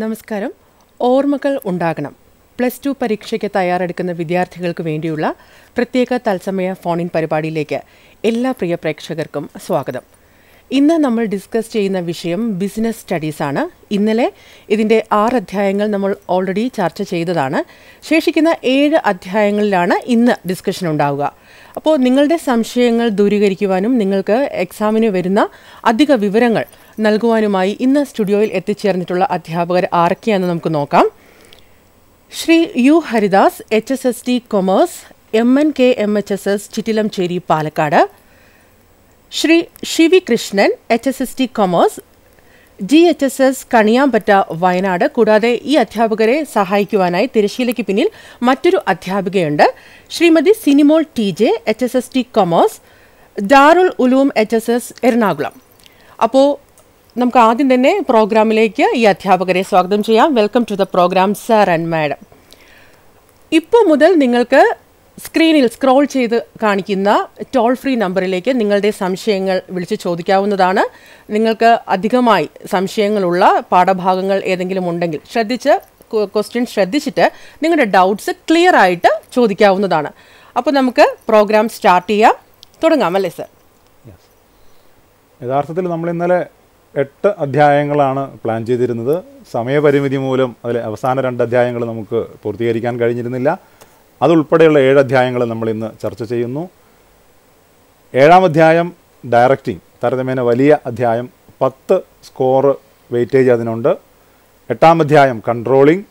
നമസ്കാരം. ഓർമ്മകൾ ഉണ്ടാകണം. പ്ലസ് ടു പരീക്ഷയ്ക്ക് തയ്യാറെടുക്കുന്ന വിദ്യാർത്ഥികൾക്ക് വേണ്ടിയുള്ള പ്രത്യേക തത്സമയ ഫോണിൻ പരിപാടിയിലേക്ക് എല്ലാ പ്രിയ പ്രേക്ഷകർക്കും സ്വാഗതം. ഇന്ന് നമ്മൾ ഡിസ്കസ് ചെയ്യുന്ന വിഷയം ബിസിനസ് സ്റ്റഡീസാണ് ഇന്നലെ ഇതിന്റെ ആറ് അധ്യായങ്ങൾ നമ്മൾ ഓൾറെഡി ചർച്ച ചെയ്തതാണ്. ശേഷിക്കുന്ന ഏഴ് അധ്യായങ്ങളിലാണ് ഇന്ന് ഡിസ്കഷൻ ഉണ്ടാവുക. അപ്പോൾ നിങ്ങളുടെ സംശയങ്ങൾ ദൂരീകരിക്കുവാനും നിങ്ങൾക്ക് എക്സാമിന് വരുന്ന അധിക വിവരങ്ങൾ നൽകുവാനുമായി ഇന്ന് സ്റ്റുഡിയോയിൽ എത്തിച്ചേർന്നിട്ടുള്ള അധ്യാപകർ ആരൊക്കെയാണെന്ന് നമുക്ക് നോക്കാം. Shri U Haridas H S S T commerce M N K M H S S Chittilamchery Palakkad. Shri Sivi Krishnan H S S T commerce G H S S Kaniyambetta Wayanad. കൂടാതെ ഈ അധ്യാപകരെ സഹായിക്കുവാനായി തിരശ്ശീലയ്ക്ക് പിന്നിൽ മറ്റൊരു അധ്യാപികയുണ്ട്. Shrimati Sinimol T J H S S T commerce Darul Uloom H S S Ernakulam. അപ്പോൾ നമുക്ക് ആദ്യം തന്നെ പ്രോഗ്രാമിലേക്ക് ഈ അധ്യാപകരെ സ്വാഗതം ചെയ്യാം. Welcome to the programme sir and madam ഇപ്പോൾ മുതൽ നിങ്ങൾക്ക് സ്ക്രീനിൽ സ്ക്രോൾ ചെയ്ത് കാണിക്കുന്ന ടോൾ ഫ്രീ നമ്പറിലേക്ക് നിങ്ങളുടെ സംശയങ്ങൾ വിളിച്ച് ചോദിക്കാവുന്നതാണ്. നിങ്ങൾക്ക് അധികമായി സംശയങ്ങളുള്ള പാഠഭാഗങ്ങൾ ഏതെങ്കിലും ഉണ്ടെങ്കിൽ ശ്രദ്ധിച്ച് ക്വസ്റ്റ്യൻ ശ്രദ്ധിച്ചിട്ട് നിങ്ങളുടെ ഡൗട്ട്സ് ക്ലിയർ ആയിട്ട് ചോദിക്കാവുന്നതാണ്. അപ്പോൾ നമുക്ക് പ്രോഗ്രാം സ്റ്റാർട്ട് ചെയ്യാം. തുടങ്ങാം അല്ലേ സർ യഥാർത്ഥത്തിൽ നമ്മൾ ഇന്നലെ എട്ട് അധ്യായങ്ങളാണ് പ്ലാൻ ചെയ്തിരുന്നത്. സമയപരിമിതി മൂലം അതിലെ അവസാന രണ്ട് അധ്യായങ്ങൾ നമുക്ക് പൂർത്തീകരിക്കാൻ കഴിഞ്ഞിരുന്നില്ല. അതുൾപ്പെടെയുള്ള ഏഴ് അധ്യായങ്ങൾ നമ്മൾ ഇന്ന് ചർച്ച ചെയ്യുന്നു. ഏഴാം അധ്യായം ഡയറക്റ്റിംഗ് താരതമ്യേന വലിയ അധ്യായം പത്ത് സ്കോർ വെയിറ്റേജ് അതിനുണ്ട്. എട്ടാം അധ്യായം കൺട്രോളിംഗ്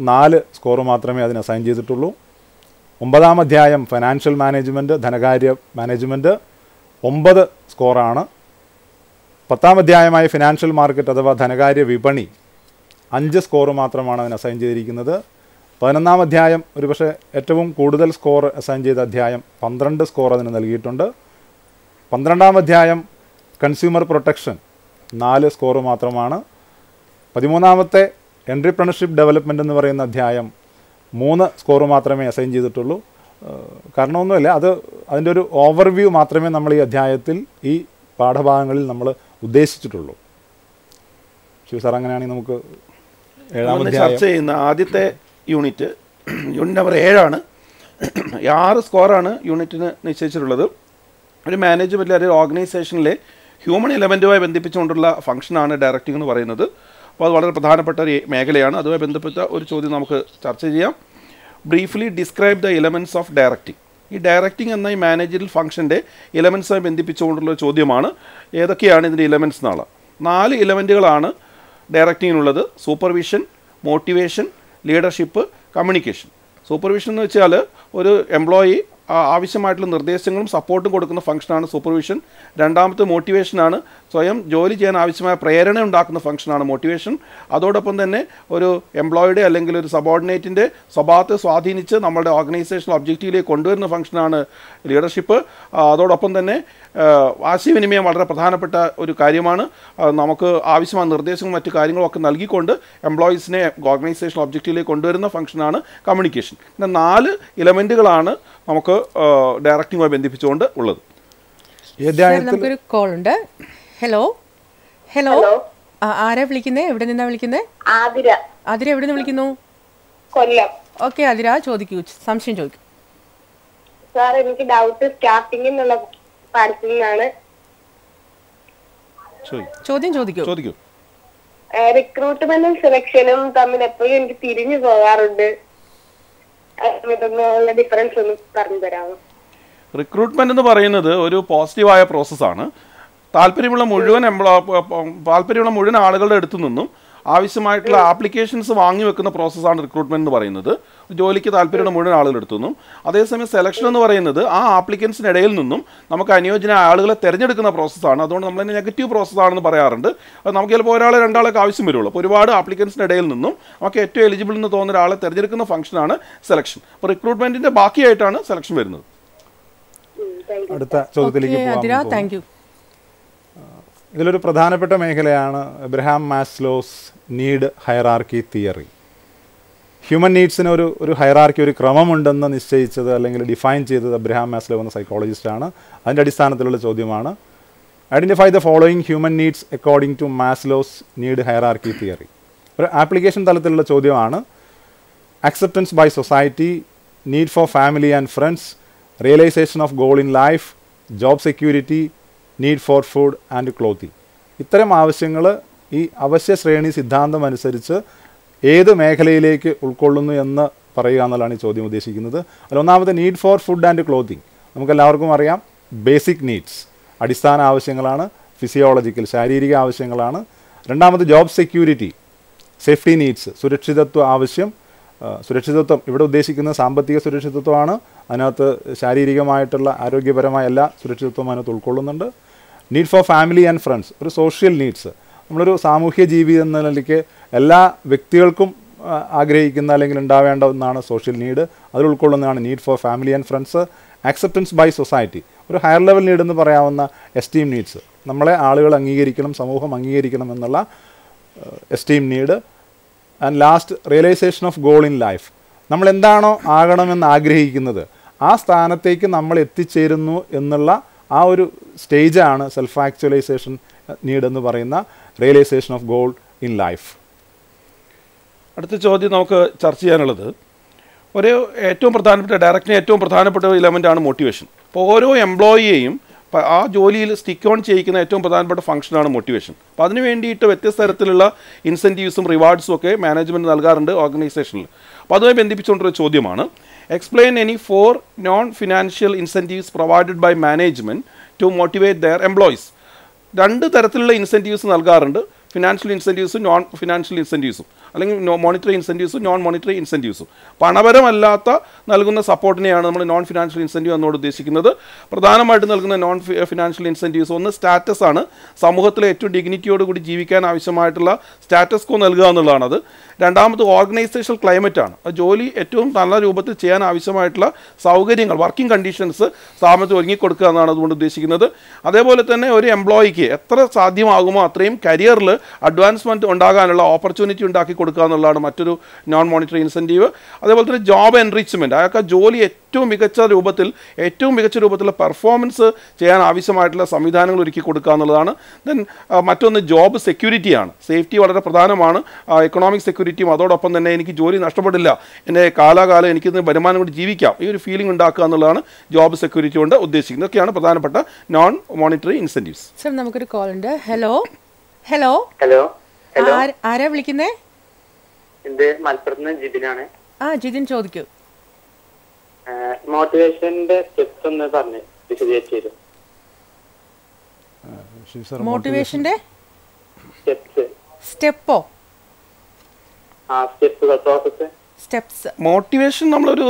നാല് സ്കോർ മാത്രമേ അതിന് അസൈൻ ചെയ്തിട്ടുള്ളൂ. ഒമ്പതാം അധ്യായം ഫിനാൻഷ്യൽ മാനേജ്മെന്റ് ധനകാര്യ മാനേജ്മെന്റ് ഒമ്പത് സ്കോറാണ് പത്താം അധ്യായമായ ഫിനാൻഷ്യൽ മാർക്കറ്റ് അഥവാ ധനകാര്യ വിപണി അഞ്ച് സ്കോർ മാത്രമാണ് അതിന് അസൈൻ ചെയ്തിരിക്കുന്നത്. പതിനൊന്നാം അധ്യായം ഒരുപക്ഷെ ഏറ്റവും കൂടുതൽ സ്കോർ അസൈൻ ചെയ്ത അധ്യായം പന്ത്രണ്ട് സ്കോർ അതിന് നൽകിയിട്ടുണ്ട്. പന്ത്രണ്ടാം അധ്യായം കൺസ്യൂമർ പ്രൊട്ടക്ഷൻ നാല് സ്കോർ മാത്രമാണ്. പതിമൂന്നാമത്തെ എൻട്രിപ്രണർഷിപ്പ് ഡെവലപ്മെന്റ് എന്ന് പറയുന്ന അധ്യായം മൂന്ന് സ്കോർ മാത്രമേ അസൈൻ ചെയ്തിട്ടുള്ളൂ. കാരണമൊന്നുമില്ല അത് അതിന്റെ ഒരു ഓവർവ്യൂ മാത്രമേ നമ്മൾ ഈ അധ്യായത്തിൽ ഈ പാഠഭാഗങ്ങളിൽ നമ്മൾ ഉദ്ദേശിച്ചിട്ടുള്ളൂ. ശിവ സാർ അങ്ങനെയാണെങ്കിൽ നമുക്ക് ഏഴാമത് ചർച്ച ചെയ്യുന്ന ആദ്യത്തെ യൂണിറ്റ് യൂണിറ്റ് നമ്പർ ഏഴാണ്. ആറ് സ്കോറാണ് യൂണിറ്റിന് നിശ്ചയിച്ചിട്ടുള്ളത്. ഒരു മാനേജ്മെന്റിൽ അല്ലെങ്കിൽ ഓർഗനൈസേഷനിലെ ഹ്യൂമൻ ഇലവന്റുമായി ബന്ധിപ്പിച്ചുകൊണ്ടുള്ള ഫംഗ്ഷനാണ് ഡയറക്റ്റിംഗ് എന്ന് പറയുന്നത്. അപ്പോൾ അത് വളരെ പ്രധാനപ്പെട്ട ഒരു മേഖലയാണ്. അതുമായി ബന്ധപ്പെട്ട ഒരു ചോദ്യം നമുക്ക് ചർച്ച ചെയ്യാം. Briefly describe the elements of directing. ഈ ഡയറക്റ്റിംഗ് എന്ന ഈ മാനേജറിൽ ഫംഗ്ഷന്റെ ഇലമെൻസുമായി ബന്ധിപ്പിച്ചുകൊണ്ടുള്ള ചോദ്യമാണ്. ഏതൊക്കെയാണ് ഇതിന്റെ ഇലമെൻസ് എന്നുള്ള നാല് ഇലമെന്റുകളാണ് ഡയറക്റ്റിങ്ങിനുള്ളത് supervision motivation leadership communication supervision എന്ന് വെച്ചാൽ ഒരു എംപ്ലോയി ആവശ്യമായിട്ടുള്ള നിർദ്ദേശങ്ങളും സപ്പോർട്ടും കൊടുക്കുന്ന ഫംഗ്ഷനാണ് സൂപ്പർവിഷൻ രണ്ടാമത്തെ മോട്ടിവേഷനാണ് സ്വയം ജോലി ചെയ്യാൻ ആവശ്യമായ പ്രേരണ ഉണ്ടാക്കുന്ന ഫംഗ്ഷനാണ് മോട്ടിവേഷൻ അതോടൊപ്പം തന്നെ ഒരു എംപ്ലോയിയുടെ അല്ലെങ്കിൽ ഒരു സബോർഡിനേറ്റിന്റെ സ്വഭാവത്തെ സ്വാധീനിച്ച് നമ്മുടെ ഓർഗനൈസേഷണൽ ഒബ്ജക്റ്റീവിലേക്ക് കൊണ്ടുവരുന്ന ഫംഗ്ഷനാണ് ലീഡർഷിപ്പ് അതോടൊപ്പം തന്നെ ആശയവിനിമയം വളരെ പ്രധാനപ്പെട്ട ഒരു കാര്യമാണ്. നമുക്ക് ആവശ്യമായ നിർദ്ദേശങ്ങളും മറ്റു കാര്യങ്ങളും ഒക്കെ നൽകിക്കൊണ്ട് എംപ്ലോയീസിനെ ഓർഗനൈസേഷണൽ ഒബ്ജക്റ്റീവിലേക്ക് കൊണ്ടുവരുന്ന ഫംഗ്ഷനാണ് കമ്മ്യൂണിക്കേഷൻ പിന്നെ നാല് ഇലമെന്റുകളാണ് നമുക്ക് ഡയറക്റ്റിങ്ങുമായി ബന്ധിപ്പിച്ചുകൊണ്ട് ഉള്ളത്. നമുക്കൊരു കോൾ ഉണ്ട്. ഹലോ ഹലോ ആരാ വിളിക്കുന്നേ? എവിടെ നിന്നാ വിളിക്കുന്നേ? ആതിര. അതിര എവിടെ നിന്ന് വിളിക്കുന്നു? കൊല്ലം. ഓക്കെ അതിര ചോദിക്കൂ. സംശയം ചോദിക്കൂ. സാർ എനിക്ക് ഡൗട്ട് സ്റ്റാർട്ടിംഗ് എന്നുള്ള പാഠത്തിൽ നിന്നാണ്. ചോദിക്കും. ചോദ്യം ചോദിക്കൂ. ചോദിക്കൂ. റിക്രൂട്ട്മെന്റും സെലക്ഷനും തമ്മിൽ എപ്പോഴും എനിക്ക് തിരിഞ്ഞു പോകാറുണ്ട്. റിക്രൂട്ട്മെന്റ് എന്ന് പറയുന്നത് ഒരു പോസിറ്റീവായ പ്രോസസ്സാണ് താല്പര്യമുള്ള മുഴുവൻ താല്പര്യമുള്ള മുഴുവൻ ആളുകളുടെ അടുത്തു നിന്നും ആവശ്യമായിട്ടുള്ള ആപ്ലിക്കേഷൻസ് വാങ്ങി വെക്കുന്ന പ്രോസസ്സാണ് റിക്രൂട്ട്മെന്റ് എന്ന് പറയുന്നത്. ജോലിക്ക് താല്പര്യമുള്ള മുഴുവൻ ആളുകൾ അതേസമയം സെലക്ഷൻ എന്ന് പറയുന്നത് ആ ആപ്ലിക്കൻസിനിടയിൽ നിന്നും നമുക്ക് അനുയോജ്യനായ ആളുകളെ തിരഞ്ഞെടുക്കുന്ന പ്രോസസ്സാണ്. അതുകൊണ്ട് നമ്മൾ നെഗറ്റീവ് പ്രോസസ്സാണെന്ന് പറയാറുണ്ട്. അത് നമുക്ക് ചിലപ്പോൾ ഒരാളെ രണ്ടാളൊക്കെ ആവശ്യം വരുള്ളൂ. അപ്പോൾ ഒരുപാട് ആപ്ലിക്കൻസിനിടയിൽ നിന്നും നമുക്ക് ഏറ്റവും എലിജിബിൾ എന്ന് തോന്നുന്ന ഒരാളെ തിരഞ്ഞെടുക്കുന്ന ഫംഗ്ഷനാണ് സെലക്ഷൻ അപ്പോൾ റിക്രൂട്ട്മെന്റിന്റെ ബാക്കിയായിട്ടാണ് സെലക്ഷൻ വരുന്നത്. അടുത്ത ചോദ്യത്തിലേക്ക് പോകാം. താങ്ക് യു ഇതിലൊരു പ്രധാനപ്പെട്ട മേഖലയാണ് Abraham Maslow's need hierarchy theory. Human നീഡ്സിന് ഒരു ഒരു ഹയറാർക്കി ഒരു ക്രമമുണ്ടെന്ന് നിശ്ചയിച്ചത് അല്ലെങ്കിൽ ഡിഫൈൻ ചെയ്തത് അബ്രഹാം മാസ്ലോ എന്ന സൈക്കോളജിസ്റ്റാണ്. അതിന്റെ അടിസ്ഥാനത്തിലുള്ള ചോദ്യമാണ് identify the following human needs according to Maslow's need hierarchy theory. ഒരു ആപ്ലിക്കേഷൻ തലത്തിലുള്ള ചോദ്യമാണ് acceptance by society need for family and friends realisation of goal in life job security, need for food and clothing ഇത്തരം ആവശ്യങ്ങൾ ഈ അവശ്യ ശ്രേണി സിദ്ധാന്തം അനുസരിച്ച് ഏത് മേഖലയിലേക്ക് ഉൾക്കൊള്ളുന്നു എന്ന് പറയുക എന്നുള്ളതാണ് ഈ ചോദ്യം ഉദ്ദേശിക്കുന്നത്. അതിൽ ഒന്നാമത്തെ need for food and clothing നമുക്കെല്ലാവർക്കും അറിയാം ബേസിക് നീഡ്സ് അടിസ്ഥാന ആവശ്യങ്ങളാണ് ഫിസിയോളജിക്കൽ ശാരീരിക ആവശ്യങ്ങളാണ്. രണ്ടാമത് ജോബ് സെക്യൂരിറ്റി സേഫ്റ്റി നീഡ്സ് സുരക്ഷിതത്വ ആവശ്യം സുരക്ഷിതത്വം. ഇവിടെ ഉദ്ദേശിക്കുന്ന സാമ്പത്തിക സുരക്ഷിതത്വമാണ്. അതിനകത്ത് ശാരീരികമായിട്ടുള്ള ആരോഗ്യപരമായ എല്ലാ സുരക്ഷിതത്വം അതിനകത്ത് ഉൾക്കൊള്ളുന്നുണ്ട്. Need for family and friends ഒരു സോഷ്യൽ നീഡ്സ് നമ്മളൊരു സാമൂഹ്യ ജീവി എന്ന നിലയ്ക്ക് എല്ലാ വ്യക്തികൾക്കും ആഗ്രഹിക്കുന്ന അല്ലെങ്കിൽ ഉണ്ടാവേണ്ട ഒന്നാണ് സോഷ്യൽ നീഡ് അതിൽ ഉൾക്കൊള്ളുന്നതാണ് need for family and friends acceptance by society ഒരു ഹയർ ലെവൽ നീഡ് എന്ന് പറയാവുന്ന എസ്റ്റീം നീഡ്സ് നമ്മളെ ആളുകൾ അംഗീകരിക്കണം സമൂഹം അംഗീകരിക്കണം എന്നുള്ള esteem need and last realisation of goal in life നമ്മൾ എന്താണോ ആകണമെന്ന് ആഗ്രഹിക്കുന്നത് ആ സ്ഥാനത്തേക്ക് നമ്മൾ എത്തിച്ചേരുന്നു എന്നുള്ള ആ ഒരു സ്റ്റേജാണ് സെൽഫ് ആക്ച്വലൈസേഷൻ നീഡ് എന്ന് പറയുന്ന realisation of goal in life അടുത്ത ചോദ്യം നമുക്ക് ചർച്ച ചെയ്യാനുള്ളത് ഒരു ഏറ്റവും പ്രധാനപ്പെട്ട ഡയറക്റ്റിന് ഏറ്റവും പ്രധാനപ്പെട്ട ഒരു ആണ് മോട്ടിവേഷൻ അപ്പോൾ ഓരോ എംപ്ലോയിയെയും ആ ജോലിയിൽ സ്റ്റിക്ക് ഓൺ ചെയ്യിക്കുന്ന ഏറ്റവും പ്രധാനപ്പെട്ട ഫംഗ്ഷനാണ് മോട്ടിവേഷൻ അപ്പോൾ അതിന് വേണ്ടിയിട്ട് വ്യത്യസ്ത തരത്തിലുള്ള ഇൻസെന്റീവ്സും റിവാർഡ്സും ഒക്കെ മാനേജ്മെന്റ് നൽകാറുണ്ട് ഓർഗനൈസേഷനിൽ അപ്പോൾ അതുമായി ബന്ധിപ്പിച്ചുകൊണ്ടൊരു ചോദ്യമാണ് any four non financial incentives provided by management to motivate their employees രണ്ട് തരത്തിലുള്ള ഇൻസെന്റീവ്സ് നൽകാറുണ്ട്. ഫിനാൻഷ്യൽ ഇൻസെന്റീവ്സും ഫിനാൻഷ്യൽ ഇൻസെന്റീവ്സും അല്ലെങ്കിൽ മോണിറ്ററി ഇൻസെന്റീവ്സും നോൺ മോണിറ്ററി ഇൻസെന്റീവ്സും പണപരമല്ലാത്ത നൽകുന്ന സപ്പോർട്ടിനെയാണ് നമ്മൾ നോൺ ഫിനാൻഷ്യൽ ഇൻസെന്റീവ് എന്നോട് ഉദ്ദേശിക്കുന്നത്. പ്രധാനമായിട്ട് നൽകുന്ന നോൺ ഫിനാൻഷ്യൽ ഇൻസെന്റീവ്സ് ഒന്ന് സ്റ്റാറ്റസ് ആണ്. സമൂഹത്തിലെ ഏറ്റവും ഡിഗ്നിറ്റിയോട് കൂടി ജീവിക്കാൻ ആവശ്യമായിട്ടുള്ള സ്റ്റാറ്റസ് കോ നൽകുക എന്നുള്ളതാണത്. രണ്ടാമത് ഓർഗനൈസേഷൻ ക്ലൈമറ്റ് ആണ്. ജോലി ഏറ്റവും നല്ല രൂപത്തിൽ ചെയ്യാൻ ആവശ്യമായിട്ടുള്ള സൗകര്യങ്ങൾ വർക്കിംഗ് കണ്ടീഷൻസ് സ്ഥാപനത്തിൽ ഒരുങ്ങിക്കൊടുക്കുക എന്നാണ് അതുകൊണ്ട് ഉദ്ദേശിക്കുന്നത്. അതേപോലെ തന്നെ ഒരു എംപ്ലോയിക്ക് എത്ര സാധ്യമാകുമോ അത്രയും കരിയറിൽ അഡ്വാൻസ്മെന്റ് ഉണ്ടാകാനുള്ള ഓപ്പർച്യൂണിറ്റി ഉണ്ടാക്കി കൊടുക്കുക എന്നുള്ളതാണ് മറ്റൊരു നോൺ മോണിറ്ററി ഇൻസെന്റീവ് അതേപോലെ തന്നെ ജോബ് എൻറിച്ച്മെന്റ് അയാൾക്ക് ജോലി ഏറ്റവും മികച്ച രൂപത്തിൽ ഏറ്റവും മികച്ച രൂപത്തിലുള്ള പെർഫോമൻസ് ചെയ്യാൻ ആവശ്യമായിട്ടുള്ള സംവിധാനങ്ങൾ ഒരുക്കി കൊടുക്കുക എന്നുള്ളതാണ്. ദെൻ മറ്റൊന്ന് ജോബ് സെക്യൂരിറ്റിയാണ് സേഫ്റ്റി വളരെ പ്രധാനമാണ്. എക്കണോമിക് സെക്യൂരിറ്റിയും അതോടൊപ്പം തന്നെ എനിക്ക് ജോലി നഷ്ടപ്പെടില്ല. എന്റെ കാലാകാലം എനിക്കിന്ന് വരുമാനം കൊണ്ട് ജീവിക്കാം. ഈ ഒരു ഫീലിംഗ് ഉണ്ടാക്കുക എന്നുള്ളതാണ് ജോബ് സെക്യൂരിറ്റി കൊണ്ട് ഉദ്ദേശിക്കുന്നത്. ഇതൊക്കെയാണ് പ്രധാനപ്പെട്ട നോൺ മോണിറ്ററി ഇൻസെന്റീവ്സ് സർ നമുക്കൊരു കോൾ ഉണ്ട്. ഹലോ ഹലോ ഹലോ ഹലോ ആര്- ആരാ വിളിക്കുന്നേ? ഇത് മലപ്പുറത്ത് നിന്ന് ജിതിനാണ്. ആ ജിതിൻ ചോദിക്കൂ. മോട്ടിവേഷന്റെ സ്റ്റെപ്സ് ഒന്ന് പറഞ്ഞ് വിശദീകരിച്ചു തരും. മോട്ടിവേഷന്റെ സ്റ്റെപ്സ് സ്റ്റെപ്പോ? ആ സ്റ്റെപ്പുകൾ സ്റ്റെപ്സ് മോട്ടിവേഷൻ നമ്മളൊരു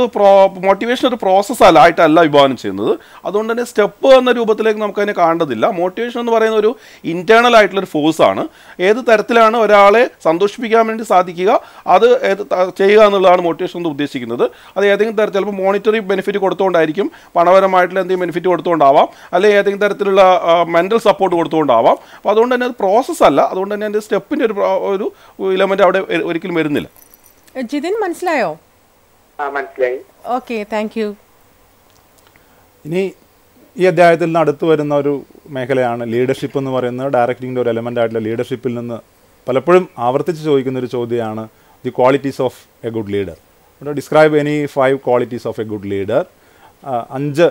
മോട്ടിവേഷൻ ഒരു പ്രോസസ്സ് അല്ല ആയിട്ടല്ല വിഭാവനം ചെയ്യുന്നത്. അതുകൊണ്ട് തന്നെ സ്റ്റെപ്പ് എന്ന രൂപത്തിലേക്ക് നമുക്ക് അതിനെ കാണേണ്ടതില്ല. മോട്ടിവേഷൻ എന്ന് പറയുന്ന ഒരു ഇന്റേർണൽ ആയിട്ടുള്ളൊരു ആണ്. ഏത് തരത്തിലാണ് ഒരാളെ സന്തോഷിപ്പിക്കാൻ വേണ്ടി സാധിക്കുക അത് ചെയ്യുക എന്നുള്ളതാണ് മോട്ടിവേഷൻ എന്ന് ഉദ്ദേശിക്കുന്നത്. അത് ഏതെങ്കിലും തരത്തിൽ ചിലപ്പോൾ മോണിറ്ററി ബെനിഫിറ്റ് കൊടുത്തുകൊണ്ടായിരിക്കും പണപരമായിട്ടുള്ള എന്തെങ്കിലും ബെനിഫിറ്റ് കൊടുത്തുകൊണ്ടാവാം അല്ലെങ്കിൽ ഏതെങ്കിലും തരത്തിലുള്ള മെന്റൽ സപ്പോർട്ട് കൊടുത്തുകൊണ്ടാവാം അപ്പോൾ അതുകൊണ്ട് തന്നെ അത് പ്രോസസ്സല്ല അതുകൊണ്ട് തന്നെ അതിന്റെ സ്റ്റെപ്പിന്റെ ഒരു ഒരു ഇലമെന്റ് അവിടെ ഒരിക്കലും വരുന്നില്ല. ജിതിൻ മനസ്സിലായോ? ആ മനസ്സിലായി. Okay thank you. ഇനി ഈ അധ്യായത്തിൽ നിന്ന് അടുത്ത് വരുന്ന ഒരു മേഖലയാണ് ലീഡർഷിപ്പ് എന്ന് പറയുന്നത്. ഡയറക്ടിങ്ങിന്റെ ഒരു എലമെന്റ് ആയിട്ടുള്ള ലീഡർഷിപ്പിൽ നിന്ന് പലപ്പോഴും ആവർത്തിച്ച് ചോദിക്കുന്ന ഒരു ചോദ്യമാണ് the qualities of a good leader ഇവിടെ describe any five qualities of a good leader അഞ്ച്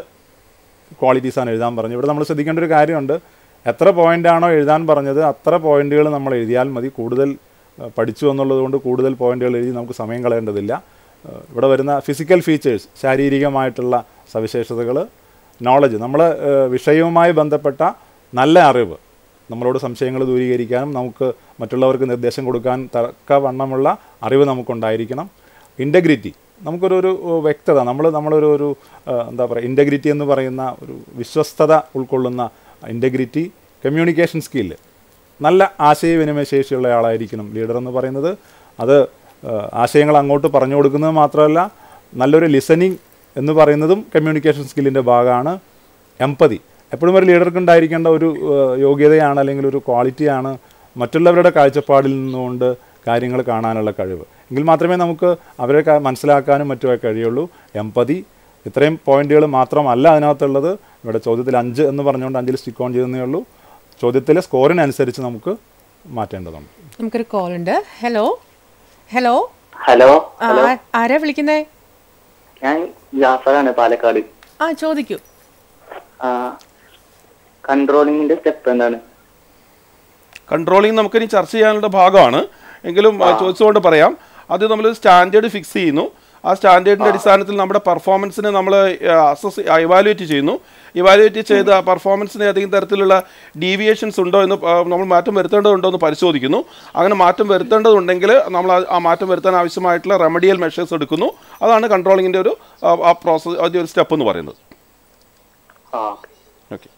ക്വാളിറ്റീസാണ് എഴുതാൻ പറഞ്ഞത്. ഇവിടെ നമ്മൾ ശ്രദ്ധിക്കേണ്ട ഒരു കാര്യമുണ്ട്. എത്ര പോയിന്റാണോ എഴുതാൻ പറഞ്ഞത് അത്ര പോയിന്റുകൾ നമ്മൾ എഴുതിയാൽ മതി. കൂടുതൽ പഠിച്ചു എന്നുള്ളത് കൊണ്ട് കൂടുതൽ പോയിന്റുകൾ എഴുതി നമുക്ക് സമയം കളയേണ്ടതില്ല. ഇവിടെ വരുന്ന ഫിസിക്കൽ ഫീച്ചേഴ്സ് ശാരീരികമായിട്ടുള്ള സവിശേഷതകൾ നോളജ് നമ്മൾ വിഷയവുമായി ബന്ധപ്പെട്ട നല്ല അറിവ്. നമ്മളോട് സംശയങ്ങൾ ദൂരീകരിക്കാനും നമുക്ക് മറ്റുള്ളവർക്ക് നിർദ്ദേശം കൊടുക്കാൻ തക്കവണ്ണമുള്ള അറിവ് നമുക്കുണ്ടായിരിക്കണം. ഇന്റഗ്രിറ്റി നമുക്കൊരു ഒരു വ്യക്തത. നമ്മൾ നമ്മളൊരു ഒരു എന്താ പറയുക ഇന്റഗ്രിറ്റി എന്ന് പറയുന്ന ഒരു വിശ്വസ്തത ഉൾക്കൊള്ളുന്ന ഇന്റഗ്രിറ്റി കമ്മ്യൂണിക്കേഷൻ സ്കില്ല് നല്ല ആശയവിനിമയ ശേഷിയുള്ള ആളായിരിക്കണം ലീഡർ എന്ന് പറയുന്നത്. അത് ആശയങ്ങൾ അങ്ങോട്ട് പറഞ്ഞു കൊടുക്കുന്നത് മാത്രമല്ല നല്ലൊരു ലിസണിങ് എന്ന് പറയുന്നതും കമ്മ്യൂണിക്കേഷൻ സ്കില്ലിന്റെ ഭാഗമാണ് എമ്പതി എപ്പോഴും ഒരു ലീഡർക്ക് ഉണ്ടായിരിക്കേണ്ട ഒരു യോഗ്യതയാണ് അല്ലെങ്കിൽ ഒരു ക്വാളിറ്റിയാണ് മറ്റുള്ളവരുടെ കാഴ്ചപ്പാടിൽ നിന്നുകൊണ്ട് കാര്യങ്ങൾ കാണാനുള്ള കഴിവ്. എങ്കിൽ മാത്രമേ നമുക്ക് അവരെ മനസ്സിലാക്കാനും മറ്റുമൊക്കെ കഴിയുള്ളൂ. എമ്പതി ഇത്രയും പോയിന്റുകൾ മാത്രമല്ല അതിനകത്തുള്ളത്. ഇവിടെ ചോദ്യത്തിൽ അഞ്ച് എന്ന് പറഞ്ഞുകൊണ്ട് അഞ്ചിൽ സ്റ്റിക്ക് ഓൺ ചെയ്തേ ഉള്ളൂ. ചോദ്യത്തിലെ സ്കോറിനനുസരിച്ച് നമുക്ക് മാറ്റേണ്ടതുണ്ട്. നമുക്കൊരു കോൾ ഉണ്ട്. ഹലോ ഹലോ ഹലോ ആരാ വിളിക്കുന്നേ? ഞാൻ ജാഫറാണ് പാലക്കാട്. ആ ചോദിക്കൂ. കൺട്രോളിംഗിന്റെ കൺട്രോളിങ്ങിന്റെ സ്റ്റെപ്പ് എന്താണ്? കൺട്രോളിങ് നമുക്കിനി ചർച്ച ചെയ്യാനുള്ള ഭാഗമാണ്. എങ്കിലും ചോദിച്ചുകൊണ്ട് പറയാം. അത് നമ്മൾ സ്റ്റാൻഡേർഡ് ഫിക്സ് ചെയ്യുന്നു. ആ സ്റ്റാൻഡേർഡിന്റെ അടിസ്ഥാനത്തിൽ നമ്മുടെ പെർഫോമൻസിനെ നമ്മൾ അസസ് ഇവാലുവേറ്റ് ചെയ്യുന്നു. ഇവാലുവേറ്റ് ചെയ്ത് ആ പെർഫോമൻസിന് ഏതെങ്കിലും തരത്തിലുള്ള ഡീവിയേഷൻസ് ഉണ്ടോ എന്ന് നമ്മൾ മാറ്റം വരുത്തേണ്ടതുണ്ടോ എന്ന് പരിശോധിക്കുന്നു. അങ്ങനെ മാറ്റം വരുത്തേണ്ടതുണ്ടെങ്കിൽ നമ്മൾ ആ- മാറ്റം വരുത്താൻ ആവശ്യമായിട്ടുള്ള റെമഡിയൽ മെഷേഴ്സ് എടുക്കുന്നു. അതാണ് കൺട്രോളിങ്ങിന്റെ ഒരു ആ, പ്രോസസ് അതിന്റെ ഒരു സ്റ്റെപ്പ് എന്ന് പറയുന്നത്. ഓക്കെ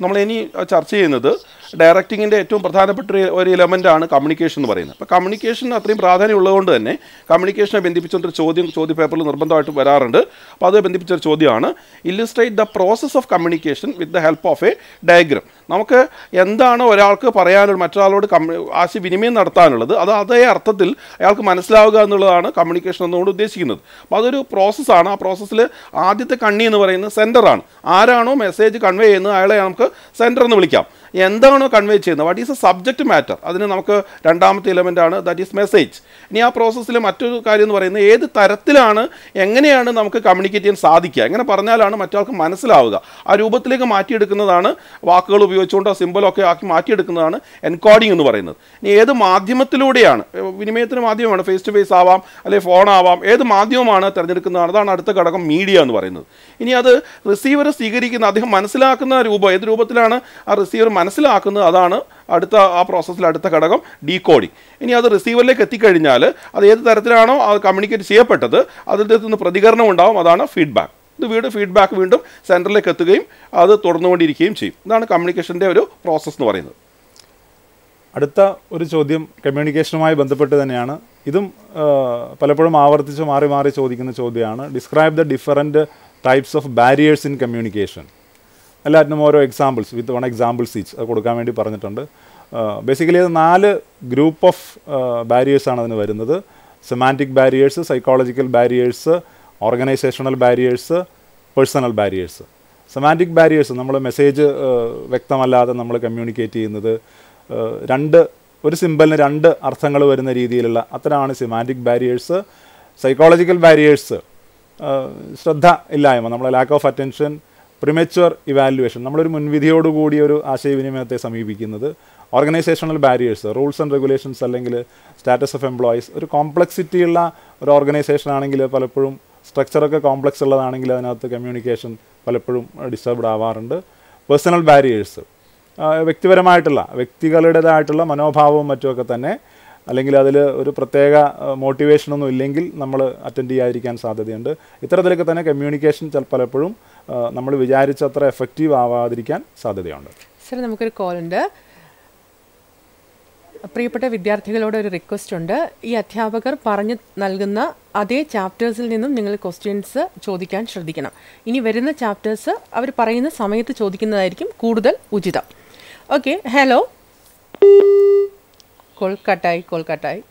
നമ്മൾ ഇനി ചർച്ച ചെയ്യുന്നത് ഡയറക്റ്റിങ്ങിന്റെ ഏറ്റവും പ്രധാനപ്പെട്ട ഒരു- ഇലമെന്റാണ് കമ്മ്യൂണിക്കേഷൻ എന്ന് പറയുന്നത്. അപ്പോൾ കമ്മ്യൂണിക്കേഷൻ അത്രയും പ്രാധാന്യം ഉള്ളതുകൊണ്ട് തന്നെ കമ്മ്യൂണിക്കേഷനെ ബന്ധിപ്പിച്ചുകൊണ്ടൊരു ചോദ്യം ചോദ്യ പേപ്പറിൽ നിർബന്ധമായിട്ട് വരാറുണ്ട്. അപ്പോൾ അത് ബന്ധിപ്പിച്ചൊരു ചോദ്യമാണ്. Illustrate the process of communication with the help of a diagram നമുക്ക് എന്താണ് ഒരാൾക്ക് പറയാനുള്ള മറ്റൊരാളോട് കമ്മ്യൂ ആശയവിനിമയം നടത്താനുള്ളത് അത് അതേ അർത്ഥത്തിൽ അയാൾക്ക് മനസ്സിലാവുക എന്നുള്ളതാണ് കമ്മ്യൂണിക്കേഷൻ എന്നുകൊണ്ട് ഉദ്ദേശിക്കുന്നത്. അപ്പോൾ അതൊരു പ്രോസസ്സാണ് ആ പ്രോസസ്സിൽ ആദ്യത്തെ കണ്ണി എന്ന് പറയുന്നത് സെന്ററാണ് ആരാണോ മെസ്സേജ് കൺവേ ചെയ്യുന്നത് അയാളെ നമുക്ക് സെന്റർ എന്ന് വിളിക്കാം. എന്താണോ കൺവേ ചെയ്യുന്നത്? What is a subject matter അതിന് നമുക്ക് രണ്ടാമത്തെ ഇലമെന്റ് ആണ് ദാറ്റ് ഈസ് മെസ്സേജ് ഇനി ആ പ്രോസസ്സിൽ മറ്റൊരു കാര്യം എന്ന് പറയുന്നത് ഏത് തരത്തിലാണ് എങ്ങനെയാണ് നമുക്ക് കമ്മ്യൂണിക്കേറ്റ് ചെയ്യാൻ സാധിക്കുക? എങ്ങനെ പറഞ്ഞാലാണ് മറ്റാൾക്ക് മനസ്സിലാവുക? ആ രൂപത്തിലേക്ക് മാറ്റിയെടുക്കുന്നതാണ് വാക്കുകൾ ഉപയോഗിച്ചുകൊണ്ടോ സിമ്പിളൊക്കെ ആക്കി മാറ്റിയെടുക്കുന്നതാണ് എൻകോഡിംഗ് എന്ന് പറയുന്നത്. ഇനി ഏത് മാധ്യമത്തിലൂടെയാണ്? വിനിമയത്തിന് മാധ്യമമാണ്. ഫേസ് ടു ഫേസ് ആവാം അല്ലെങ്കിൽ ഫോൺ ആവാം ഏത് മാധ്യമമാണ് തിരഞ്ഞെടുക്കുന്നതാണ് അതാണ് അടുത്ത ഘടകം മീഡിയ എന്ന് പറയുന്നത്. ഇനി അത് റിസീവർ സ്വീകരിക്കുന്ന അദ്ദേഹം മനസ്സിലാക്കുന്ന രൂപം ഏത് രൂപത്തിലാണ് ആ റിസീവർ മനസ്സിലാക്കുന്നത് അതാണ് അടുത്ത ആ പ്രോസസ്സിൽ അടുത്ത ഘടകം ഡീകോഡിംഗ് ഇനി അത് റിസീവറിലേക്ക് എത്തിക്കഴിഞ്ഞാൽ അത് ഏത് തരത്തിലാണോ അത് കമ്മ്യൂണിക്കേറ്റ് ചെയ്യപ്പെട്ടത് അതിന്റെ നിന്ന് പ്രതികരണം ഉണ്ടാവും അതാണ് ഫീഡ്ബാക്ക് ഇത് വീണ്ടും ഫീഡ്ബാക്ക് വീണ്ടും സെന്ററിലേക്ക് എത്തുകയും അത് തുടർന്നുകൊണ്ടിരിക്കുകയും ചെയ്യും. ഇതാണ് കമ്മ്യൂണിക്കേഷന്റെ ഒരു പ്രോസസ്സ് എന്ന് പറയുന്നത്. അടുത്ത ഒരു ചോദ്യം കമ്മ്യൂണിക്കേഷനുമായി ബന്ധപ്പെട്ട് തന്നെയാണ്. ഇതും പലപ്പോഴും ആവർത്തിച്ച് മാറി മാറി ചോദിക്കുന്ന ചോദ്യമാണ്. Describe the different types of barriers in communication എല്ലാറ്റിനും ഓരോ examples with one examples each അത് കൊടുക്കാൻ വേണ്ടി പറഞ്ഞിട്ടുണ്ട്. ബേസിക്കലി അത് നാല് ഗ്രൂപ്പ് ഓഫ് ബാരിയേഴ്സാണ് അതിന് വരുന്നത്. Semantic barriers psychological barriers organisational barriers personal barriers semantic barriers നമ്മൾ മെസ്സേജ് വ്യക്തമല്ലാതെ നമ്മൾ കമ്മ്യൂണിക്കേറ്റ് ചെയ്യുന്നത് രണ്ട് ഒരു സിമ്പലിന് രണ്ട് അർത്ഥങ്ങൾ വരുന്ന രീതിയിലുള്ള അത്തരമാണ് സിമാന്റിക് ബാരിയേഴ്സ് സൈക്കോളജിക്കൽ ബാരിയേഴ്സ് ശ്രദ്ധ ഇല്ലായ്മ നമ്മളെ lack of attention premature evaluation നമ്മളൊരു മുൻവിധിയോടുകൂടി ഒരു ആശയവിനിമയത്തെ സമീപിക്കുന്നത് organisational barriers rules and regulations അല്ലെങ്കിൽ സ്റ്റാറ്റസ് ഓഫ് എംപ്ലോയീസ് ഒരു കോംപ്ലക്സിറ്റി ഉള്ള ഒരു ഓർഗനൈസേഷൻ ആണെങ്കിൽ പലപ്പോഴും സ്ട്രക്ചറൊക്കെ കോംപ്ലക്സ് ഉള്ളതാണെങ്കിൽ അതിനകത്ത് കമ്മ്യൂണിക്കേഷൻ പലപ്പോഴും ഡിസ്റ്റർബ്ഡ് ആവാറുണ്ട്. പേഴ്സണൽ ബാരിയേഴ്സ് വ്യക്തിപരമായിട്ടുള്ള വ്യക്തികളുടേതായിട്ടുള്ള മനോഭാവവും മറ്റുമൊക്കെ തന്നെ അല്ലെങ്കിൽ അതിൽ ഒരു പ്രത്യേക മോട്ടിവേഷനൊന്നും ഇല്ലെങ്കിൽ നമ്മൾ അറ്റൻഡ് ചെയ്യാതിരിക്കാൻ സാധ്യതയുണ്ട്. ഇത്തരത്തിലൊക്കെ തന്നെ കമ്മ്യൂണിക്കേഷൻ ചില പലപ്പോഴും നമ്മൾ വിചാരിച്ചത്ര എഫക്റ്റീവ് ആവാതിരിക്കാൻ സാധ്യതയുണ്ട്. സർ നമുക്കൊരു കോൾ ഉണ്ട്. പ്രിയപ്പെട്ട വിദ്യാർത്ഥികളോട് ഒരു റിക്വസ്റ്റ് ഉണ്ട്. ഈ അധ്യാപകർ പറഞ്ഞു നൽകുന്ന അതേ ചാപ്റ്റേഴ്സിൽ നിന്നും നിങ്ങൾ ക്വസ്റ്റ്യൻസ് ചോദിക്കാൻ ശ്രദ്ധിക്കണം. ഇനി വരുന്ന ചാപ്റ്റേഴ്സ് അവർ പറയുന്ന സമയത്ത് ചോദിക്കുന്നതായിരിക്കും കൂടുതൽ ഉചിതം. ഓക്കെ ഹലോ കൊൽക്കട്ടായി കൊൽക്കട്ടായി.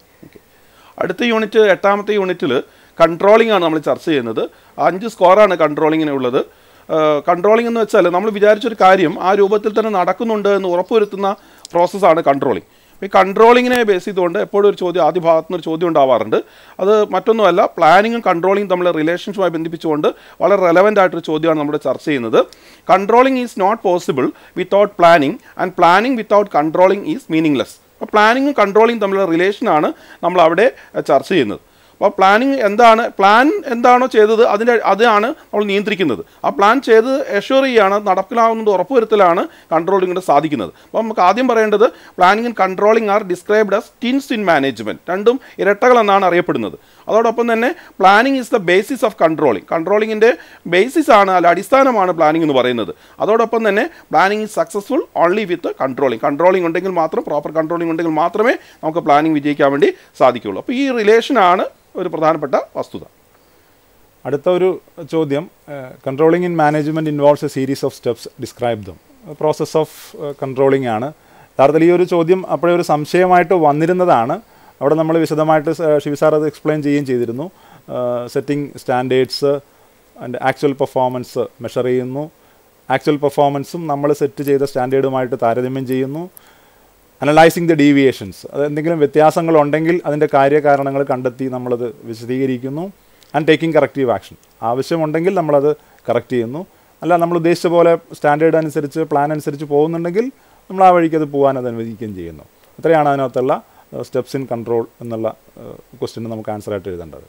അടുത്ത യൂണിറ്റ് എട്ടാമത്തെ യൂണിറ്റിൽ കൺട്രോളിംഗ് ആണ് നമ്മൾ ചർച്ച ചെയ്യുന്നത്. അഞ്ച് സ്കോറാണ് കൺട്രോളിങ്ങിന് ഉള്ളത്. കൺട്രോളിംഗ് എന്ന് വെച്ചാൽ നമ്മൾ വിചാരിച്ചൊരു കാര്യം ആ രൂപത്തിൽ തന്നെ നടക്കുന്നുണ്ട് എന്ന് ഉറപ്പുവരുത്തുന്ന പ്രോസസ്സാണ് കൺട്രോളിംഗ് ഈ കൺട്രോളിങ്ങിനെ ബേസ് ചെയ്തുകൊണ്ട് എപ്പോഴും ഒരു ചോദ്യം ആദ്യ ഭാഗത്തു നിന്ന് ഒരു ചോദ്യം ഉണ്ടാവാറുണ്ട്. അത് മറ്റൊന്നുമല്ല പ്ലാനിങ്ങും കൺട്രോളിങ്ങും തമ്മിൽ റിലേഷൻഷുമായി ബന്ധിപ്പിച്ചുകൊണ്ട് വളരെ റെലവന്റ് ആയിട്ടൊരു ചോദ്യമാണ് നമ്മൾ ചർച്ച ചെയ്യുന്നത്. Controlling is not possible without planning and planning without controlling is meaningless അപ്പോൾ പ്ലാനിങ്ങും കൺട്രോളിങ് തമ്മിലുള്ള റിലേഷനാണ് നമ്മൾ അവിടെ ചർച്ച ചെയ്യുന്നത്. അപ്പോൾ പ്ലാനിങ് എന്താണ്? പ്ലാൻ എന്താണോ ചെയ്തത് അതിന്റെ അതാണ് നമ്മൾ നിയന്ത്രിക്കുന്നത്. ആ പ്ലാൻ ചെയ്ത് എഷ്യൂർ ചെയ്യാണ് നടപ്പിലാവുന്നത് ഉറപ്പുവരുത്തലാണ് കൺട്രോളിങ്ങിന് സാധിക്കുന്നത്. അപ്പോൾ നമുക്ക് ആദ്യം പറയേണ്ടത് planning and controlling are described as twins in management രണ്ടും ഇരട്ടകൾ എന്നാണ് അറിയപ്പെടുന്നത്. അതോടൊപ്പം തന്നെ planning is the basis of controlling കൺട്രോളിങ്ങിന്റെ basis ആണ് അല്ല അടിസ്ഥാനമാണ് പ്ലാനിംഗ് എന്ന് പറയുന്നത്. അതോടൊപ്പം തന്നെ planning is successful only with controlling controlling ഉണ്ടെങ്കിൽ മാത്രം പ്രോപ്പർ കൺട്രോളിംഗ് ഉണ്ടെങ്കിൽ മാത്രമേ നമുക്ക് പ്ലാനിംഗ് വിജയിക്കാൻ വേണ്ടി സാധിക്കുകയുള്ളൂ. അപ്പോൾ ഈ റിലേഷനാണ് ഒരു പ്രധാനപ്പെട്ട വസ്തുത. അടുത്ത ഒരു ചോദ്യം controlling in management involves a series of steps describe them process of controlling ആണ്. യഥാർത്ഥത്തിൽ ഈ ഒരു ചോദ്യം അപ്പോഴേ ഒരു സംശയമായിട്ട് വന്നിരുന്നതാണ്. അവിടെ നമ്മൾ വിശദമായിട്ട് ഷിവി സാർ അത് എക്സ്പ്ലെയിൻ ചെയ്യുകയും ചെയ്തിരുന്നു. Setting standards and actual performance measure ചെയ്യുന്നു. ആക്ച്വൽ പെർഫോമൻസും നമ്മൾ സെറ്റ് ചെയ്ത സ്റ്റാൻഡേർഡുമായിട്ട് താരതമ്യം ചെയ്യുന്നു. അനലൈസിങ് ദ ഡീവിയേഷൻസ് അത് എന്തെങ്കിലും വ്യത്യാസങ്ങളുണ്ടെങ്കിൽ അതിന്റെ കാര്യകാരണങ്ങൾ കണ്ടെത്തി നമ്മളത് വിശദീകരിക്കുന്നു ആൻഡ് ടേക്കിംഗ് കറക്റ്റീവ് ആക്ഷൻ ആവശ്യമുണ്ടെങ്കിൽ നമ്മളത് കറക്റ്റ് ചെയ്യുന്നു. അല്ല നമ്മൾ ഉദ്ദേശിച്ച പോലെ സ്റ്റാൻഡേർഡ് അനുസരിച്ച് പ്ലാൻ അനുസരിച്ച് പോകുന്നുണ്ടെങ്കിൽ നമ്മൾ ആ വഴിക്ക് അത് പോകാൻ അത് അനുവദിക്കുകയും ചെയ്യുന്നു. ഇത്രയാണ് അതിനകത്തുള്ള സ്റ്റെപ്സ് ഇൻ കൺട്രോൾ എന്നുള്ള ക്വസ്റ്റിന് നമുക്ക് ആൻസർ ആയിട്ട് എഴുതേണ്ടത്.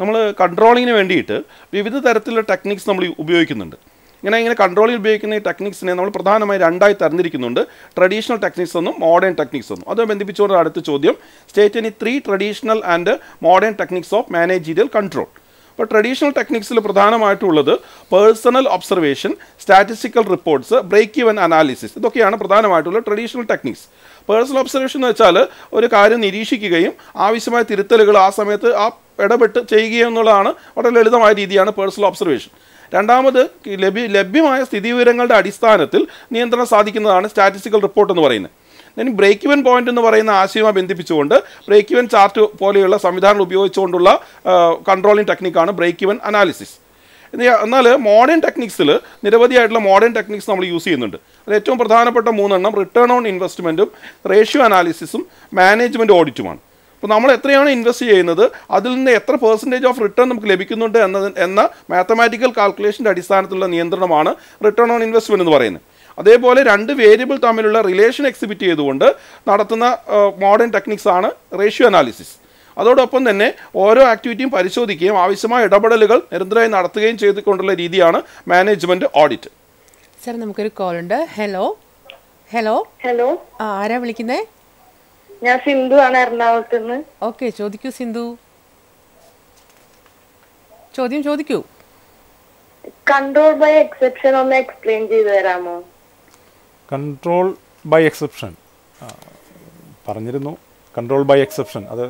നമ്മൾ കൺട്രോളിങ്ങിന് വേണ്ടിയിട്ട് വിവിധ തരത്തിലുള്ള ടെക്നിക്സ് നമ്മൾ ഉപയോഗിക്കുന്നുണ്ട്. ഇങ്ങനെ ഇങ്ങനെ കൺട്രോളിൽ ഉപയോഗിക്കുന്ന ഈ ടെക്നിക്സിനെ നമ്മൾ പ്രധാനമായി രണ്ടായി തരംതിരിക്കുന്നുണ്ട്. ട്രഡീഷണൽ ടെക്നിക്സ് ഒന്നും മോഡേൺ ടെക്നിക്സ് ഒന്നും. അത് ബന്ധിപ്പിച്ചുകൊണ്ട് അടുത്ത ചോദ്യം. State any three traditional and modern techniques of managerial control അപ്പോൾ ട്രഡീഷണൽ ടെക്നിക്സിൽ പ്രധാനമായിട്ടുള്ളത് personal observation statistical reports break even analysis ഇതൊക്കെയാണ് പ്രധാനമായിട്ടുള്ള ട്രഡീഷണൽ ടെക്നിക്സ് പേഴ്സണൽ ഒബ്സർവേഷൻ എന്ന് വെച്ചാൽ ഒരു കാര്യം നിരീക്ഷിക്കുകയും ആവശ്യമായ തിരുത്തലുകൾ ആ സമയത്ത് ആ ഇടപെട്ട് ചെയ്യുകയും എന്നുള്ളതാണ് വളരെ ലളിതമായ രീതിയാണ് പേഴ്സണൽ ഒബ്സർവേഷൻ രണ്ടാമത് ലഭ്യ ലഭ്യമായ സ്ഥിതിവിവരങ്ങളുടെ അടിസ്ഥാനത്തിൽ നിയന്ത്രണം സാധിക്കുന്നതാണ് സ്റ്റാറ്റിസ്റ്റിക്കൽ റിപ്പോർട്ട് എന്ന് പറയുന്നത്. ഞാൻ ബ്രേക്ക് ഇവൻ പോയിന്റ് എന്ന് പറയുന്ന ആശയവുമായി ബന്ധിപ്പിച്ചുകൊണ്ട് ബ്രേക്ക് ഇവൻ ചാർട്ട് പോലെയുള്ള സംവിധാനങ്ങൾ ഉപയോഗിച്ചുകൊണ്ടുള്ള കൺട്രോളിംഗ് ടെക്നിക്കാണ് ബ്രേക്ക് ഇവൻ അനാലിസിസ് എന്നാൽ മോഡേൺ ടെക്നിക്സിൽ നിരവധിയായിട്ടുള്ള മോഡേൺ ടെക്നിക്സ് നമ്മൾ യൂസ് ചെയ്യുന്നുണ്ട്. അതിൽ ഏറ്റവും പ്രധാനപ്പെട്ട മൂന്നെണ്ണം റിട്ടേൺ ഓൺ ഇൻവെസ്റ്റ്മെന്റും റേഷ്യോ അനാലിസിസും മാനേജ്മെന്റ് ഓഡിറ്റുമാണ് അപ്പോൾ നമ്മൾ എത്രയാണ് ഇൻവെസ്റ്റ് ചെയ്യുന്നത്? അതിൽ നിന്ന് എത്ര പെർസെന്റേജ് ഓഫ് റിട്ടേൺ നമുക്ക് ലഭിക്കുന്നുണ്ട് എന്നത് എന്ന മാത്തമാറ്റിക്കൽ കാൽക്കുലേഷന്റെ അടിസ്ഥാനത്തിലുള്ള നിയന്ത്രണമാണ് റിട്ടേൺ ഓൺ ഇൻവെസ്റ്റ്മെന്റ് എന്ന് പറയുന്നത്. അതേപോലെ രണ്ട് വേരിയബിൾ തമ്മിലുള്ള റിലേഷൻ എക്സിബിറ്റ് ചെയ്തുകൊണ്ട് നടത്തുന്ന മോഡേൺ ടെക്നിക്സ് ആണ് റേഷ്യോ അനാലിസിസ് അതോടൊപ്പം തന്നെ ഓരോ ആക്ടിവിറ്റിയും പരിശോധിക്കുകയും ആവശ്യമായ ഇടപെടലുകൾ നിരന്തരമായി നടത്തുകയും ചെയ്തുകൊണ്ടുള്ള രീതിയാണ് മാനേജ്മെന്റ് ഓഡിറ്റ് സാർ നമുക്കൊരു കോൾ ഉണ്ട്. ഹലോ ഹലോ ഹലോ ആ ആരാ വിളിക്കുന്നേ? ഞാൻ സിന്ധു ആണ് എറണാകുളത്ത് നിന്ന് ഓക്കെ ചോദിക്കൂ സിന്ധു. ചോദ്യം ചോദിക്കൂ. കൺട്രോൾ ബൈ എക്സെപ്ഷൻ ഒന്ന് എക്സ്പ്ലെയിൻ ചെയ്തു തരാമോ? കൺട്രോൾ ബൈ എക്സെപ്ഷൻ പറഞ്ഞിരുന്നു. കൺട്രോൾ ബൈ എക്സെപ്ഷൻ അത്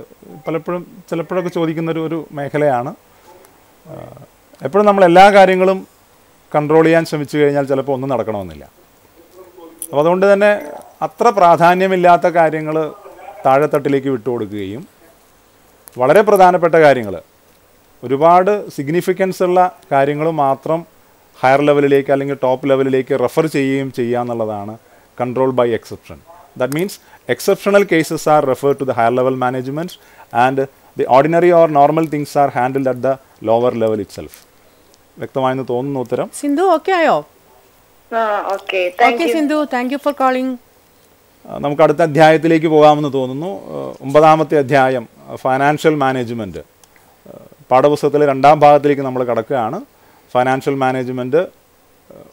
പലപ്പോഴും ചിലപ്പോഴൊക്കെ ചോദിക്കുന്ന ഒരു ഒരു മേഖലയാണ് എപ്പോഴും നമ്മൾ എല്ലാ കാര്യങ്ങളും കൺട്രോൾ ചെയ്യാൻ ശ്രമിച്ചു കഴിഞ്ഞാൽ ചിലപ്പോൾ ഒന്നും നടക്കണമെന്നില്ല. അപ്പോൾ അതുകൊണ്ട് തന്നെ അത്ര പ്രാധാന്യമില്ലാത്ത കാര്യങ്ങൾ താഴെത്തട്ടിലേക്ക് വിട്ടുകൊടുക്കുകയും വളരെ പ്രധാനപ്പെട്ട കാര്യങ്ങൾ ഒരുപാട് സിഗ്നിഫിക്കൻസ് ഉള്ള കാര്യങ്ങൾ മാത്രം ഹയർ ലെവലിലേക്ക് അല്ലെങ്കിൽ ടോപ്പ് ലെവലിലേക്ക് റെഫർ ചെയ്യുകയും ചെയ്യുക എന്നുള്ളതാണ് control by exception that means exceptional cases are refer to the higher level management and the ordinary or normal things are handled at the lower level itself വ്യക്തമായെന്ന് തോന്നുന്നു ഉത്തരം? സിന്ധു ഓക്കെ ആയോ? Okay Sindhu. Thank you for calling നമുക്ക് അടുത്ത അധ്യായത്തിലേക്ക് പോകാമെന്ന് തോന്നുന്നു. ഒമ്പതാമത്തെ അധ്യായം ഫൈനാൻഷ്യൽ മാനേജ്മെന്റ് പാഠപുസ്തകത്തിലെ രണ്ടാം ഭാഗത്തിലേക്ക് നമ്മൾ കടക്കുകയാണ്. ഫൈനാൻഷ്യൽ മാനേജ്മെന്റ്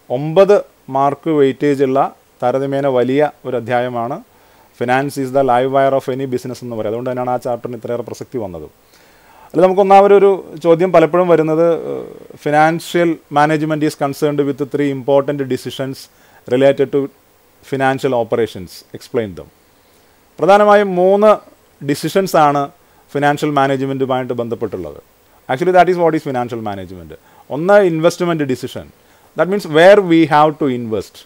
ഒമ്പത് മാർക്ക് വെയിറ്റേജ് ഉള്ള താരതമ്യേന വലിയ ഒരു അധ്യായമാണ്. Finance is the live wire of any business എന്ന് പറയും അതുകൊണ്ട് തന്നെയാണ് ആ ചാപ്റ്ററിന് ഇത്രയേറെ പ്രസക്തി വന്നത്. അല്ല നമുക്ക് ഒന്നാമതൊരു ചോദ്യം പലപ്പോഴും വരുന്നത് financial management is concerned with three important decisions related to financial operations explain them പ്രധാനമായും മൂന്ന് ഡിസിഷൻസ് ആണ് ഫിനാൻഷ്യൽ മാനേജ്മെന്റുമായിട്ട് ബന്ധപ്പെട്ടുള്ളത്. Actually that is what is financial management ഒന്ന് investment decision that means where we have to invest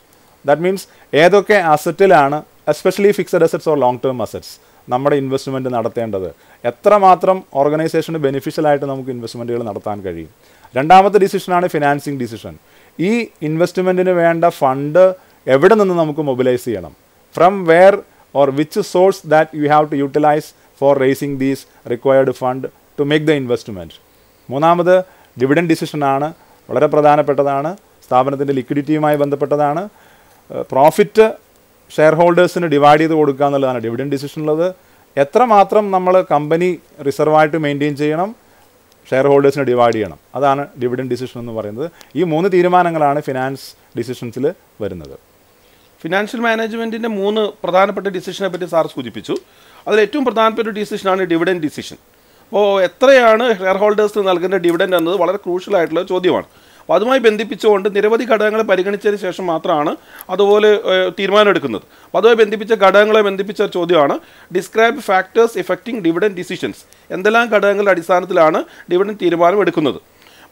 that means ഏതൊക്കെ അസറ്റിലാണ് especially fixed assets or long term assets നമ്മുടെ investment നടത്തേണ്ടത്. എത്രമാത്രം ഓർഗനൈസേഷന് ബെനിഫിഷ്യലായിട്ട് നമുക്ക് ഇൻവെസ്റ്റ്മെന്റുകൾ നടത്താൻ കഴിയും? രണ്ടാമത്തെ ഡിസിഷനാണ് ഫിനാൻസിങ് ഡിസിഷൻ ഈ ഇൻവെസ്റ്റ്മെന്റിന് വേണ്ട ഫണ്ട് എവിടെ നിന്ന് നമുക്ക് മൊബിലൈസ് ചെയ്യണം? From where or which source that you have to utilise for raising these required fund to make the investment മൂന്നാമത് ഡിവിഡൻ ഡിസിഷനാണ് വളരെ പ്രധാനപ്പെട്ടതാണ്. സ്ഥാപനത്തിന്റെ ലിക്വിഡിറ്റിയുമായി ബന്ധപ്പെട്ടതാണ്. പ്രോഫിറ്റ് ഷെയർ ഹോൾഡേഴ്സിന് ഡിവൈഡ് ചെയ്ത് കൊടുക്കുക എന്നുള്ളതാണ് ഡിവിഡൻ ഡിസിഷനുള്ളത് എത്രമാത്രം നമ്മൾ കമ്പനി റിസർവായിട്ട് മെയിന്റെയിൻ ചെയ്യണം? ഷെയർ ഹോൾഡേഴ്സിന് ഡിവൈഡ് ചെയ്യണം. അതാണ് ഡിവിഡൻ ഡിസിഷൻ എന്ന് പറയുന്നത്. ഈ മൂന്ന് തീരുമാനങ്ങളാണ് ഫിനാൻസ് ഡിസിഷൻസിൽ വരുന്നത്. ഫിനാൻഷ്യൽ മാനേജ്മെന്റിന്റെ മൂന്ന് പ്രധാനപ്പെട്ട ഡിസിഷനെ പറ്റി സാർ സൂചിപ്പിച്ചു. അതിൽ ഏറ്റവും പ്രധാനപ്പെട്ട ഡിസിഷനാണ് ഡിവിഡൻ ഡിസിഷൻ അപ്പോൾ എത്രയാണ് ഷെയർ ഹോൾഡേഴ്സിന് നൽകേണ്ട ഡിവിഡൻഡ് എന്നത് വളരെ ക്രൂഷ്യൽ ആയിട്ടുള്ള ചോദ്യമാണ്. അപ്പോൾ അതുമായി ബന്ധിപ്പിച്ചുകൊണ്ട് നിരവധി ഘടകങ്ങളെ പരിഗണിച്ചതിന് ശേഷം മാത്രമാണ് അതുപോലെ തീരുമാനമെടുക്കുന്നത്. അപ്പോൾ അതുമായി ബന്ധിപ്പിച്ച ഘടകങ്ങളെ ബന്ധിപ്പിച്ച ചോദ്യമാണ്. Describe factors affecting dividend decisions എന്തെല്ലാം ഘടകങ്ങളുടെ അടിസ്ഥാനത്തിലാണ് ഡിവിഡൻ തീരുമാനം എടുക്കുന്നത്?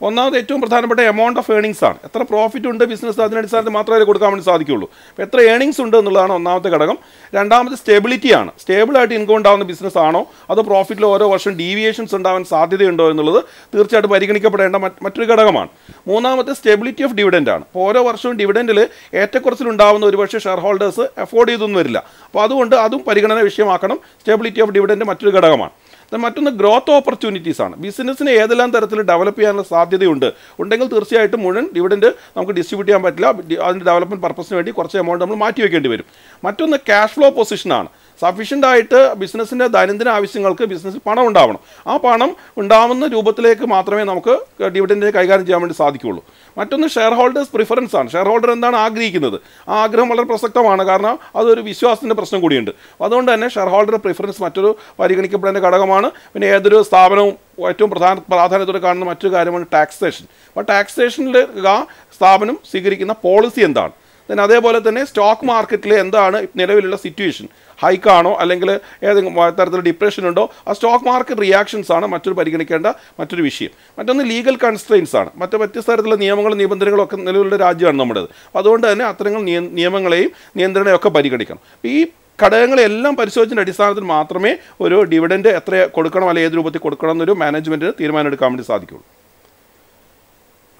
ഒന്നാമത് ഏറ്റവും പ്രധാനപ്പെട്ട എമൗണ്ട് ഓഫ് ഏണിങ്സ് ആണ്. എത്ര പ്രോഫിറ്റ് ഉണ്ട് ബിസിനസ് അതിനടിസ്ഥാനത്തിൽ മാത്രമേ കൊടുക്കാൻ വേണ്ടി സാധിക്കുള്ളൂ അപ്പോൾ എത്ര ഏണിങ്സ് ഉണ്ട് എന്നുള്ളതാണ് ഒന്നാമത്തെ ഘടകം. രണ്ടാമത് സ്റ്റെബിലിറ്റി ആണ്. സ്റ്റേബിളായിട്ട് ഇൻകം ഉണ്ടാകുന്ന ബിസിനസ് ആണോ? അതോ പ്രോഫിറ്റിൽ ഓരോ വർഷം ഡീവിയേഷൻസ് ഉണ്ടാവാൻ സാധ്യതയുണ്ടോ എന്നുള്ളത് തീർച്ചയായിട്ടും പരിഗണിക്കപ്പെടേണ്ട മറ്റൊരു ഘടകമാണ്. മൂന്നാമത്തെ സ്റ്റെബിലിറ്റി ഓഫ് ഡിവിഡന്റ് ആണ്. അപ്പോൾ ഓരോ വർഷവും ഡിവിഡന്റിൽ ഏറ്റക്കുറച്ചിലുണ്ടാവുന്ന ഒരുപക്ഷെ ഷെയർ ഹോൾഡേഴ്സ് അഫോർഡ് ചെയ്തൊന്നും വരില്ല. അപ്പോൾ അതുകൊണ്ട് അതും പരിഗണന വിഷയമാക്കണം. സ്റ്റെബിലിറ്റി ഓഫ് ഡിവിഡന്റ് മറ്റൊരു ഘടകമാണ്. മറ്റൊന്ന് ഗ്രോത്ത് ഓപ്പർച്യൂണിറ്റീസ് ആണ്. ബിസിനസ്സിനെ ഏതെല്ലാം തരത്തിൽ ഡെവലപ്പ് ചെയ്യാനുള്ള സാധ്യതയുണ്ട്? ഉണ്ടെങ്കിൽ തീർച്ചയായിട്ടും മുഴുവൻ ഡിവിഡൻഡ് നമുക്ക് ഡിസ്ട്രിബ്യൂട്ട് ചെയ്യാൻ പറ്റില്ല. അതിന്റെ ഡെവലപ്മെന്റ് പർപ്പസിന് വേണ്ടി കുറച്ച് എമൗണ്ട് നമ്മൾ മാറ്റി വെക്കേണ്ടി വരും. മറ്റൊന്ന് ക്യാഷ് ഫ്ലോ പൊസിഷനാണ് സഫീഷ്യന്റ് ആയിട്ട് ബിസിനസ്സിന്റെ ദൈനംദിന ആവശ്യങ്ങൾക്ക് ബിസിനസ്സിൽ പണം ഉണ്ടാവണം. ആ പണം ഉണ്ടാവുന്ന രൂപത്തിലേക്ക് മാത്രമേ നമുക്ക് ഡിവിഡൻഡ് കൈകാര്യം ചെയ്യാൻ വേണ്ടി സാധിക്കുകയുള്ളൂ. മറ്റൊന്ന് ഷെയർ ഹോൾഡേഴ്സ് പ്രിഫറൻസ് ആണ്. ഷെയർ ഹോൾഡർ എന്താണ് ആഗ്രഹിക്കുന്നത്? ആ ആഗ്രഹം വളരെ പ്രസക്തമാണ്. കാരണം അതൊരു വിശ്വാസത്തിന്റെ പ്രശ്നം കൂടിയുണ്ട്. അതുകൊണ്ട് തന്നെ ഷെയർ ഹോൾഡർ പ്രിഫറൻസ് മറ്റൊരു പരിഗണിക്കപ്പെടേണ്ട ഘടകമാണ്. പിന്നെ ഏതൊരു സ്ഥാപനവും ഏറ്റവും പ്രധാന പ്രാധാന്യത്തോടെ കാണുന്ന മറ്റൊരു കാര്യമാണ് ടാക്സേഷൻ അപ്പോൾ ടാക്സേഷനിൽ ആ സ്ഥാപനം സ്വീകരിക്കുന്ന പോളിസി എന്താണ്? Then അതേപോലെ തന്നെ സ്റ്റോക്ക് മാർക്കറ്റിൽ എന്താണ് നിലവിലുള്ള സിറ്റുവേഷൻ ഹൈക്കാണോ അല്ലെങ്കിൽ ഏതെങ്കിലും തരത്തിൽ ഡിപ്രഷൻ ഉണ്ടോ? ആ സ്റ്റോക്ക് മാർക്കറ്റ് റിയാക്ഷൻസ് ആണ് മറ്റൊരു പരിഗണിക്കേണ്ട മറ്റൊരു വിഷയം. മറ്റൊന്ന് ലീഗൽ കൺസ്ട്രെയിൻസ് ആണ്. മറ്റ് വ്യത്യസ്ത തരത്തിലുള്ള നിയമങ്ങളും നിബന്ധനകളും ഒക്കെ നിലവിലുള്ള രാജ്യമാണ് നമ്മുടേത്. അതുകൊണ്ട് തന്നെ അത്തരങ്ങൾ നിയമങ്ങളെയും നിയന്ത്രണയും ഒക്കെ പരിഗണിക്കണം. ഈ ഘടകങ്ങളെല്ലാം പരിശോധിച്ചതിന്റെ അടിസ്ഥാനത്തിൽ മാത്രമേ ഒരു ഡിവിഡൻഡ് എത്ര കൊടുക്കണം അല്ലെങ്കിൽ ഏത് രൂപത്തിൽ കൊടുക്കണം എന്നൊരു മാനേജ്മെന്റിന് തീരുമാനം എടുക്കാൻ വേണ്ടി സാധിക്കുള്ളൂ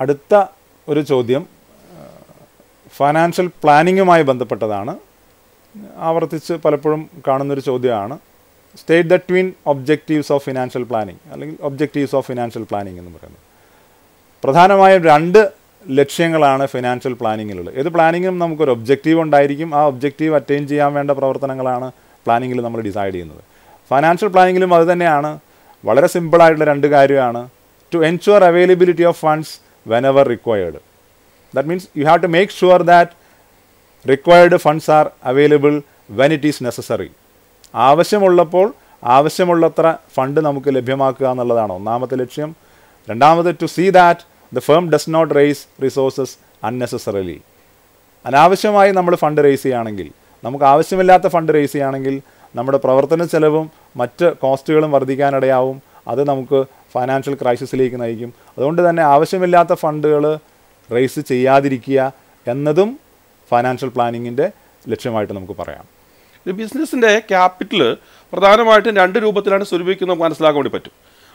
അടുത്ത ഒരു ചോദ്യം. ഫൈനാൻഷ്യൽ പ്ലാനിങ്ങുമായി ബന്ധപ്പെട്ടതാണ്. ആവർത്തിച്ച് പലപ്പോഴും കാണുന്നൊരു ചോദ്യമാണ്. State the twin objectives of financial planning അല്ലെങ്കിൽ ഒബ്ജക്റ്റീവ്സ് ഓഫ് ഫിനാൻഷ്യൽ പ്ലാനിങ് എന്ന് പറയുന്നത്. പ്രധാനമായും രണ്ട് ലക്ഷ്യങ്ങളാണ് ഫിനാൻഷ്യൽ പ്ലാനിങ്ങിലുള്ളത് ഏത് പ്ലാനിങ്ങും നമുക്കൊരു ഒബ്ജക്റ്റീവ് ഉണ്ടായിരിക്കും. ആ ഒബ്ജക്റ്റീവ് അറ്റൈൻ ചെയ്യാൻ വേണ്ട പ്രവർത്തനങ്ങളാണ് പ്ലാനിങ്ങിൽ നമ്മൾ ഡിസൈഡ് ചെയ്യുന്നത്. ഫൈനാൻഷ്യൽ പ്ലാനിങ്ങിലും അതുതന്നെയാണ് വളരെ സിമ്പിളായിട്ടുള്ള രണ്ട് കാര്യമാണ്. To ensure availability of funds whenever required that means you have to make sure that required funds are available when it is necessary ആവശ്യമുള്ളപ്പോൾ ആവശ്യമുള്ളത്ര ഫണ്ട് നമുക്ക് ലഭ്യമാക്കുക എന്നുള്ളതാണ് ഒന്നാമത്തെ ലക്ഷ്യം. രണ്ടാമത് to see that the firm does not raise resources unnecessarily അനാവശ്യമായി നമ്മൾ ഫണ്ട് റേസ് ചെയ്യുകയാണെങ്കിൽ നമുക്ക് ആവശ്യമില്ലാത്ത ഫണ്ട് റേസ് ചെയ്യുകയാണെങ്കിൽ നമ്മുടെ പ്രവർത്തന ചെലവും മറ്റ് കോസ്റ്റുകളും വർദ്ധിക്കാനിടയാവും. അത് നമുക്ക് ഫൈനാൻഷ്യൽ ക്രൈസിസിലേക്ക് നയിക്കും. അതുകൊണ്ട് തന്നെ ആവശ്യമില്ലാത്ത ഫണ്ടുകൾ റേസ് ചെയ്യാതിരിക്കുക എന്നതും ഫൈനാൻഷ്യൽ പ്ലാനിങ്ങിന്റെ ലക്ഷ്യമായിട്ട് നമുക്ക് പറയാം. ബിസിനസ്സിന്റെ ക്യാപിറ്റൽ പ്രധാനമായിട്ടും രണ്ട് രൂപത്തിലാണ് സ്വരൂപിക്കുന്നത് നമുക്ക് മനസ്സിലാക്കാൻ വേണ്ടി പറ്റും.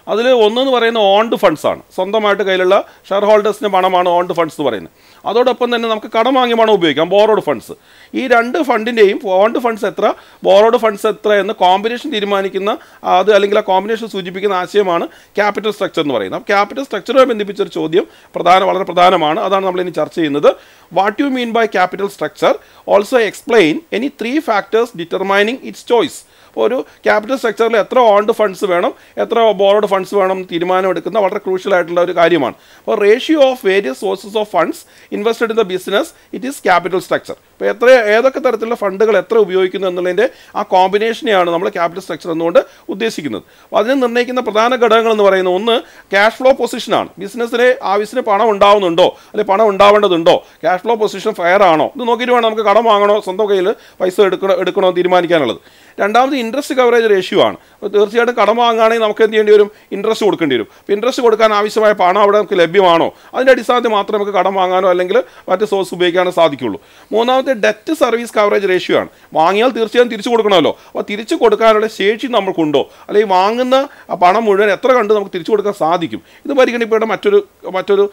അതിൽ ഒന്നെന്ന് പറയുന്ന ഓൺഡ് ഫണ്ട്സ് ആണ്. സ്വന്തമായിട്ട് കയ്യിലുള്ള ഷെയർ ഹോൾഡേഴ്സിന്റെ പണമാണ് ഓൺഡ് ഫണ്ട്സ് എന്ന് പറയുന്നത്. അതോടൊപ്പം തന്നെ നമുക്ക് കടം വാങ്ങിയ പണം ഉപയോഗിക്കാം ബോറോഡ് ഫണ്ട്സ് ഈ രണ്ട് ഫണ്ടിന്റെയും ഓൺഡ് ഫണ്ട്സ് എത്ര ബോറോഡ് ഫണ്ട്സ് എത്ര എന്ന് കോമ്പിനേഷൻ തീരുമാനിക്കുന്ന അത് അല്ലെങ്കിൽ ആ കോമ്പിനേഷൻ സൂചിപ്പിക്കുന്ന ആശയമാണ് ക്യാപിറ്റൽ സ്ട്രക്ചർ എന്ന് പറയുന്നത്. അപ്പോൾ ക്യാപിറ്റൽ സ്ട്രക്ചറുമായി ബന്ധിപ്പിച്ചൊരു ചോദ്യം പ്രധാന വളരെ പ്രധാനമാണ്. അതാണ് നമ്മൾ ഇനി ചർച്ച ചെയ്യുന്നത്. What you mean by capital structure also explain any three factors determining its choice അപ്പോൾ ഒരു ക്യാപിറ്റൽ സ്ട്രക്ചറിൽ എത്ര ഓൺഡ് ഫണ്ട്സ് വേണം എത്ര ബോറോഡ് ഫണ്ട്സ് വേണം തീരുമാനം തീരുമാനമെടുക്കുന്ന വളരെ ക്രൂഷ്യൽ ആയിട്ടുള്ള ഒരു കാര്യമാണ്. അപ്പോൾ ratio of various sources of funds invested in the business it is capital structure അപ്പോൾ എത്ര ഏതൊക്കെ തരത്തിലുള്ള ഫണ്ടുകൾ എത്ര ഉപയോഗിക്കുന്നു എന്നുള്ളതിന്റെ ആ കോമ്പിനേഷനെയാണ് നമ്മൾ ക്യാപിറ്റൽ സ്ട്രക്ചർ എന്നുകൊണ്ട് ഉദ്ദേശിക്കുന്നത്. അപ്പോൾ അതിനെ നിർണയിക്കുന്ന പ്രധാന ഘടകങ്ങൾ എന്ന് പറയുന്നത് ഒന്ന് ക്യാഷ് ഫ്ലോ പൊസിഷനാണ് ബിസിനസ്സിന് ആവശ്യത്തിന് പണം ഉണ്ടാവുന്നുണ്ടോ? അല്ലെങ്കിൽ പണം ഉണ്ടാവേണ്ടതുണ്ടോ? ക്യാഷ് ഫ്ലോ പൊസിഷൻ ഫയർ ആണോ? ഇത് നോക്കിയിട്ട് വേണം നമുക്ക് കടം വാങ്ങണോ? സ്വന്തം കയ്യിൽ പൈസ എടുക്കണോ എടുക്കണോ തീരുമാനിക്കാനുള്ളത്. രണ്ടാമത് ഇൻട്രസ്റ്റ് കവറേജ് റേഷ്യോ ആണ്. തീർച്ചയായിട്ടും കടം വാങ്ങുകയാണെങ്കിൽ നമുക്ക് എന്ത് ചെയ്യേണ്ടി വരും? ഇൻട്രസ്റ്റ് കൊടുക്കേണ്ടി വരും. അപ്പോൾ ഇൻട്രസ്റ്റ് കൊടുക്കാൻ ആവശ്യമായ പണം അവിടെ നമുക്ക് ലഭ്യമാണോ? അതിന്റെ അടിസ്ഥാനത്തിൽ മാത്രമേ നമുക്ക് കടം വാങ്ങാനോ അല്ലെങ്കിൽ മറ്റ് സോഴ്സ് ഉപയോഗിക്കാനോ സാധിക്കുള്ളൂ മൂന്നാമത്തെ ഡെറ്റ് സർവീസ് കവറേജ് റേഷ്യോ ആണ്. വാങ്ങിയാൽ തീർച്ചയായും തിരിച്ചു കൊടുക്കണമല്ലോ. അപ്പോൾ തിരിച്ചു കൊടുക്കാനുള്ള ശേഷി നമുക്കുണ്ടോ അല്ലെങ്കിൽ വാങ്ങുന്ന പണം മുഴുവൻ എത്ര കണ്ട് നമുക്ക് തിരിച്ചു കൊടുക്കാൻ സാധിക്കും? ഇത് പരിഗണിക്കേണ്ട മറ്റൊരു മറ്റൊരു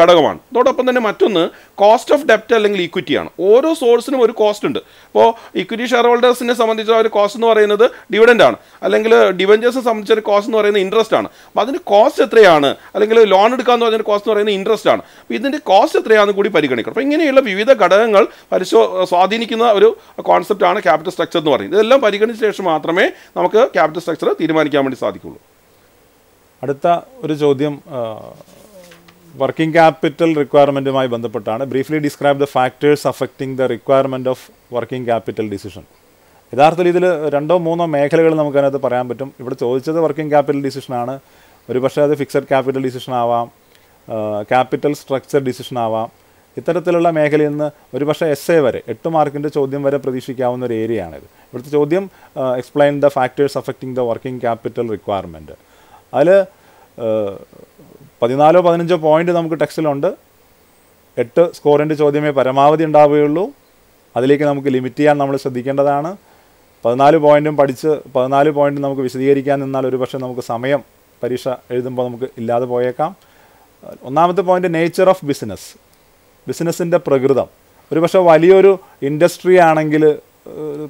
ഘടകമാണ്. അതോടൊപ്പം തന്നെ മറ്റൊന്ന് കോസ്റ്റ് ഓഫ് ഡെപ്റ്റ് അല്ലെങ്കിൽ ഇക്വിറ്റിയാണ് ഓരോ സോഴ്സിനും ഒരു കോസ്റ്റ് ഉണ്ട്. ഇപ്പോൾ ഇക്വിറ്റി ഷെയർ ഹോൾഡേഴ്സിനെ സംബന്ധിച്ചുള്ള ഒരു കോസ്റ്റ് എന്ന് പറയുന്നത് ഡിവിഡന്റ് ആണ്. അല്ലെങ്കിൽ ഡിവഞ്ചേഴ്സിനെ സംബന്ധിച്ച കോസ്റ്റ് എന്ന് പറയുന്നത് ഇൻട്രസ്റ്റ് ആണ്. അപ്പോൾ അതിന്റെ കോസ്റ്റ് എത്രയാണ്? അല്ലെങ്കിൽ ലോൺ എടുക്കാന്ന് പറഞ്ഞ കോസ്റ്റ് എന്ന് പറയുന്നത് ഇൻട്രസ്റ്റ് ആണ്. അപ്പോൾ ഇതിന്റെ കോസ്റ്റ് എത്രയാണെന്ന് കൂടി പരിഗണിക്കണം. അപ്പോൾ ഇങ്ങനെയുള്ള വിവിധ ഘടകങ്ങൾ പരിശോ സ്വാധീനിക്കുന്ന ഒരു കോൺസെപ്റ്റാണ് ക്യാപിറ്റൽ സ്ട്രക്ചർ എന്ന് പറയുന്നത്. ഇതെല്ലാം പരിഗണിച്ച ശേഷം മാത്രമേ നമുക്ക് ക്യാപിറ്റൽ സ്ട്രക്ചർ തീരുമാനിക്കാൻ വേണ്ടി സാധിക്കുള്ളൂ. അടുത്ത ഒരു ചോദ്യം വർക്കിംഗ് ക്യാപിറ്റൽ റിക്വയർമെന്റുമായി ബന്ധപ്പെട്ടാണ്. Briefly describe the factors affecting the requirement of working capital decision യഥാർത്ഥത്തിൽ ഇതിൽ രണ്ടോ മൂന്നോ മേഖലകൾ നമുക്കതിനകത്ത് പറയാൻ പറ്റും. ഇവിടെ ചോദിച്ചത് വർക്കിംഗ് ക്യാപിറ്റൽ ഡിസിഷനാണ് ഒരു പക്ഷേ അത് ഫിക്സഡ് ക്യാപിറ്റൽ ഡിസിഷൻ ആവാം. ക്യാപിറ്റൽ സ്ട്രക്ചർ ഡിസിഷൻ ആവാം. ഇത്തരത്തിലുള്ള മേഖലയിൽ നിന്ന് ഒരു പക്ഷേ എസ് എ വരെ എട്ട് മാർക്കിന്റെ ചോദ്യം വരെ പ്രതീക്ഷിക്കാവുന്ന ഒരു ഏരിയയാണിത് ഇവിടുത്തെ ചോദ്യം explain the factors affecting the working capital requirement അതിൽ പതിനാലോ പതിനഞ്ചോ പോയിന്റ് നമുക്ക് ടെക്സ്റ്റിലുണ്ട് എട്ട് സ്കോറിന്റെ ചോദ്യമേ പരമാവധി ഉണ്ടാവുകയുള്ളൂ. അതിലേക്ക് നമുക്ക് ലിമിറ്റ് ചെയ്യാൻ നമ്മൾ ശ്രദ്ധിക്കേണ്ടതാണ്. പതിനാല് പോയിന്റും പഠിച്ച് പതിനാല് പോയിന്റ് നമുക്ക് വിശദീകരിക്കാൻ നിന്നാൽ ഒരുപക്ഷെ നമുക്ക് സമയം പരീക്ഷ എഴുതുമ്പോൾ നമുക്ക് ഇല്ലാതെ പോയേക്കാം. ഒന്നാമത്തെ പോയിന്റ് നേച്ചർ ഓഫ് ബിസിനസ് ബിസിനസ്സിന്റെ പ്രകൃതം. ഒരുപക്ഷെ വലിയൊരു ഇൻഡസ്ട്രി ആണെങ്കിൽ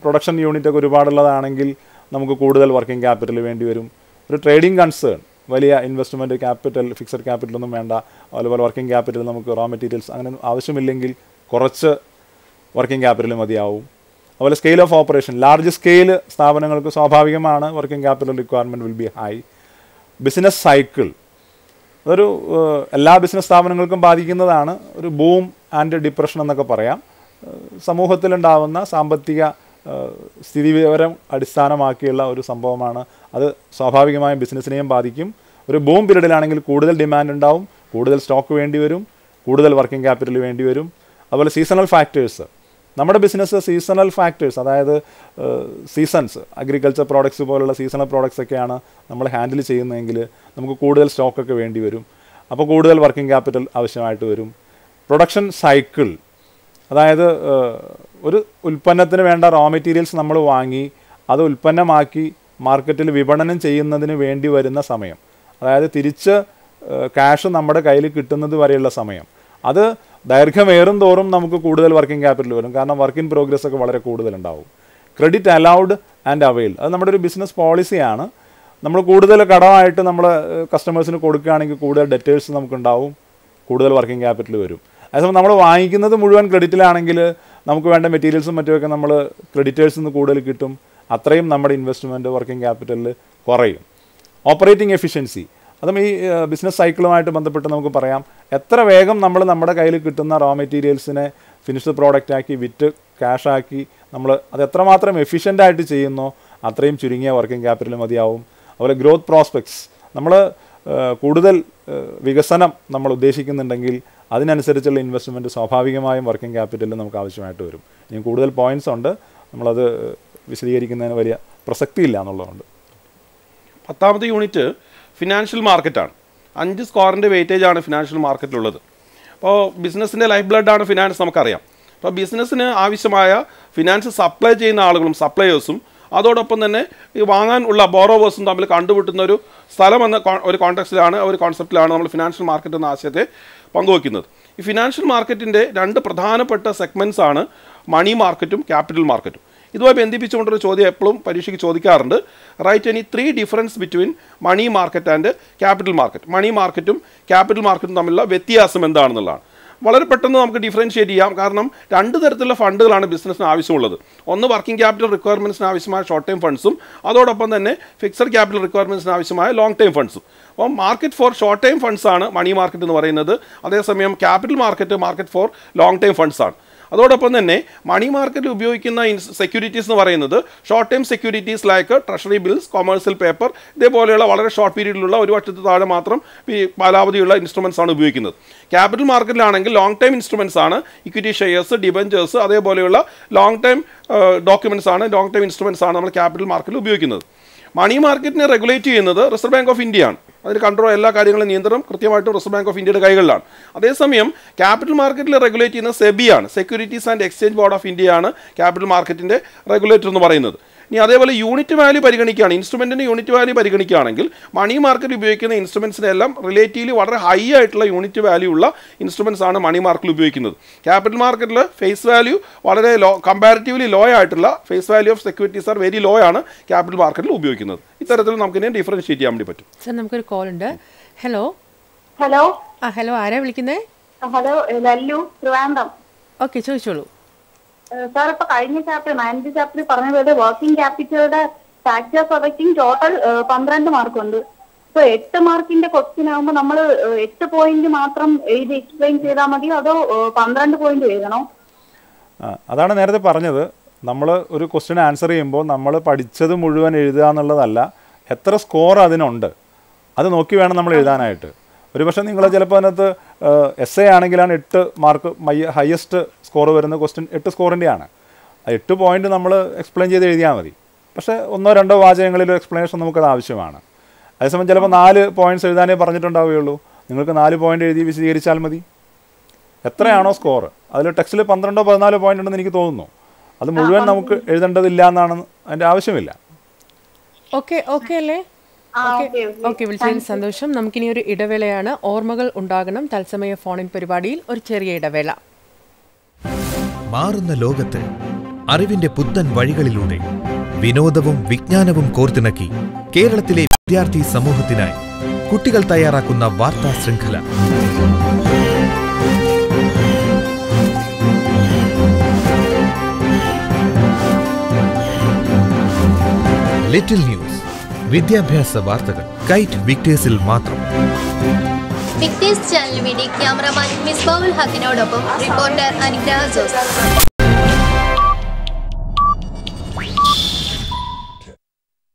പ്രൊഡക്ഷൻ യൂണിറ്റ് ഒക്കെ ഒരുപാടുള്ളതാണെങ്കിൽ നമുക്ക് കൂടുതൽ വർക്കിംഗ് ക്യാപിറ്റൽ വേണ്ടി വരും. ഒരു ട്രേഡിംഗ് കൺസേൺ വലിയ ഇൻവെസ്റ്റ്മെന്റ് ക്യാപിറ്റൽ ഫിക്സഡ് ക്യാപിറ്റൽ ഒന്നും വേണ്ട. അതുപോലെ വർക്കിംഗ് ക്യാപിറ്റൽ നമുക്ക് റോ മെറ്റീരിയൽസ് അങ്ങനെ ആവശ്യമില്ലെങ്കിൽ കുറച്ച് വർക്കിംഗ് ക്യാപിറ്റൽ മതിയാവും. അതുപോലെ scale of operation large scale സ്ഥാപനങ്ങൾക്ക് സ്വാഭാവികമാണ് working capital requirement will be high business cycle അതൊരു എല്ലാ ബിസിനസ് സ്ഥാപനങ്ങൾക്കും ബാധിക്കുന്നതാണ് ഒരു ബൂം ആൻഡ് ഡിപ്രഷൻ എന്നൊക്കെ പറയാം. സമൂഹത്തിലുണ്ടാവുന്ന സാമ്പത്തിക സ്ഥിതി സ്ഥിതിവിവരം അടിസ്ഥാനമാക്കിയുള്ള ഒരു സംഭവമാണ്. അത് സ്വാഭാവികമായും ബിസിനസ്സിനെയും ബാധിക്കും. ഒരു ബൂം പീരീഡിലാണെങ്കിൽ കൂടുതൽ ഡിമാൻഡ് ഉണ്ടാവും കൂടുതൽ സ്റ്റോക്ക് വേണ്ടി വരും കൂടുതൽ വർക്കിംഗ് ക്യാപിറ്റൽ വേണ്ടി വരും. അതുപോലെ സീസണൽ ഫാക്ടേഴ്സ് നമ്മുടെ ബിസിനസ് സീസണൽ ഫാക്ടേഴ്സ് അതായത് സീസൺസ് അഗ്രികൾച്ചർ പ്രോഡക്ട്സ് പോലുള്ള സീസണൽ പ്രോഡക്ട്സ് ഒക്കെയാണ് നമ്മൾ ഹാൻഡിൽ ചെയ്യുന്നതെങ്കിൽ നമുക്ക് കൂടുതൽ സ്റ്റോക്കൊക്കെ വേണ്ടി വരും. അപ്പോൾ കൂടുതൽ വർക്കിംഗ് ക്യാപിറ്റൽ ആവശ്യമായിട്ട് വരും. പ്രൊഡക്ഷൻ സൈക്കിൾ അതായത് ഒരു ഉൽപ്പന്നത്തിന് വേണ്ട റോ മെറ്റീരിയൽസ് നമ്മൾ വാങ്ങി അത് ഉൽപ്പന്നമാക്കി മാർക്കറ്റിൽ വിപണനം ചെയ്യുന്നതിന് വേണ്ടി വരുന്ന സമയം. അതായത് തിരിച്ച് ക്യാഷ് നമ്മുടെ കയ്യിൽ കിട്ടുന്നത് വരെയുള്ള സമയം. അത് ദൈർഘ്യമേറും തോറും നമുക്ക് കൂടുതൽ വർക്കിംഗ് ക്യാപിറ്റൽ വരും. കാരണം വർക്ക് ഇൻ പ്രോഗ്രസ് ഒക്കെ വളരെ കൂടുതലുണ്ടാവും. ക്രെഡിറ്റ് അലൗഡ് ആൻഡ് അവൈൽ അത് നമ്മുടെ ഒരു ബിസിനസ് പോളിസിയാണ് നമ്മൾ കൂടുതൽ കടമായിട്ട് നമ്മൾ കസ്റ്റമേഴ്സിന് കൊടുക്കുകയാണെങ്കിൽ കൂടുതൽ ഡെറ്റേഴ്സ് നമുക്കുണ്ടാവും. കൂടുതൽ വർക്കിംഗ് ക്യാപിറ്റൽ വരും. അതേസമയം നമ്മൾ വാങ്ങിക്കുന്നത് മുഴുവൻ ക്രെഡിറ്റിലാണെങ്കിൽ നമുക്ക് വേണ്ട മെറ്റീരിയൽസും മറ്റുമൊക്കെ നമ്മൾ ക്രെഡിറ്റേഴ്സിൽ നിന്ന് കൂടുതൽ കിട്ടും. അത്രയും നമ്മുടെ ഇൻവെസ്റ്റ്മെന്റ് വർക്കിംഗ് ക്യാപിറ്റലിൽ കുറയും. ഓപ്പറേറ്റിംഗ് എഫിഷ്യൻസി അതും ഈ ബിസിനസ് സൈക്കിളുമായിട്ട് ബന്ധപ്പെട്ട് നമുക്ക് പറയാം. എത്ര വേഗം നമ്മൾ നമ്മുടെ കയ്യിൽ കിട്ടുന്ന റോ മെറ്റീരിയൽസിനെ ഫിനിഷ്ഡ് പ്രോഡക്റ്റ് ആക്കി വിറ്റ് ക്യാഷ് ആക്കി നമ്മൾ അത് എത്രമാത്രം എഫിഷ്യന്റ് ആയിട്ട് ചെയ്യുന്നോ അത്രയും ചുരുങ്ങിയ വർക്കിംഗ് ക്യാപിറ്റൽ മതിയാവും. അതുപോലെ ഗ്രോത്ത് പ്രോസ്പെക്ട്സ് നമ്മൾ കൂടുതൽ വികസനം നമ്മൾ ഉദ്ദേശിക്കുന്നുണ്ടെങ്കിൽ അതിനനുസരിച്ചുള്ള ഇൻവെസ്റ്റ്മെന്റ് സ്വാഭാവികമായും വർക്കിംഗ് ക്യാപിറ്റലിൽ നമുക്ക് ആവശ്യമായിട്ട് വരും. ഇനി കൂടുതൽ പോയിന്റ്സ് ഉണ്ട്. നമ്മളത് വിശദീകരിക്കുന്നതിന് വലിയ പ്രസക്തിയില്ല എന്നുള്ളതുകൊണ്ട്. പത്താമത്തെ യൂണിറ്റ് ഫിനാൻഷ്യൽ മാർക്കറ്റാണ് അഞ്ച് സ്കോറിന്റെ വെയിറ്റേജ് ആണ് ഫിനാൻഷ്യൽ മാർക്കറ്റിലുള്ളത് അപ്പോൾ ബിസിനസ്സിന്റെ ലൈഫ് ബ്ലഡാണ് ഫിനാൻസ് നമുക്കറിയാം. അപ്പോൾ ബിസിനസ്സിന് ആവശ്യമായ ഫിനാൻസ് സപ്ലൈ ചെയ്യുന്ന ആളുകളും സപ്ലയേഴ്സും അതോടൊപ്പം തന്നെ ഈ വാങ്ങാൻ ഉള്ള ബോറോവേഴ്സും തമ്മിൽ കണ്ടുമുട്ടുന്ന ഒരു സ്ഥലം എന്ന ഒരു കോൺടാക്സിലാണ് ഒരു കോൺസെപ്റ്റിലാണ് നമ്മൾ ഫിനാൻഷ്യൽ മാർക്കറ്റ് എന്ന ആശയത്തെ പങ്കുവയ്ക്കുന്നത്. ഈ ഫിനാൻഷ്യൽ മാർക്കറ്റിന്റെ രണ്ട് പ്രധാനപ്പെട്ട സെഗ്മെന്റ്സ് ആണ് മണി മാർക്കറ്റും ക്യാപിറ്റൽ മാർക്കറ്റും ഇതുമായി ബന്ധിപ്പിച്ചുകൊണ്ടൊരു ചോദ്യം എപ്പോഴും പരീക്ഷയ്ക്ക് ചോദിക്കാറുണ്ട്. Write any three difference between money market and capital market money മാർക്കറ്റും ക്യാപിറ്റൽ മാർക്കറ്റും തമ്മിലുള്ള വ്യത്യാസം എന്താണെന്നുള്ളതാണ്. വളരെ പെട്ടെന്ന് നമുക്ക് ഡിഫറൻഷിയേറ്റ് ചെയ്യാം. കാരണം രണ്ട് തരത്തിലുള്ള ഫണ്ടുകളാണ് ബിസിനസ്സിന് ആവശ്യമുള്ളത്. ഒന്ന് വർക്കിംഗ് ക്യാപിറ്റൽ റിക്വയർമെന്റ്സിന് ആവശ്യമായ ഷോർട്ട് ടൈം ഫണ്ട്സും അതോടൊപ്പം തന്നെ ഫിക്സഡ് ക്യാപിറ്റൽ റിക്വയർമെന്റ്സിന് ആവശ്യമായ ലോങ് ടൈം ഫണ്ട്സും അപ്പം മാർക്കറ്റ് ഫോർ ഷോർട്ട് ടൈം ഫണ്ട്സാണ് മണി മാർക്കറ്റ് എന്ന് പറയുന്നത്. അതേസമയം capital market market for long time ഫണ്ട്സാണ് അതോടൊപ്പം തന്നെ മണി മാർക്കറ്റിൽ ഉപയോഗിക്കുന്ന സെക്യൂരിറ്റീസ് എന്ന് പറയുന്നത് short term securities like treasury bills commercial paper ഇതേപോലെയുള്ള വളരെ ഷോർട്ട് പീരീഡിലുള്ള ഒരു വർഷത്തിൽ താഴെ മാത്രം ഈ കാലാവധിയുള്ള ഇൻസ്ട്രുമെൻസ് ആണ് ഉപയോഗിക്കുന്നത്. ക്യാപിറ്റൽ മാർക്കറ്റിലാണെങ്കിൽ ലോങ് ടൈം ഇൻസ്ട്രുമെൻസ് ആണ്. ഇക്വിറ്റി ഷെയർസ് ഡിബഞ്ചേഴ്സ് അതേപോലെയുള്ള ലോങ് ടൈം ഡോക്യുമെന്റ്സ് ആണ്. ലോങ് ടൈം ഇൻസ്ട്രുമെൻസ് ആണ് നമ്മൾ ക്യാപിറ്റൽ മാർക്കറ്റിൽ ഉപയോഗിക്കുന്നത്. മണി മാർക്കറ്റിനെ റെഗുലേറ്റ് ചെയ്യുന്നത് റിസർവ് ബാങ്ക് ഓഫ് ഇന്ത്യ ആണ്. അതിന് കൺട്രോൾ എല്ലാ കാര്യങ്ങളും നിയന്ത്രണം കൃത്യമായിട്ട് റിസർവ് ബാങ്ക് ഓഫ് ഇന്ത്യയുടെ കൈകളിലാണ്. അതേസമയം ക്യാപിറ്റൽ മാർക്കറ്റിൽ റെഗുലേറ്റ് ചെയ്യുന്ന സെബിയാണ്. Securities and exchange board of ഇന്ത്യയാണ് ക്യാപിറ്റൽ മാർക്കറ്റിന്റെ റെഗുലേറ്റർ എന്ന് പറയുന്നത്. ഇനി അതേപോലെ യൂണിറ്റ് വാല്യൂ പരിഗണിക്കുകയാണ്. ഇൻസ്ട്രുമെന്റിന്റെ യൂണിറ്റ് വാല്യൂ പരിഗണിക്കുകയാണെങ്കിൽ മണി മാർക്കറ്റ് ഉപയോഗിക്കുന്ന ഇൻസ്ട്രുമെൻസിനെല്ലാം റിലേറ്റീവ്ലി വളരെ ഹൈ ആയിട്ടുള്ള യൂണിറ്റ് വാല്യൂ ഉള്ള ഇൻസ്ട്രുമെൻസ് ആണ് മണി മാർക്കറ്റിൽ ഉപയോഗിക്കുന്നത്. ക്യാപിറ്റൽ മാർക്കറ്റിൽ ഫേസ് വാല്യൂ വളരെ ലോ കമ്പാരിറ്റീവ്ലി ലോ ആയിട്ടുള്ള face value of securities are very low ആണ് ക്യാപിറ്റൽ മാർക്കറ്റിൽ ഉപയോഗിക്കുന്നത്. ഇത്തരത്തിൽ നമുക്കിനെ ഡിഫറൻഷിയേറ്റ് ചെയ്യാൻ വേണ്ടി പറ്റും. സർ നമുക്കൊരു കോൾ ഉണ്ട്. ഹലോ ഹലോ ആ ഹലോ ആരാ വിളിക്കുന്നത് ഹലോ ലല്ലു ട്രിവാൻഡ്രം ഓക്കെ ചോദിച്ചോളൂ. സാർ ഇപ്പൊ കഴിഞ്ഞ ചാപ്റ്റർ നയൻത് ചാപ്റ്ററിൽ പറഞ്ഞ പോലെ വർക്കിംഗ് ക്യാപിറ്റലുടെ ഫാക്ടേഴ്സ് അഫക്റ്റിംഗ് ടോട്ടൽ പന്ത്രണ്ട് മാർക്കുണ്ട് ഇപ്പൊ എട്ട് മാർക്കിന്റെ ക്വസ്റ്റ്യൻ ആകുമ്പോൾ നമ്മൾ എട്ട് പോയിന്റ് മാത്രം എഴുതി എക്സ്പ്ലെയിൻ ചെയ്താൽ മതിയോ? അതോ പന്ത്രണ്ട് പോയിന്റ് എഴുതണോ? അതാണ് നേരത്തെ പറഞ്ഞത്. നമ്മൾ ഒരു ക്വസ്റ്റ്യൻ ആൻസർ ചെയ്യുമ്പോൾ നമ്മൾ പഠിച്ചത് മുഴുവൻ എഴുതുക എന്നുള്ളതല്ല എത്ര സ്കോർ അതിനുണ്ട്? അത് നോക്കി വേണം നമ്മൾ എഴുതാനായിട്ട്. ഒരുപക്ഷെ നിങ്ങൾ ചിലപ്പോൾ അതിനകത്ത് എസ് എ ആണെങ്കിലാണ് എട്ട് മാർക്ക് ഹയസ്റ്റ് സ്കോർ വരുന്ന ക്വസ്റ്റ്യൻ എട്ട് സ്കോറിന്റെയാണ് ആ എട്ട് പോയിന്റ് നമ്മൾ എക്സ്പ്ലെയിൻ ചെയ്ത് എഴുതിയാൽ മതി. പക്ഷേ ഒന്നോ രണ്ടോ വാചകങ്ങളിലോ എക്സ്പ്ലനേഷൻ നമുക്കത് ആവശ്യമാണ്. അതേസമയം ചിലപ്പോൾ നാല് പോയിന്റ്സ് എഴുതാനേ പറഞ്ഞിട്ടുണ്ടാവുകയുള്ളൂ. നിങ്ങൾക്ക് നാല് പോയിന്റ് എഴുതി വിശദീകരിച്ചാൽ മതി. എത്രയാണോ സ്കോർ അതിൽ ടെക്സ്റ്റിൽ പന്ത്രണ്ടോ പതിനാലോ പോയിന്റ് ഉണ്ടെന്ന് എനിക്ക് തോന്നുന്നു. അത് മുഴുവൻ നമുക്ക് എഴുതേണ്ടതില്ല എന്നാണ് അതിന്റെ ആവശ്യമില്ല. ഓക്കെ ഓക്കെ അല്ലേ? ഓക്കെ. വിളിച്ചതിന് സന്തോഷം. നമുക്കിനി ഒരു ഇടവേളയാണ്. ഓർമ്മകൾ ഉണ്ടാകണം. തത്സമയ ഫോണിൻ പരിപാടിയിൽ ഒരു ചെറിയ ഇടവേള. മാറുന്ന ലോകത്ത് അറിവിന്റെ പുത്തൻ വഴികളിലൂടെ വിനോദവും വിജ്ഞാനവും കോർത്തിണക്കി കേരളത്തിലെ വിദ്യാർത്ഥി സമൂഹത്തിനായി കുട്ടികൾ തയ്യാറാക്കുന്ന വാർത്താ ശൃംഖല. Little news. വിദ്യാഭ്യാസ വാർത്തകൾ. കൈറ്റ് വിക്ടേഴ്സിൽ മാത്രം. വിക്ടേഴ്സ് ചാനലിന് വേണ്ടി ക്യാമറമാൻ മിസ്ബാവുൽ ഹക്കിനോടൊപ്പം റിപ്പോർട്ടർ അനുഗ്രഹ ജോസ്.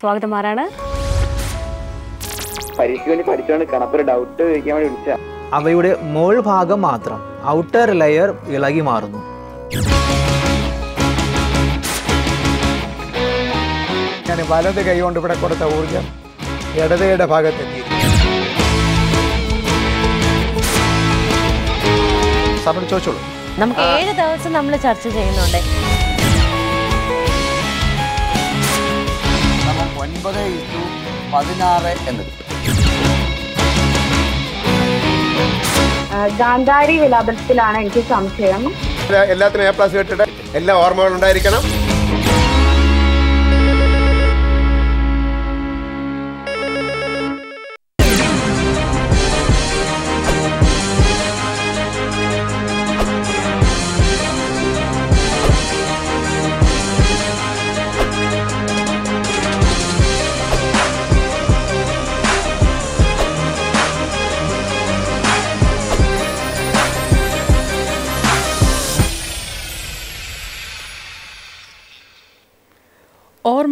സ്വാഗതം ആരാണ്? പരീക്ഷയ്ക്ക് വേണ്ടി പഠിച്ചോണ്ട് ഡൗട്ട് ചോദിക്കാൻ വേണ്ടി വിളിച്ച അവയുടെ മോൾ ഭാഗം മാത്രം. ഔട്ടർ ലെയർ ഇളകി മാറുന്നു. ഞാൻ വലത് കൈകൊണ്ട് ഇവിടെ കൊടുത്ത ഊർജം ഇടതയുടെ ഭാഗത്തെത്തി. സാറിനോട് ചോദിച്ചോളൂ. നമുക്ക് ഏഴ് ദിവസം നമ്മൾ ചർച്ച ചെയ്യുന്നുണ്ട്. ഒൻപത് ഇറ്റു പതിനാറ് എന്ന്. ഗാന്ധാരി വിലാപത്തിലാണ് എനിക്ക് സംശയം. എല്ലാത്തിനും എ പ്ലസ് കിട്ടിട്ട് എല്ലാ ഓർമ്മകളും ഉണ്ടായിരിക്കണം.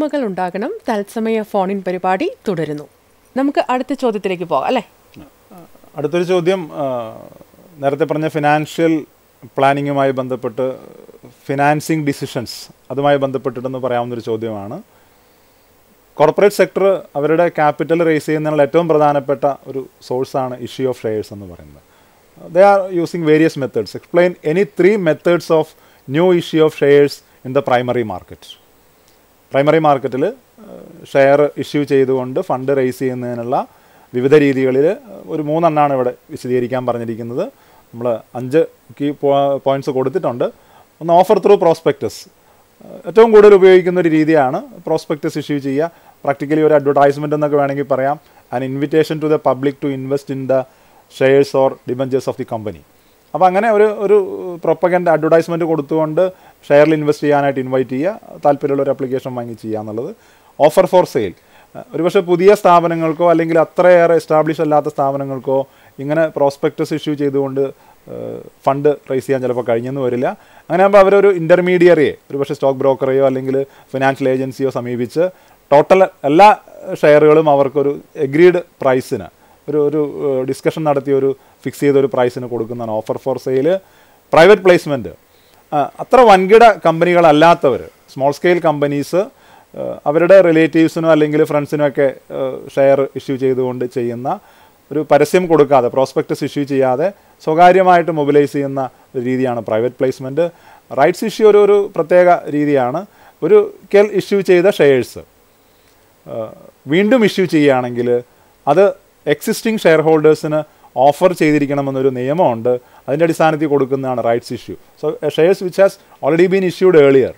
ഓർമ്മകൾ ഉണ്ടാകണം തത്സമയ ഫോണിൻ പരിപാടി തുടരുന്നു. നമുക്ക് അടുത്ത ചോദ്യത്തിലേക്ക് പോകാം അല്ലേ? അടുത്തൊരു ചോദ്യം നേരത്തെ പറഞ്ഞ ഫിനാൻഷ്യൽ പ്ലാനിങ്ങുമായി ബന്ധപ്പെട്ട് ഫിനാൻസിങ് ഡിസിഷൻസ് അതുമായി ബന്ധപ്പെട്ടിട്ടെന്ന് പറയാവുന്നൊരു ചോദ്യമാണ്. കോർപ്പറേറ്റ് സെക്ടർ അവരുടെ ക്യാപിറ്റൽ റേസ് ചെയ്യുന്നതിനുള്ള ഏറ്റവും പ്രധാനപ്പെട്ട ഒരു സോഴ്സാണ് ഇഷ്യൂ ഓഫ് ഷെയർസ് എന്ന് പറയുന്നത്. They are using various methods explain any three methods of new issue of shares in the primary market primary മാർക്കറ്റിൽ ഷെയർ ഇഷ്യൂ ചെയ്തുകൊണ്ട് ഫണ്ട് റേസ് ചെയ്യുന്നതിനുള്ള വിവിധ രീതികളിൽ ഒരു മൂന്നെണ്ണമാണ് ഇവിടെ വിശദീകരിക്കാൻ പറഞ്ഞിരിക്കുന്നത്. നമ്മൾ അഞ്ച് കീ പോയിന്റ്സ് കൊടുത്തിട്ടുണ്ട്. ഒന്ന് ഓഫർ ത്രൂ പ്രോസ്പെക്ടസ് ഏറ്റവും കൂടുതൽ ഉപയോഗിക്കുന്ന ഒരു രീതിയാണ് പ്രോസ്പെക്ടസ് ഇഷ്യൂ ചെയ്യുക. പ്രാക്ടിക്കലി ഒരു അഡ്വർടൈസ്മെന്റ് എന്നൊക്കെ വേണമെങ്കിൽ പറയാം. An invitation to the public to invest in the shares or debentures of the company അപ്പോൾ അങ്ങനെ ഒരു ഒരു പ്രൊപ്പഗൻഡ് അഡ്വർടൈസ്മെന്റ് കൊടുത്തുകൊണ്ട് ഷെയറിൽ ഇൻവെസ്റ്റ് ചെയ്യാനായിട്ട് ഇൻവൈറ്റ് ചെയ്യുക താല്പര്യമുള്ള ഒരു അപ്ലിക്കേഷൻ വാങ്ങി ചെയ്യുക എന്നുള്ളത് ഓഫർ ഫോർ സെയിൽ ഒരുപക്ഷെ പുതിയ സ്ഥാപനങ്ങൾക്കോ അല്ലെങ്കിൽ അത്രയേറെ എസ്റ്റാബ്ലിഷ് അല്ലാത്ത സ്ഥാപനങ്ങൾക്കോ ഇങ്ങനെ പ്രോസ്പെക്ടസ് ഇഷ്യൂ ചെയ്തുകൊണ്ട് ഫണ്ട് റേസ് ചെയ്യാൻ ചിലപ്പോൾ കഴിഞ്ഞെന്ന് വരില്ല. അങ്ങനെ ആകുമ്പോൾ അവരൊരു ഇന്റർമീഡിയറിയെ ഒരുപക്ഷെ സ്റ്റോക്ക് ബ്രോക്കറെയോ അല്ലെങ്കിൽ ഫിനാൻഷ്യൽ ഏജൻസിയോ സമീപിച്ച് ടോട്ടൽ എല്ലാ ഷെയറുകളും അവർക്കൊരു എഗ്രീഡ് പ്രൈസിന് ഒരു ഒരു ഡിസ്കഷൻ നടത്തി ഒരു ഫിക്സ് ചെയ്ത ഒരു പ്രൈസിന് കൊടുക്കുന്നതാണ് offer for sale private placement അത്ര വൻകിട കമ്പനികളല്ലാത്തവർ സ്മോൾ സ്കെയിൽ കമ്പനീസ് അവരുടെ റിലേറ്റീവ്സിനോ അല്ലെങ്കിൽ ഫ്രണ്ട്സിനോ ഒക്കെ ഷെയർ ഇഷ്യൂ ചെയ്തുകൊണ്ട് ചെയ്യുന്ന ഒരു പരസ്യം കൊടുക്കാതെ പ്രോസ്പെക്ടസ് ഇഷ്യൂ ചെയ്യാതെ സ്വകാര്യമായിട്ട് മൊബിലൈസ് ചെയ്യുന്ന രീതിയാണ് പ്രൈവറ്റ് പ്ലേസ്മെന്റ് റൈറ്റ്സ് ഇഷ്യൂ ഒരു ഒരു പ്രത്യേക രീതിയാണ്. ഒരു കെൽ ഇഷ്യൂ ചെയ്ത ഷെയർസ് വീണ്ടും ഇഷ്യൂ ചെയ്യുകയാണെങ്കിൽ അത് എക്സിസ്റ്റിംഗ് ഷെയർ ഹോൾഡേഴ്സിന് ഓഫർ ചെയ്തിരിക്കണമെന്നൊരു നിയമമുണ്ട്. അതിന്റെ അടിസ്ഥാനത്തിൽ കൊടുക്കുന്നതാണ് rights issue so shares which has already been issued earlier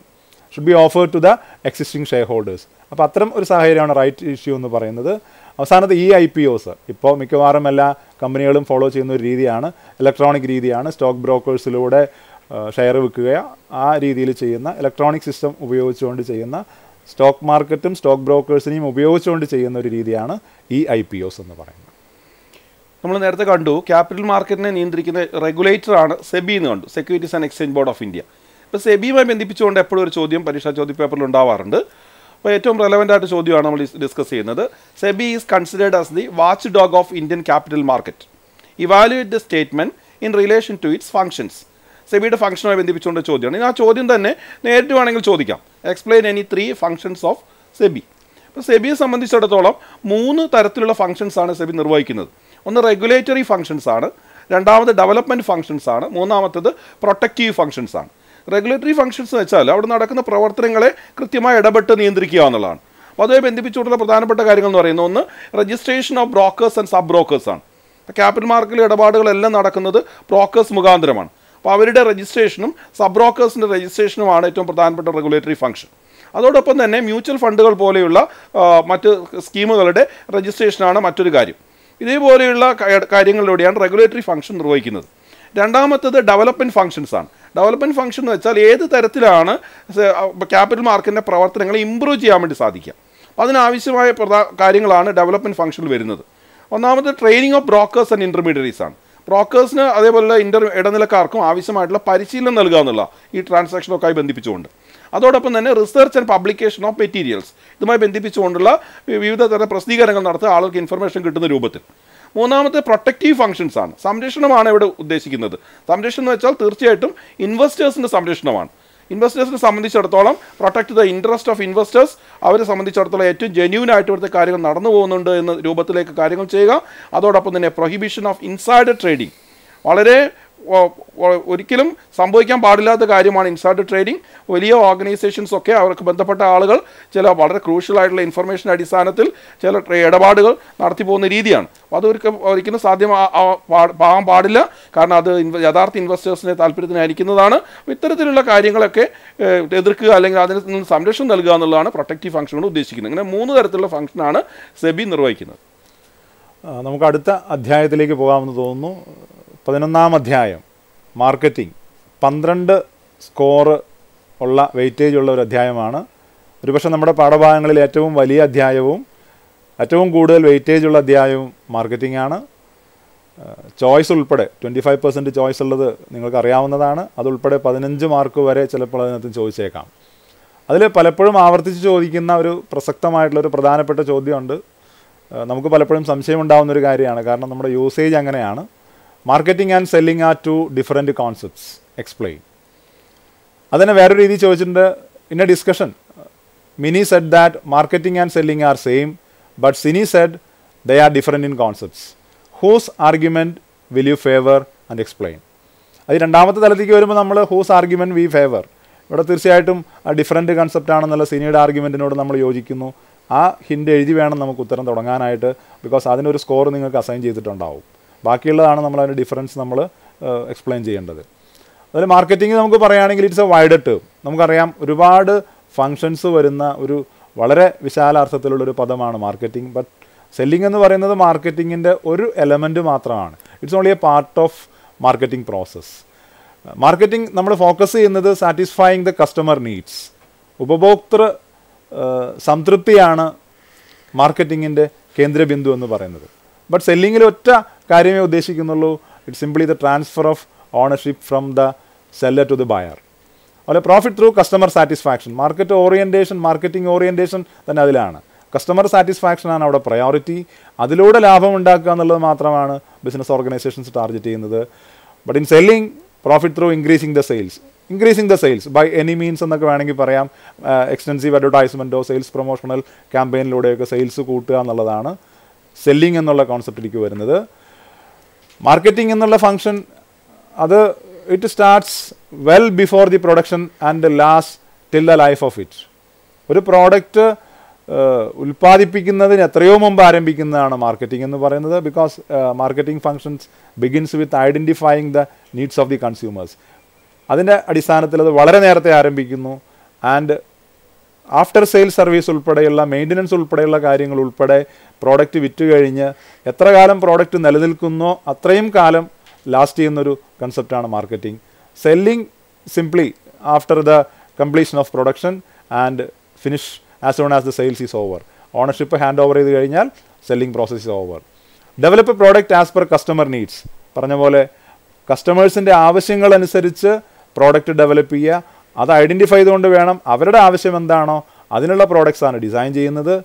should be offer to the existing share holders അപ്പോൾ അത്തരം ഒരു സാഹചര്യമാണ് റൈറ്റ് ഇഷ്യൂ എന്ന് പറയുന്നത്. അവസാനത്തെ ഈ ഐ പി ഒസ് ഇപ്പോൾ മിക്കവാറും എല്ലാ കമ്പനികളും ഫോളോ ചെയ്യുന്ന ഒരു രീതിയാണ് ഇലക്ട്രോണിക് രീതിയാണ്. സ്റ്റോക്ക് ബ്രോക്കേഴ്സിലൂടെ ഷെയർ വിൽക്കുക ആ രീതിയിൽ ചെയ്യുന്ന ഇലക്ട്രോണിക് സിസ്റ്റം ഉപയോഗിച്ചുകൊണ്ട് ചെയ്യുന്ന സ്റ്റോക്ക് മാർക്കറ്റും സ്റ്റോക്ക് ബ്രോക്കേഴ്സിനെയും ഉപയോഗിച്ചുകൊണ്ട് ചെയ്യുന്ന ഒരു രീതിയാണ് ഈ ഐ പി ഒസ് എന്ന് പറയുന്നത്. നമ്മൾ നേരത്തെ കണ്ടു ക്യാപിറ്റൽ മാർക്കറ്റിനെ നിയന്ത്രിക്കുന്ന റെഗുലേറ്റർ ആണ് സെബി എന്ന് കണ്ടു. Securities and Exchange Board of India. ഇപ്പോൾ സെബിയുമായി ബന്ധിപ്പിച്ചുകൊണ്ട് എപ്പോഴും ഒരു ചോദ്യം പരീക്ഷാ ചോദ്യ പേപ്പറിൽ ഉണ്ടാവാറുണ്ട്. അപ്പോൾ ഏറ്റവും റെലവന്റ് ആയിട്ട് ചോദ്യമാണ് നമ്മൾ ഡിസ്കസ് ചെയ്യുന്നത്. SEBI is considered as the watch dog of Indian capital market evaluate the statement in relation to its functions സെബിയുടെ ഫംഗ്ഷനുമായി ബന്ധിപ്പിച്ചുകൊണ്ട് ചോദ്യമാണ്. ഇനി ആ ചോദ്യം തന്നെ നേരിട്ട് വേണമെങ്കിൽ ചോദിക്കാം. Explain any three functions of SEBI. ഇപ്പോൾ സെബിയെ സംബന്ധിച്ചിടത്തോളം മൂന്ന് തരത്തിലുള്ള ഫങ്ഷൻസ് ആണ് സെബി നിർവഹിക്കുന്നത്. ഒന്ന് റെഗുലേറ്ററി ഫങ്ഷൻസ് ആണ് രണ്ടാമത് ഡെവലപ്മെന്റ് ഫങ്ഷൻസ് ആണ് മൂന്നാമത്തത് പ്രൊട്ടക്റ്റീവ് ഫങ്ഷൻസ് ആണ്. റെഗുലേറ്ററി ഫങ്ഷൻസ് എന്ന് വെച്ചാൽ അവിടെ നടക്കുന്ന പ്രവർത്തനങ്ങളെ കൃത്യമായി ഇടപെട്ട് നിയന്ത്രിക്കുക എന്നുള്ളതാണ്. അപ്പോൾ അതുമായി ബന്ധിപ്പിച്ചുകൊണ്ടുള്ള പ്രധാനപ്പെട്ട കാര്യങ്ങൾ എന്ന് പറയുന്നത് ഒന്ന് registration of brokers and sub brokers ആണ് ക്യാപിറ്റൽ മാർക്കറ്റിലെ ഇടപാടുകളെല്ലാം നടക്കുന്നത് ബ്രോക്കേഴ്സ് മുഖാന്തരമാണ്. അപ്പോൾ അവരുടെ രജിസ്ട്രേഷനും സബ് ബ്രോക്കേഴ്സിന്റെ രജിസ്ട്രേഷനുമാണ് ഏറ്റവും പ്രധാനപ്പെട്ട റെഗുലേറ്ററി ഫംഗ്ഷൻ അതോടൊപ്പം തന്നെ മ്യൂച്വൽ ഫണ്ടുകൾ പോലെയുള്ള മറ്റ് സ്കീമുകളുടെ രജിസ്ട്രേഷനാണ് മറ്റൊരു കാര്യം. ഇതേപോലെയുള്ള കാര്യങ്ങളിലൂടെയാണ് റെഗുലേറ്ററി ഫംഗ്ഷൻ നിർവഹിക്കുന്നത്. രണ്ടാമത്തത് ഡെവലപ്മെന്റ് ഫങ്ഷൻസ് ആണ്. ഡെവലപ്മെന്റ് ഫംഗ്ഷൻ എന്ന് വെച്ചാൽ ഏത് തരത്തിലാണ് ക്യാപിറ്റൽ മാർക്കറ്റിന്റെ പ്രവർത്തനങ്ങളെ ഇമ്പ്രൂവ് ചെയ്യാൻ വേണ്ടി സാധിക്കുക. അതിനാവശ്യമായ പ്രധാ കാര്യങ്ങളാണ് ഡെവലപ്മെന്റ് ഫംഗ്ഷനിൽ വരുന്നത്. ഒന്നാമത് training of brokers and intermediaries ആണ്. ബ്രോക്കേഴ്സിന് അതേപോലെ ഇന്റർ ഇടനിലക്കാർക്കും ആവശ്യമായിട്ടുള്ള പരിശീലനം നൽകുക എന്നുള്ള ഈ ട്രാൻസാക്ഷനൊക്കെ ആയി ബന്ധിപ്പിച്ചുകൊണ്ട്. അതോടൊപ്പം തന്നെ research and publication of materials ഇതുമായി ബന്ധിപ്പിച്ചുകൊണ്ടുള്ള വിവിധ തരം പ്രസിദ്ധീകരണങ്ങൾ നടത്തുക ആളുകൾക്ക് ഇൻഫർമേഷൻ കിട്ടുന്ന രൂപത്തിൽ. മൂന്നാമത്തെ പ്രൊട്ടക്റ്റീവ് ഫങ്ഷൻസ് ആണ്. സംരക്ഷണമാണ് ഇവിടെ ഉദ്ദേശിക്കുന്നത്. സംരക്ഷണം എന്ന് വെച്ചാൽ തീർച്ചയായിട്ടും ഇൻവെസ്റ്റേഴ്സിന്റെ സംരക്ഷണമാണ്. ഇൻവെസ്റ്റേഴ്സിനെ സംബന്ധിച്ചിടത്തോളം protect the interest of investors അവരെ സംബന്ധിച്ചിടത്തോളം ഏറ്റവും ജെന്യൂൻ ആയിട്ട് ഇവിടുത്തെ കാര്യങ്ങൾ നടന്നു പോകുന്നുണ്ട് എന്ന രൂപത്തിലേക്ക് കാര്യങ്ങൾ ചെയ്യുക. അതോടൊപ്പം തന്നെ പ്രൊഹിബിഷൻ ഓഫ് ഇൻസൈഡർ ട്രേഡിംഗ് വളരെ ഒരിക്കലും സംഭവിക്കാൻ പാടില്ലാത്ത കാര്യമാണ് ഇൻസൈഡ് ട്രേഡിംഗ്. വലിയ ഓർഗനൈസേഷൻസ് ഒക്കെ അവർക്ക് ബന്ധപ്പെട്ട ആളുകൾ ചില വളരെ ക്രൂഷ്യൽ ആയിട്ടുള്ള ഇൻഫർമേഷൻ അടിസ്ഥാനത്തിൽ ചില ഇടപാടുകൾ നടത്തി പോകുന്ന രീതിയാണ്. അപ്പോൾ അത് ഒരിക്കലും സാധ്യമാകാൻ പാടില്ല. കാരണം അത് യഥാർത്ഥ ഇൻവെസ്റ്റേഴ്സിനെ താല്പര്യത്തിനായിരിക്കുന്നതാണ്. ഇത്തരത്തിലുള്ള കാര്യങ്ങളൊക്കെ എതിർക്കുക അല്ലെങ്കിൽ അതിന് നിന്ന് സംരക്ഷണം നൽകുക എന്നുള്ളതാണ് പ്രൊട്ടക്റ്റീവ് ഫംഗ്ഷൻ കൊണ്ട് ഉദ്ദേശിക്കുന്നത്. ഇങ്ങനെ മൂന്ന് തരത്തിലുള്ള ഫംഗ്ഷനാണ് സെബി നിർവഹിക്കുന്നത്. നമുക്ക് അടുത്ത അധ്യായത്തിലേക്ക് പോകാമെന്ന് തോന്നുന്നു. പതിനൊന്നാം അധ്യായം മാർക്കറ്റിംഗ് പന്ത്രണ്ട് സ്കോറ് ഉള്ള വെയിറ്റേജ് ഉള്ള ഒരു അധ്യായമാണ്. ഒരുപക്ഷെ നമ്മുടെ പാഠഭാഗങ്ങളിൽ ഏറ്റവും വലിയ അധ്യായവും ഏറ്റവും കൂടുതൽ വെയിറ്റേജ് ഉള്ള അധ്യായവും മാർക്കറ്റിംഗ് ആണ്. ചോയ്സ് ഉൾപ്പെടെ ട്വന്റി ഫൈവ് പെർസെന്റ് ചോയ്സ് ഉള്ളത് നിങ്ങൾക്ക് അറിയാവുന്നതാണ്. അതുൾപ്പെടെ പതിനഞ്ച് മാർക്ക് വരെ ചിലപ്പോൾ അതിനകത്ത് ചോദിച്ചേക്കാം. അതിൽ പലപ്പോഴും ആവർത്തിച്ച് ചോദിക്കുന്ന ഒരു പ്രസക്തമായിട്ടുള്ള ഒരു പ്രധാനപ്പെട്ട ചോദ്യമുണ്ട്. നമുക്ക് പലപ്പോഴും സംശയം ഉണ്ടാകുന്ന ഒരു കാര്യമാണ്. കാരണം നമ്മുടെ യൂസേജ് അങ്ങനെയാണ്. Marketing and selling are two different concepts explain അത് തന്നെ വേറൊരു രീതിയിൽ ചോദിച്ചിട്ടുണ്ട്. In a discussion Mini said that marketing and selling are same but Sini said they are different in concepts whose argument will you favour and explain അത് രണ്ടാമത്തെ തലത്തിലേക്ക് വരുമ്പോൾ നമ്മൾ ഹൂസ് ആർഗ്യുമെന്റ് വി ഫേവർ ഇവിടെ തീർച്ചയായിട്ടും ഡിഫറെന്റ് കൺസെപ്റ്റ് ആണെന്നുള്ള സിനിയുടെ ആർഗ്യുമെന്റിനോട് നമ്മൾ യോജിക്കുന്നു. ആ ഹിന്റ് എഴുതി വേണം നമുക്ക് ഉത്തരം തുടങ്ങാനായിട്ട് ബിക്കോസ് അതിനൊരു സ്കോർ നിങ്ങൾക്ക് അസൈൻ ചെയ്തിട്ടുണ്ടാവും. ബാക്കിയുള്ളതാണ് നമ്മൾ അതിന്റെ ഡിഫറൻസ് നമ്മൾ എക്സ്പ്ലെയിൻ ചെയ്യേണ്ടത്. അതിൽ മാർക്കറ്റിംഗ് നമുക്ക് പറയുകയാണെങ്കിൽ ഇറ്റ്സ് എ വൈഡ് ടേം നമുക്കറിയാം ഒരുപാട് ഫങ്ഷൻസ് വരുന്ന ഒരു വളരെ വിശാലാർത്ഥത്തിലുള്ള ഒരു പദമാണ് മാർക്കറ്റിംഗ് ബട്ട് സെല്ലിംഗ് എന്ന് പറയുന്നത് മാർക്കറ്റിങ്ങിന്റെ ഒരു എലമെന്റ് മാത്രമാണ്. It's only a part of marketing process marketing നമ്മൾ ഫോക്കസ് ചെയ്യുന്നത് സാറ്റിസ്ഫൈയിങ് ദ കസ്റ്റമർ നീഡ്സ് ഉപഭോക്തൃ സംതൃപ്തിയാണ് മാർക്കറ്റിങ്ങിന്റെ കേന്ദ്രബിന്ദു എന്ന് പറയുന്നത്. ബട്ട് സെല്ലിങ്ങിൽ ഒറ്റ കാര്യമേ ഉദ്ദേശിക്കുന്നുള്ളൂ. It simply the transfer of ownership from the seller to the buyer അതുപോലെ profit through customer satisfaction market orientation marketing orientation തന്നെ അതിലാണ്. കസ്റ്റമർ സാറ്റിസ്ഫാക്ഷൻ ആണ് അവിടെ പ്രയോറിറ്റി അതിലൂടെ ലാഭം ഉണ്ടാക്കുക എന്നുള്ളത് മാത്രമാണ് ബിസിനസ് ഓർഗനൈസേഷൻസ് ടാർഗറ്റ് ചെയ്യുന്നത്. But in selling profit through increasing the sales increasing the sales by any means എന്നൊക്കെ വേണമെങ്കിൽ പറയാം. എക്സ്റ്റൻസീവ് അഡ്വർടൈസ്മെന്റോ സെയിൽസ് പ്രൊമോഷണൽ ക്യാമ്പയിനിലൂടെയൊക്കെ സെയിൽസ് കൂട്ടുക എന്നുള്ളതാണ് സെല്ലിംഗ് എന്നുള്ള കോൺസെപ്റ്റിലേക്ക് വരുന്നത്. മാർക്കറ്റിംഗ് എന്നുള്ള ഫങ്ഷൻ അത് it starts well before the production and last till the life of it ഒരു പ്രോഡക്റ്റ് ഉൽപ്പാദിപ്പിക്കുന്നതിന് എത്രയോ മുമ്പ് ആരംഭിക്കുന്നതാണ് മാർക്കറ്റിംഗ് എന്ന് പറയുന്നത് because marketing functions begins with identifying the needs of the consumers അതിന്റെ അടിസ്ഥാനത്തിൽ അത് വളരെ നേരത്തെ ആരംഭിക്കുന്നു ആൻഡ് ആഫ്റ്റർ സെയിൽ സർവീസ് ഉൾപ്പെടെയുള്ള മെയിന്റനൻസ് ഉൾപ്പെടെയുള്ള കാര്യങ്ങൾ ഉൾപ്പെടെ പ്രോഡക്റ്റ് വിറ്റ് കഴിഞ്ഞ് എത്ര കാലം പ്രോഡക്റ്റ് നിലനിൽക്കുന്നോ അത്രയും കാലം ലാസ്റ്റ് ചെയ്യുന്നൊരു കൺസെപ്റ്റാണ് marketing selling simply after the completion of production and finish as soon as the sales is over ownership hand over ചെയ്ത് കഴിഞ്ഞാൽ selling process is over develop product as per customer needs പറഞ്ഞ പോലെ കസ്റ്റമേഴ്സിന്റെ ആവശ്യങ്ങളനുസരിച്ച് product develop ചെയ്യുക അത് identify ചെയ്തുകൊണ്ട് വേണം. അവരുടെ ആവശ്യം എന്താണോ അതിനുള്ള പ്രോഡക്റ്റ്സ് ആണ് ഡിസൈൻ ചെയ്യുന്നത്.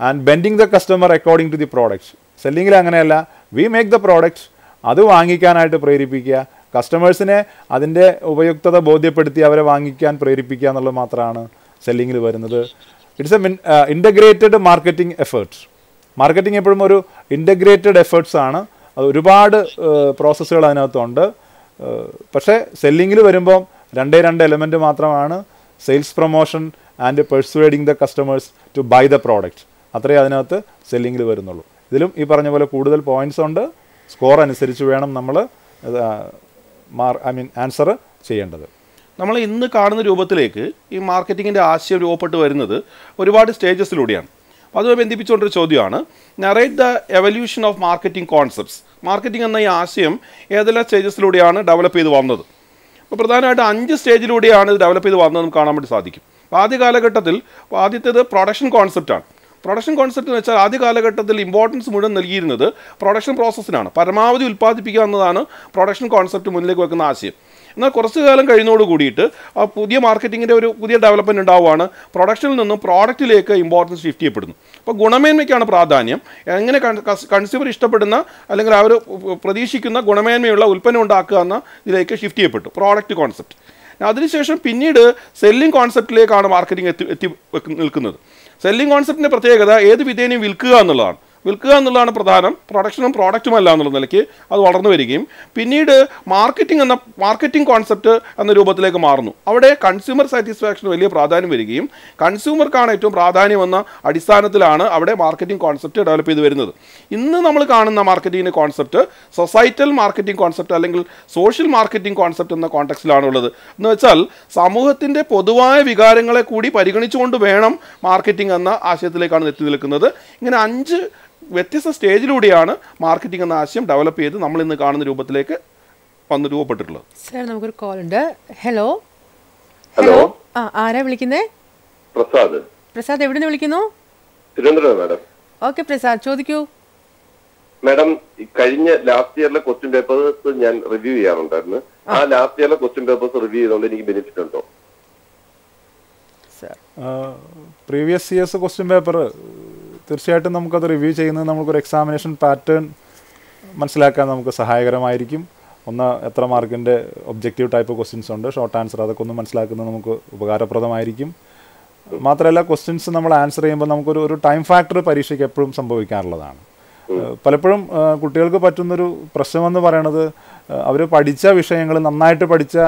And bending the customer according to the products സെല്ലിങ്ങിൽ അങ്ങനെയല്ല. വി മേക്ക് ദ പ്രോഡക്റ്റ്സ് അത് വാങ്ങിക്കാനായിട്ട് പ്രേരിപ്പിക്കുക. കസ്റ്റമേഴ്സിനെ അതിന്റെ ഉപയുക്തത ബോധ്യപ്പെടുത്തി അവരെ വാങ്ങിക്കാൻ പ്രേരിപ്പിക്കുക എന്നുള്ളത് മാത്രമാണ് സെല്ലിങ്ങിൽ വരുന്നത്. It's a integrated marketing efforts marketing എപ്പോഴും ഒരു ഇന്റഗ്രേറ്റഡ് എഫേർട്സ് ആണ്. അത് ഒരുപാട് പ്രോസസ്സുകൾ അതിനകത്തുണ്ട്. പക്ഷേ സെല്ലിങ്ങിൽ വരുമ്പം രണ്ടേ രണ്ട് എലമെന്റ് മാത്രമാണ് sales promotion and persuading the customers to buy the product അത്രേ അതിനകത്ത് സെല്ലിങ്ങിൽ വരുന്നുള്ളൂ. ഇതിലും ഈ പറഞ്ഞ പോലെ കൂടുതൽ പോയിന്റ്സ് ഉണ്ട്. സ്കോർ അനുസരിച്ച് വേണം നമ്മൾ മാർ ഐ മീൻ ആൻസർ ചെയ്യേണ്ടത്. നമ്മൾ ഇന്ന് കാണുന്ന രൂപത്തിലേക്ക് ഈ മാർക്കറ്റിങ്ങിന്റെ ആശയം രൂപപ്പെട്ട് വരുന്നത് ഒരുപാട് സ്റ്റേജസിലൂടെയാണ് അപ്പോൾ അതുമായി ബന്ധിപ്പിച്ചുകൊണ്ടൊരു ചോദ്യമാണ്. Narrate the evolution of marketing concepts marketing എന്ന ഈ ആശയം ഏതെല്ലാം സ്റ്റേജസിലൂടെയാണ് ഡെവലപ്പ് ചെയ്ത് വന്നത്? അപ്പോൾ പ്രധാനമായിട്ട് അഞ്ച് സ്റ്റേജിലൂടെയാണ് ഇത് ഡെവലപ്പ് ചെയ്ത് വന്നത് നമുക്ക് കാണാൻ വേണ്ടി സാധിക്കും. ആദ്യ കാലഘട്ടത്തിൽ ആദ്യത്തേത് പ്രൊഡക്ഷൻ കോൺസെപ്റ്റാണ് പ്രൊഡക്ഷൻ കോൺസെപ്റ്റ് എന്ന് വെച്ചാൽ ആദ്യ കാലഘട്ടത്തിൽ ഇമ്പോർട്ടൻസ് മുഴുവൻ നൽകിയിരുന്നത് പ്രൊഡക്ഷൻ പ്രോസസ്സിനാണ് പരമാവധി ഉൽപ്പാദിപ്പിക്കുക എന്നതാണ് പ്രൊഡക്ഷൻ കോൺസെപ്റ്റ് മുന്നിലേക്ക് വെക്കുന്ന ആശയം. എന്നാൽ കുറച്ച് കാലം കഴിയുന്നതോട് കൂടിയിട്ട് ആ പുതിയ മാർക്കറ്റിങ്ങിന്റെ ഒരു പുതിയ ഡെവലപ്മെന്റ് ഉണ്ടാവുകയാണ് പ്രൊഡക്ഷനിൽ നിന്നും പ്രോഡക്റ്റിലേക്ക് ഇമ്പോർട്ടൻസ് ഷിഫ്റ്റ് ചെയ്യപ്പെടുന്നു. അപ്പോൾ ഗുണമേന്മയ്ക്കാണ് പ്രാധാന്യം. എങ്ങനെ കൺസ്യൂമർ ഇഷ്ടപ്പെടുന്ന അല്ലെങ്കിൽ അവർ പ്രതീക്ഷിക്കുന്ന ഗുണമേന്മയുള്ള ഉൽപ്പന്നം ഉണ്ടാക്കുക എന്ന ഇതിലേക്ക് ഷിഫ്റ്റ് ചെയ്യപ്പെട്ടു. പ്രോഡക്റ്റ് കോൺസെപ്റ്റ് അതിനുശേഷം പിന്നീട് സെല്ലിംഗ് കോൺസെപ്റ്റിലേക്കാണ് മാർക്കറ്റിംഗ് എത്തി എത്തി നിൽക്കുന്നത്. സെല്ലിംഗ് കോൺസെപ്റ്റിന്റെ പ്രത്യേകത ഏത് വിധേനയും വിൽക്കുക എന്നുള്ളതാണ്. വിൽക്കുക എന്നുള്ളതാണ് പ്രധാനം. പ്രൊഡക്ഷനും പ്രോഡക്റ്റും അല്ല എന്നുള്ള നിലയ്ക്ക് അത് വളർന്നു വരികയും. പിന്നീട് മാർക്കറ്റിംഗ് എന്ന മാർക്കറ്റിംഗ് കോൺസെപ്റ്റ് എന്ന രൂപത്തിലേക്ക് മാറുന്നു. അവിടെ കൺസ്യൂമർ സാറ്റിസ്ഫാക്ഷൻ വലിയ പ്രാധാന്യം വരികയും കൺസ്യൂമർക്കാണ് ഏറ്റവും പ്രാധാന്യം എന്ന അടിസ്ഥാനത്തിലാണ് അവിടെ മാർക്കറ്റിംഗ് കോൺസെപ്റ്റ് ഡെവലപ്പ് ചെയ്ത് വരുന്നത്. ഇന്ന് നമ്മൾ കാണുന്ന മാർക്കറ്റിംഗിന്റെ കോൺസെപ്റ്റ് സൊസൈറ്റൽ മാർക്കറ്റിംഗ് കോൺസെപ്റ്റ് അല്ലെങ്കിൽ സോഷ്യൽ മാർക്കറ്റിംഗ് കോൺസെപ്റ്റ് എന്ന കോൺടെക്സ്റ്റിലാണുള്ളത് എന്ന് വെച്ചാൽ സമൂഹത്തിന്റെ പൊതുവായ വികാരങ്ങളെ കൂടി പരിഗണിച്ചുകൊണ്ട് വേണം മാർക്കറ്റിംഗ് എന്ന ആശയത്തിലേക്കാണ് എത്തി നിൽക്കുന്നത്. ഇങ്ങനെ അഞ്ച് വ്യത്യസ്ത സ്റ്റേജിലൂടെയാണ് മാർക്കറ്റിംഗ് എന്ന ആശയം ഡെവലപ്പ് ചെയ്ത് നമ്മൾ ഇന്ന് കാണുന്ന രൂപത്തിലേക്ക് വന്ന് രൂപപ്പെട്ടിട്ടുള്ളത്. സാർ നമുക്കൊരു കോൾ ഉണ്ട്. ഹലോ ഹലോ ആ ആരാ വിളിക്കുന്നേ? പ്രസാദ്. പ്രസാദ് എവിടെ നിന്ന് വിളിക്കുന്നു? തിരുവനന്തപുരം മാഡം. ഓക്കെ പ്രസാദ് ചോദിക്കൂ. മാഡം കഴിഞ്ഞ ലാസ്റ്റ് ഇയറിലെ ക്വസ്റ്റ്യൻ പേപ്പേഴ്സ് ഞാൻ റിവ്യൂ ചെയ്യാറുണ്ടായിരുന്നു. ആ. ലാസ്റ്റ് ഇയറിലെ ക്വസ്റ്റ്യൻ പേപ്പേഴ്സ് റിവ്യൂ ചെയ്തുകൊണ്ട് എനിക്ക് ബെനിഫിറ്റ് ഉണ്ടോ? പ്രീവിയസ് ഇയേഴ്സ് ക്വസ്റ്റ്യൻ പേപ്പർ തീർച്ചയായിട്ടും നമുക്കത് റിവ്യൂ ചെയ്യുന്നത് നമുക്കൊരു എക്സാമിനേഷൻ പാറ്റേൺ മനസ്സിലാക്കാൻ നമുക്ക് സഹായകരമായിരിക്കും. ഒന്ന് എത്ര മാർക്കിന്റെ ഒബ്ജക്റ്റീവ് ടൈപ്പ് ക്വസ്റ്റ്യൻസ് ഉണ്ട്. ഷോർട്ട് ആൻസർ അതൊക്കെ ഒന്ന് മനസ്സിലാക്കുന്നത് നമുക്ക് ഉപകാരപ്രദമായിരിക്കും. മാത്രമല്ല ക്വസ്റ്റ്യൻസ് നമ്മൾ ആൻസർ ചെയ്യുമ്പോൾ നമുക്കൊരു ഒരു ടൈം ഫാക്ടർ പരീക്ഷയ്ക്ക് എപ്പോഴും സംഭവിക്കാറുള്ളതാണ്. പലപ്പോഴും കുട്ടികൾക്ക് പറ്റുന്നൊരു പ്രശ്നമെന്ന് പറയണത് അവർ പഠിച്ച വിഷയങ്ങൾ നന്നായിട്ട് പഠിച്ച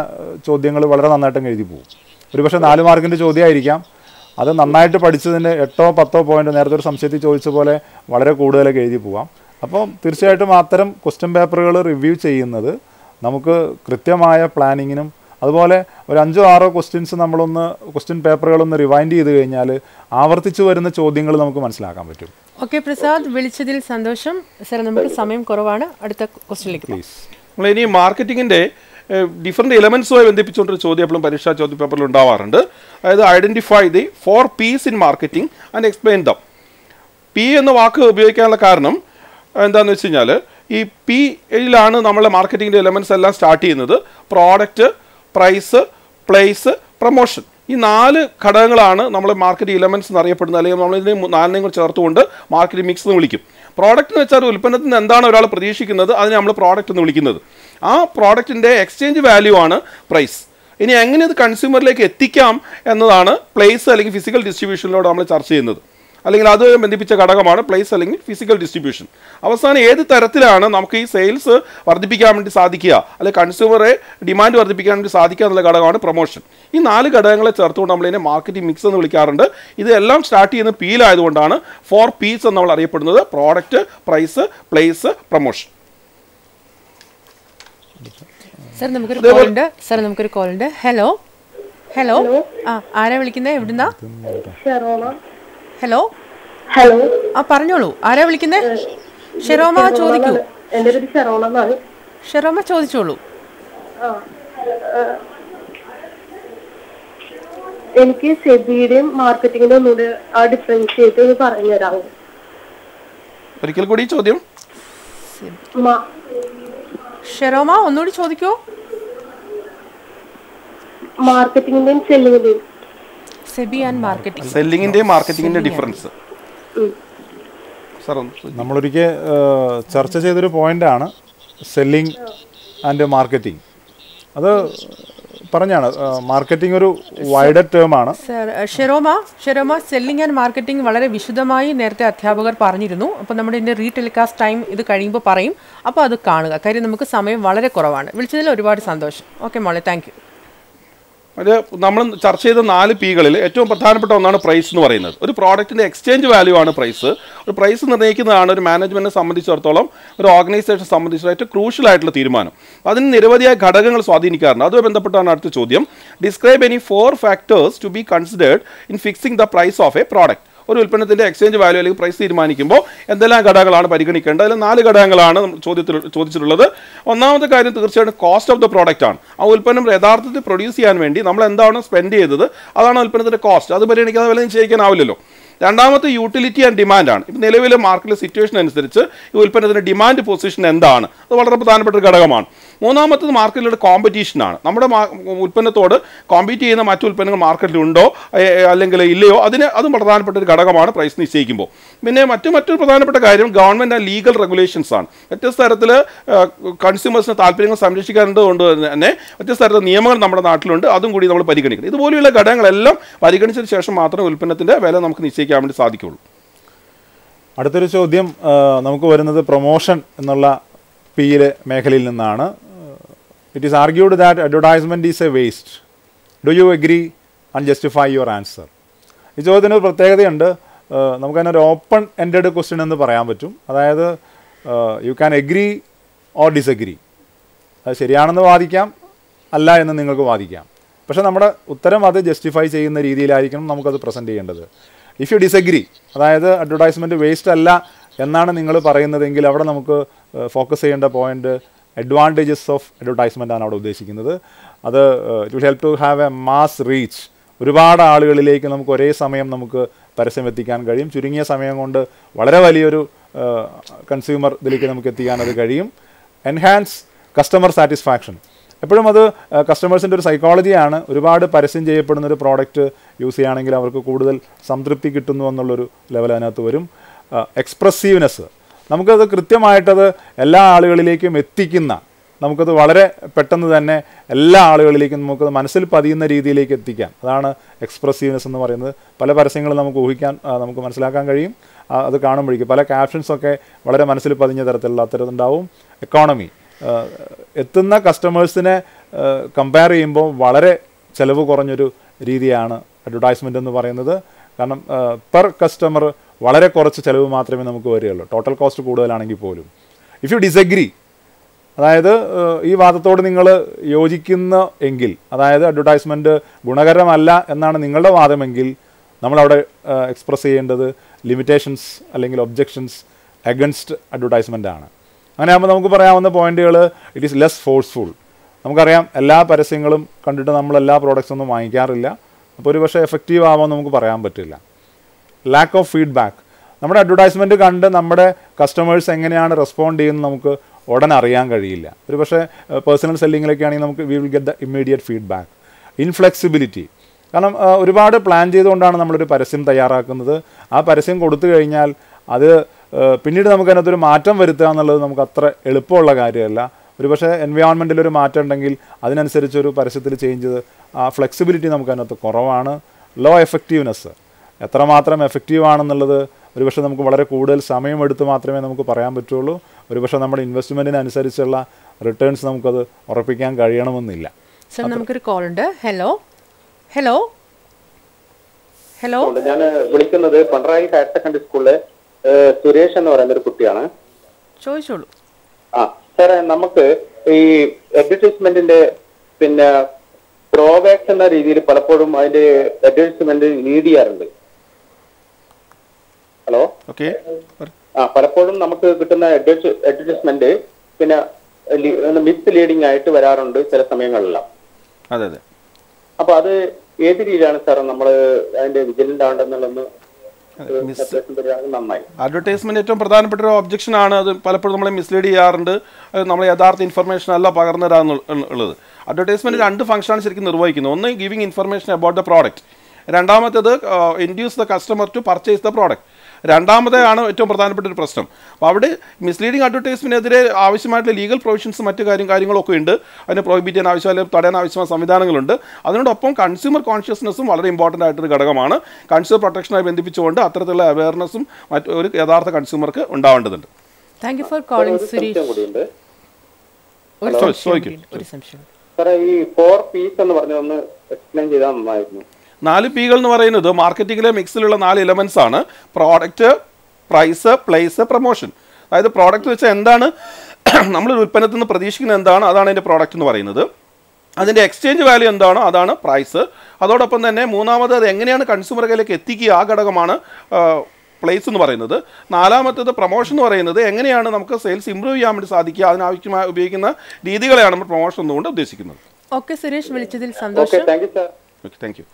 ചോദ്യങ്ങൾ വളരെ നന്നായിട്ട് എഴുതി പോകും. ഒരുപക്ഷെ നാല് മാർക്കിന്റെ ചോദ്യമായിരിക്കാം. അത് നന്നായിട്ട് പഠിച്ചതിന് എട്ടോ പത്തോ പോയിന്റ് നേരത്തെ ഒരു സംശയത്തിൽ ചോദിച്ച പോലെ വളരെ കൂടുതലൊക്കെ എഴുതി പോവാം. അപ്പോൾ തീർച്ചയായിട്ടും അത്തരം ക്വസ്റ്റ്യൻ പേപ്പറുകൾ റിവ്യൂ ചെയ്യുന്നത് നമുക്ക് കൃത്യമായ പ്ലാനിങ്ങിനും അതുപോലെ ഒരു അഞ്ചോ ആറോ ക്വസ്റ്റ്യൻസ് നമ്മളൊന്ന് ക്വസ്റ്റ്യൻ പേപ്പറുകളൊന്ന് റിവൈൻഡ് ചെയ്ത് കഴിഞ്ഞാൽ ആവർത്തിച്ചു വരുന്ന ചോദ്യങ്ങൾ നമുക്ക് മനസ്സിലാക്കാൻ പറ്റും. ഓക്കെ പ്രസാദ് വിളിച്ചതിൽ സന്തോഷം. സാർ നമുക്ക് സമയം കുറവാണ്. അടുത്ത ക്വസ്റ്റ്യനിലേക്ക് പ്ലീസ് നമ്മൾ ഇനി മാർക്കറ്റിങ്ങിന്റെ ഡിഫറെന്റ് എലമെൻസുമായി ബന്ധിപ്പിച്ചുകൊണ്ടൊരു ചോദ്യം എപ്പോഴും പരീക്ഷാ ചോദ്യ പേപ്പറിൽ ഉണ്ടാവാറുണ്ട്. അതായത് identify the four Ps in marketing and explain them P എന്ന വാക്ക് ഉപയോഗിക്കാനുള്ള കാരണം എന്താണെന്ന് വെച്ച് കഴിഞ്ഞാൽ ഈ പി യിലാണ് നമ്മളെ മാർക്കറ്റിങ്ങിന്റെ എലമെന്റ്സ് എല്ലാം സ്റ്റാർട്ട് ചെയ്യുന്നത്. പ്രോഡക്റ്റ് പ്രൈസ് പ്ലേസ് പ്രൊമോഷൻ ഈ നാല് ഘടകങ്ങളാണ് നമ്മൾ മാർക്കറ്റിംഗ് എന്ന് എന്നറിയപ്പെടുന്നത്. അല്ലെങ്കിൽ നമ്മൾ ഇതിനെ നാലിനെയും കൂടി ചേർത്തുകൊണ്ട് മാർക്കറ്റിംഗ് മിക്സ് എന്ന് വിളിക്കും. പ്രോഡക്റ്റ് എന്ന് വെച്ചാൽ ഉൽപ്പന്നത്തിൽ നിന്ന് എന്താണ് ഒരാൾ പ്രതീക്ഷിക്കുന്നത്? അതിനെ നമ്മൾ പ്രോഡക്റ്റ് എന്ന് വിളിക്കുന്നത്. ആ പ്രോഡക്റ്റിന്റെ എക്സ്ചേഞ്ച് വാല്യൂ ആണ് പ്രൈസ് ഇനി എങ്ങനെ അത് കൺസ്യൂമറിലേക്ക് എത്തിക്കാം എന്നതാണ് പ്ലേസ് അല്ലെങ്കിൽ ഫിസിക്കൽ ഡിസ്ട്രിബ്യൂഷനിലൂടെ നമ്മൾ ചർച്ച ചെയ്യുന്നത്. അല്ലെങ്കിൽ അത് ബന്ധിപ്പിച്ച ഘടകമാണ് പ്ലേസ് അല്ലെങ്കിൽ ഫിസിക്കൽ ഡിസ്ട്രിബ്യൂഷൻ അവസാനം ഏത് തരത്തിലാണ് നമുക്ക് ഈ സെയിൽസ് വർദ്ധിപ്പിക്കാൻ വേണ്ടി സാധിക്കുക? അല്ലെങ്കിൽ കൺസ്യൂമറെ ഡിമാൻഡ് വർദ്ധിപ്പിക്കാൻ വേണ്ടി സാധിക്കുക എന്നുള്ള ഘടകമാണ് പ്രൊമോഷൻ ഈ നാല് ഘടകങ്ങളെ ചേർത്തുകൊണ്ട് നമ്മൾ ഇതിനെ മാർക്കറ്റിംഗ് മിക്സ് എന്ന് വിളിക്കാറുണ്ട്. ഇതെല്ലാം സ്റ്റാർട്ട് ചെയ്യുന്ന പീലായതുകൊണ്ടാണ് ഫോർ പീസ് എന്ന് നമ്മൾ അറിയപ്പെടുന്നത്. Product price place promotion sir നമുക്കൊരു കോൾ ഉണ്ട്. സാർ നമുക്കൊരു കോൾ ഉണ്ട്. ഹലോ ഹലോ ആ ആരാ വിളിക്കുന്നത്? എവിടുന്നാ? ഹലോ ഹലോ ആ പറഞ്ഞോളൂ. ആരാ വിളിക്കുന്നത്? ഷെറോമ ചോദിക്കൂ. ഷെറോമ ചോദിച്ചോളൂ. എനിക്ക് സെബിയുടെയും മാർക്കറ്റിംഗിന്റെ ഒന്നുകൂടി ആ ഡിഫറൻഷിയേറ്റ് ചെയ്ത് പറഞ്ഞു തരാമോ ഒരിക്കൽ കൂടി ചോദ്യം. ഷെറോമ ഒന്നുകൂടി ചോദിക്കൂ. മാർക്കറ്റിംഗിന്റെയും സെല്ലിംഗിന്റെയും. SEBI and marketing. സെല്ലിംഗിന്റെയും മാർക്കറ്റിംഗിന്റെ ഡിഫറൻസ് നമ്മളൊരിക്കൽ ചർച്ച ചെയ്തൊരു ആണ് സെല്ലിംഗ് ആൻഡ് മാർക്കറ്റിംഗ്. അത് പറഞ്ഞാണ് മാർക്കറ്റിംഗ് ഒരു വൈഡർ ടേം ആണ്. Sheroma Sheroma selling and marketing വളരെ വിശദമായി നേരത്തെ അധ്യാപകർ പറഞ്ഞിരുന്നു. അപ്പോൾ നമ്മുടെ ഇതിന്റെ റീടെലികാസ്റ്റ് ടൈം ഇത് കഴിയുമ്പോൾ പറയും. അപ്പോൾ അത് കാണുക. കാര്യം നമുക്ക് സമയം വളരെ കുറവാണ്. വിളിച്ചതിൽ ഒരുപാട് സന്തോഷം. ഓക്കെ മോളെ താങ്ക് അത് നമ്മൾ ചർച്ച ചെയ്ത നാല് പീകളിൽ ഏറ്റവും പ്രധാനപ്പെട്ട ഒന്നാണ് പ്രൈസ് എന്ന് പറയുന്നത്. ഒരു പ്രോഡക്റ്റിന്റെ എക്സ്ചേഞ്ച് വാല്യൂ ആണ് പ്രൈസ് ഒരു പ്രൈസ് നിർണയിക്കുന്നതാണ് ഒരു മാനേജ്മെന്റിനെ സംബന്ധിച്ചിടത്തോളം ഒരു ഓർഗനൈസേഷൻ സംബന്ധിച്ചിടത്തോളം ഏറ്റവും ക്രൂഷ്യൽ ആയിട്ടുള്ള തീരുമാനം. അതിന് നിരവധിയായ ഘടകങ്ങൾ സ്വാധീനിക്കാറുണ്ട്. അതുമായി ബന്ധപ്പെട്ടാണ് അടുത്ത ചോദ്യം. Describe any four factors to be considered in fixing the price of a product ഒരു ഉൽപ്പന്നത്തിന്റെ എക്സ്ചേഞ്ച് വാല്യൂ അല്ലെങ്കിൽ പ്രൈസ് തീരുമാനിക്കുമ്പോൾ എന്തെല്ലാം ഘടകങ്ങളാണ് പരിഗണിക്കേണ്ടത്? അതിൽ നാല് ഘടകങ്ങളാണ് ചോദ്യത്തിൽ ചോദിച്ചിട്ടുള്ളത്. ഒന്നാമത്തെ കാര്യം തീർച്ചയായിട്ടും കോസ്റ്റ് ഓഫ് ദ പ്രോഡക്റ്റ് ആണ്. ആ ഉൽപ്പന്നം യഥാർത്ഥത്തിൽ പ്രൊഡ്യൂസ് ചെയ്യാൻ വേണ്ടി നമ്മൾ എന്താണ് സ്പെൻഡ് ചെയ്തത്? അതാണ് ഉൽപ്പന്നത്തിന്റെ കോസ്റ്റ് അത് പരിഗണിക്കാതെ വില നിശ്ചയിക്കാനാവില്ലല്ലോ. രണ്ടാമത്തെ യൂട്ടിലിറ്റി ആൻഡ് ഡിമാൻഡ് ആണ്. ഇപ്പം നിലവിലെ മാർക്കറ്റിലെ സിറ്റുവേഷൻ അനുസരിച്ച് ഈ ഉൽപ്പന്നത്തിന്റെ ഡിമാൻഡ് പൊസിഷൻ എന്താണ്? അത് വളരെ പ്രധാനപ്പെട്ട ഒരു ഘടകമാണ്. മൂന്നാമത്തത് മാർക്കറ്റിലൊരു കോമ്പറ്റീഷനാണ് നമ്മുടെ ഉൽപ്പന്നത്തോട് കോമ്പീറ്റ് ചെയ്യുന്ന മറ്റു ഉൽപ്പന്നങ്ങൾ മാർക്കറ്റിലുണ്ടോ അല്ലെങ്കിൽ ഇല്ലയോ അതിന് അതും പ്രധാനപ്പെട്ട ഒരു ഘടകമാണ് പ്രൈസ് നിശ്ചയിക്കുമ്പോൾ. പിന്നെ മറ്റു മറ്റൊരു പ്രധാനപ്പെട്ട കാര്യം ഗവൺമെന്റ് ലീഗൽ റെഗുലേഷൻസ് ആണ്. വ്യത്യസ്ത തരത്തിൽ കൺസ്യൂമേഴ്സിന് താല്പര്യങ്ങൾ സംരക്ഷിക്കാറുണ്ട് തന്നെ വ്യത്യസ്ത തരത്തിൽ നിയമങ്ങൾ നമ്മുടെ നാട്ടിലുണ്ട്. അതും കൂടി നമ്മൾ പരിഗണിക്കണം. ഇതുപോലെയുള്ള ഘടകങ്ങളെല്ലാം പരിഗണിച്ചതിന് ശേഷം മാത്രമേ ഉൽപ്പന്നത്തിന്റെ വില നമുക്ക് നിശ്ചയിക്കാൻ വേണ്ടി സാധിക്കുകയുള്ളൂ. അടുത്തൊരു ചോദ്യം നമുക്ക് വരുന്നത് പ്രൊമോഷൻ എന്നുള്ള പിയിലെ മേഖലയിൽ നിന്നാണ്. It is argued that advertisement is a waste do you agree and justify your answer ഈ ചോദ്യത്തിന് പ്രത്യേകതയുണ്ട്. നമുക്കതിനെ ഒരു ഓപ്പൺ എൻഡഡ് ക്വസ്റ്റ്യൻ എന്ന് പറയാൻ പറ്റും. അതായത് you can agree or disagree അത് ശരിയാണെന്ന് വാദിക്കാം അല്ല എന്ന് നിങ്ങൾക്ക് വാദിക്കാം. പക്ഷേ നമ്മുടെ ഉത്തരം അത് ജസ്റ്റിഫൈ ചെയ്യുന്ന രീതിയിലായിരിക്കണം നമുക്കത് പ്രസന്റ് ചെയ്യേണ്ടത്. ഇഫ് യു ഡിസഗ്രി അതായത് അഡ്വർടൈസ്മെന്റ് വേസ്റ്റ് അല്ല എന്നാണ് നിങ്ങൾ പറയുന്നതെങ്കിൽ അവിടെ നമുക്ക് ഫോക്കസ് ചെയ്യേണ്ട പോയിന്റ് അഡ്വാന്റേജസ് ഓഫ് അഡ്വർടൈസ്മെന്റ് ആണ് അവിടെ ഉദ്ദേശിക്കുന്നത്. അത് it will help to have a mass reach ഒരുപാട് ആളുകളിലേക്ക് നമുക്ക് ഒരേ സമയം നമുക്ക് പരസ്യം എത്തിക്കാൻ കഴിയും. ചുരുങ്ങിയ സമയം കൊണ്ട് വളരെ വലിയൊരു കൺസ്യൂമർ ഇതിലേക്ക് നമുക്ക് എത്തിക്കാൻ അത് കഴിയും. എൻഹാൻസ് കസ്റ്റമർ സാറ്റിസ്ഫാക്ഷൻ എപ്പോഴും അത് കസ്റ്റമേഴ്സിന്റെ ഒരു സൈക്കോളജിയാണ് ഒരുപാട് പരസ്യം ചെയ്യപ്പെടുന്ന ഒരു പ്രോഡക്റ്റ് യൂസ് ചെയ്യുകയാണെങ്കിൽ അവർക്ക് കൂടുതൽ സംതൃപ്തി കിട്ടുന്നു എന്നുള്ളൊരു ലെവൽ അതിനകത്ത് വരും. എക്സ്പ്രസീവ്നെസ് നമുക്കത് കൃത്യമായിട്ടത് എല്ലാ ആളുകളിലേക്കും എത്തിക്കുന്ന നമുക്കത് വളരെ പെട്ടെന്ന് തന്നെ എല്ലാ ആളുകളിലേക്കും നമുക്കത് മനസ്സിൽ പതിയുന്ന രീതിയിലേക്ക് എത്തിക്കാം. അതാണ് എക്സ്പ്രസീവ്നെസ് എന്ന് പറയുന്നത്. പല പരസ്യങ്ങളും നമുക്ക് ഊഹിക്കാൻ നമുക്ക് മനസ്സിലാക്കാൻ കഴിയും. അത് കാണുമ്പോഴേക്കും പല ക്യാപ്ഷൻസൊക്കെ വളരെ മനസ്സിൽ പതിഞ്ഞ തരത്തിലുള്ള അത്തരത്തിലുണ്ടാവും. എക്കോണമി എത്തുന്ന കസ്റ്റമേഴ്സിനെ കമ്പയർ ചെയ്യുമ്പോൾ വളരെ ചിലവ് കുറഞ്ഞൊരു രീതിയാണ് അഡ്വർടൈസ്മെന്റ് എന്ന് പറയുന്നത്. കാരണം പെർ കസ്റ്റമർ വളരെ കുറച്ച് ചിലവ് മാത്രമേ നമുക്ക് വരികയുള്ളൂ. ടോട്ടൽ കോസ്റ്റ് കൂടുതലാണെങ്കിൽ പോലും. ഇഫ് യു ഡിസഗ്രി അതായത് ഈ വാദത്തോട് നിങ്ങൾ യോജിക്കുന്ന എങ്കിൽ അതായത് അഡ്വർടൈസ്മെന്റ് ഗുണകരമല്ല എന്നാണ് നിങ്ങളുടെ വാദമെങ്കിൽ നമ്മളവിടെ എക്സ്പ്രസ് ചെയ്യേണ്ടത് ലിമിറ്റേഷൻസ് അല്ലെങ്കിൽ ഒബ്ജെക്ഷൻസ് അഗൻസ്റ്റ് അഡ്വർടൈസ്മെന്റ് ആണ്. അങ്ങനെ ആകുമ്പോൾ നമുക്ക് പറയാവുന്ന പോയിന്റുകൾ ഇറ്റ് ഈസ് ലെസ് ഫോഴ്സ്ഫുൾ നമുക്കറിയാം എല്ലാ പരസ്യങ്ങളും കണ്ടിട്ട് നമ്മൾ എല്ലാ പ്രോഡക്റ്റ്സ് ഒന്നും വാങ്ങിക്കാറില്ല. അപ്പോൾ ഒരു പക്ഷേ എഫക്റ്റീവ് ആവാമെന്ന് നമുക്ക് പറയാൻ പറ്റില്ല. ലാക്ക് ഓഫ് ഫീഡ്ബാക്ക് നമ്മുടെ അഡ്വർടൈസ്മെന്റ് കണ്ട് നമ്മുടെ കസ്റ്റമേഴ്സ് എങ്ങനെയാണ് റെസ്പോണ്ട് ചെയ്യുന്നത് നമുക്ക് ഉടൻ അറിയാൻ കഴിയില്ല. ഒരു പക്ഷേ പേഴ്സണൽ സെല്ലിങ്ങിലൊക്കെ ആണെങ്കിൽ നമുക്ക് we will get the immediate feedback inflexibility കാരണം ഒരുപാട് പ്ലാൻ ചെയ്തുകൊണ്ടാണ് നമ്മളൊരു പരസ്യം തയ്യാറാക്കുന്നത്. ആ പരസ്യം കൊടുത്തു കഴിഞ്ഞാൽ അത് പിന്നീട് നമുക്ക് അതിനകത്തൊരു മാറ്റം വരുത്തുക എന്നുള്ളത് നമുക്ക് അത്ര എളുപ്പമുള്ള കാര്യമല്ല. ഒരുപക്ഷെ എൻവയോൺമെന്റിൽ ഒരു മാറ്റം ഉണ്ടെങ്കിൽ അതിനനുസരിച്ച് ഒരു പരസ്യത്തിൽ ചേഞ്ച് ആ ഫ്ലെക്സിബിലിറ്റി നമുക്കതിനകത്ത് കുറവാണ്. ലോ എഫക്റ്റീവ്നെസ് എത്രമാത്രം എഫക്റ്റീവ് ആണെന്നുള്ളത് ഒരുപക്ഷെ നമുക്ക് വളരെ കൂടുതൽ സമയമെടുത്ത് മാത്രമേ നമുക്ക് പറയാൻ പറ്റുള്ളൂ. ഒരുപക്ഷെ നമ്മുടെ ഇൻവെസ്റ്റ്മെന്റിനനുസരിച്ചുള്ള റിട്ടേൺസ് നമുക്കത് ഉറപ്പിക്കാൻ കഴിയണമെന്നില്ല. സർ നമുക്കൊരു കോൾ ഉണ്ട്. ഹലോ ഹലോ ഹലോ ഞാൻ വിളിക്കുന്നത് പിണറായി ഹയർ സെക്കൻഡറി സ്കൂളിലെ സുരേഷ് എന്ന് പറയുന്ന ഒരു കുട്ടിയാണ്. ചോദിച്ചോളൂ. ആ സാറേ നമുക്ക് ഈ അഡ്വർടൈസ്മെന്റിന്റെ പിന്നെ പ്രോവാക്സ് എന്ന രീതിയിൽ പലപ്പോഴും അതിന്റെ അഡ്വർടൈസ്മെന്റ് ലീഡ് ചെയ്യാറുണ്ട് ഹലോ? ഓക്കെ. ആ പലപ്പോഴും നമുക്ക് കിട്ടുന്ന അഡ്വർടൈസ്മെന്റ് പിന്നെ മിസ് ലീഡിംഗ് ആയിട്ട് വരാറുണ്ട് ചില സമയങ്ങളിലെല്ലാം. അതെ അതെ. അപ്പൊ അത് ഏത് രീതിയിലാണ് സാർ നമ്മൾ അതിന്റെ വിജിലന്റ് ആണ്ടെന്നുള്ളൊന്ന് അഡ്വർടൈസ്മെന്റ് ഏറ്റവും പ്രധാനപ്പെട്ട ഒരു ഒബ്ജക്ഷൻ ആണ്. അത് പലപ്പോഴും നമ്മളെ മിസ്ലീഡ് ചെയ്യാറുണ്ട്. അത് നമ്മൾ യഥാർത്ഥ ഇൻഫർമേഷൻ അല്ല പകർന്നുതരാന്നുള്ളത് അഡ്വർടൈസ്മെന്റ് രണ്ട് ഫംഗ്ഷനാണ് ശരിക്കും നിർവഹിക്കുന്നത്. ഒന്ന് giving information about the product രണ്ടാമത്തേത് induce the customer to purchase the product രണ്ടാമതാണ് ഏറ്റവും പ്രധാനപ്പെട്ട ഒരു പ്രശ്നം. അപ്പോൾ അവിടെ മിസ്ലീഡിംഗ് അഡ്വർടൈസ്മെന്റിനെതിരെ ആവശ്യമായിട്ടുള്ള ലീഗൽ പ്രൊവിഷൻസ് മറ്റു കാര്യം കാര്യങ്ങളൊക്കെ ഉണ്ട്. അതിനെ പ്രോഹിബിറ്റ് ചെയ്യാൻ ആവശ്യമായ തടയാൻ ആവശ്യമായ സംവിധാനങ്ങളുണ്ട്. അതിനോടൊപ്പം കൺസ്യൂമർ കോൺഷ്യസ്നസ്സും വളരെ ഇമ്പോർട്ടന്റ് ആയിട്ടൊരു ഘടകമാണ്. കൺസ്യൂമർ പ്രൊട്ടക്ഷനായി ബന്ധിപ്പിച്ചുകൊണ്ട് അത്തരത്തിലുള്ള അവയർനെസ്സും മറ്റു ഒരു യഥാർത്ഥ കൺസ്യൂമർക്ക് ഉണ്ടാവേണ്ടതുണ്ട്. Thank you for calling Suresh കൂടിയുണ്ട്. ഒരു സംശയം സാറേ ഈ ഫോർ പീസ് എന്ന് പറഞ്ഞ ഒന്ന് എക്സ്പ്ലെയിൻ ചെയ്താൽ നന്നായിരുന്നു. നാല് പികൾ എന്ന് പറയുന്നത് മാർക്കറ്റിങ്ങിലെ മിക്സിലുള്ള നാല് എലമെന്റ്സ് ആണ്. പ്രോഡക്റ്റ് പ്രൈസ് പ്ലേസ് പ്രൊമോഷൻ അതായത് പ്രോഡക്റ്റ് വെച്ചാൽ എന്താണ്? നമ്മളൊരു ഉൽപ്പന്നത്തിൽ നിന്ന് പ്രതീക്ഷിക്കുന്നത് എന്താണ്? അതാണ് അതിന്റെ പ്രോഡക്റ്റ് എന്ന് പറയുന്നത്. അതിന്റെ എക്സ്ചേഞ്ച് വാല്യൂ എന്താണോ അതാണ് പ്രൈസ് അതോടൊപ്പം തന്നെ മൂന്നാമത് അത് എങ്ങനെയാണ് കൺസ്യൂമർ കയ്യിലേക്ക് എത്തിക്കുക? ആ ഘടകമാണ് പ്ലേസ് എന്ന് പറയുന്നത്. നാലാമത്തേത് പ്രൊമോഷൻ എന്ന് പറയുന്നത് എങ്ങനെയാണ് നമുക്ക് സെയിൽസ് ഇമ്പ്രൂവ് ചെയ്യാൻ വേണ്ടി സാധിക്കുക? അതിനാവശ്യമായി ഉപയോഗിക്കുന്ന രീതികളെയാണ് നമ്മൾ പ്രൊമോഷൻ എന്നുകൊണ്ട് ഉദ്ദേശിക്കുന്നത്. ഓക്കെ സുരേഷ് വിളിച്ചതിൽ സന്തോഷം. ഓക്കെ സന്തോഷം thank you sir okay thank you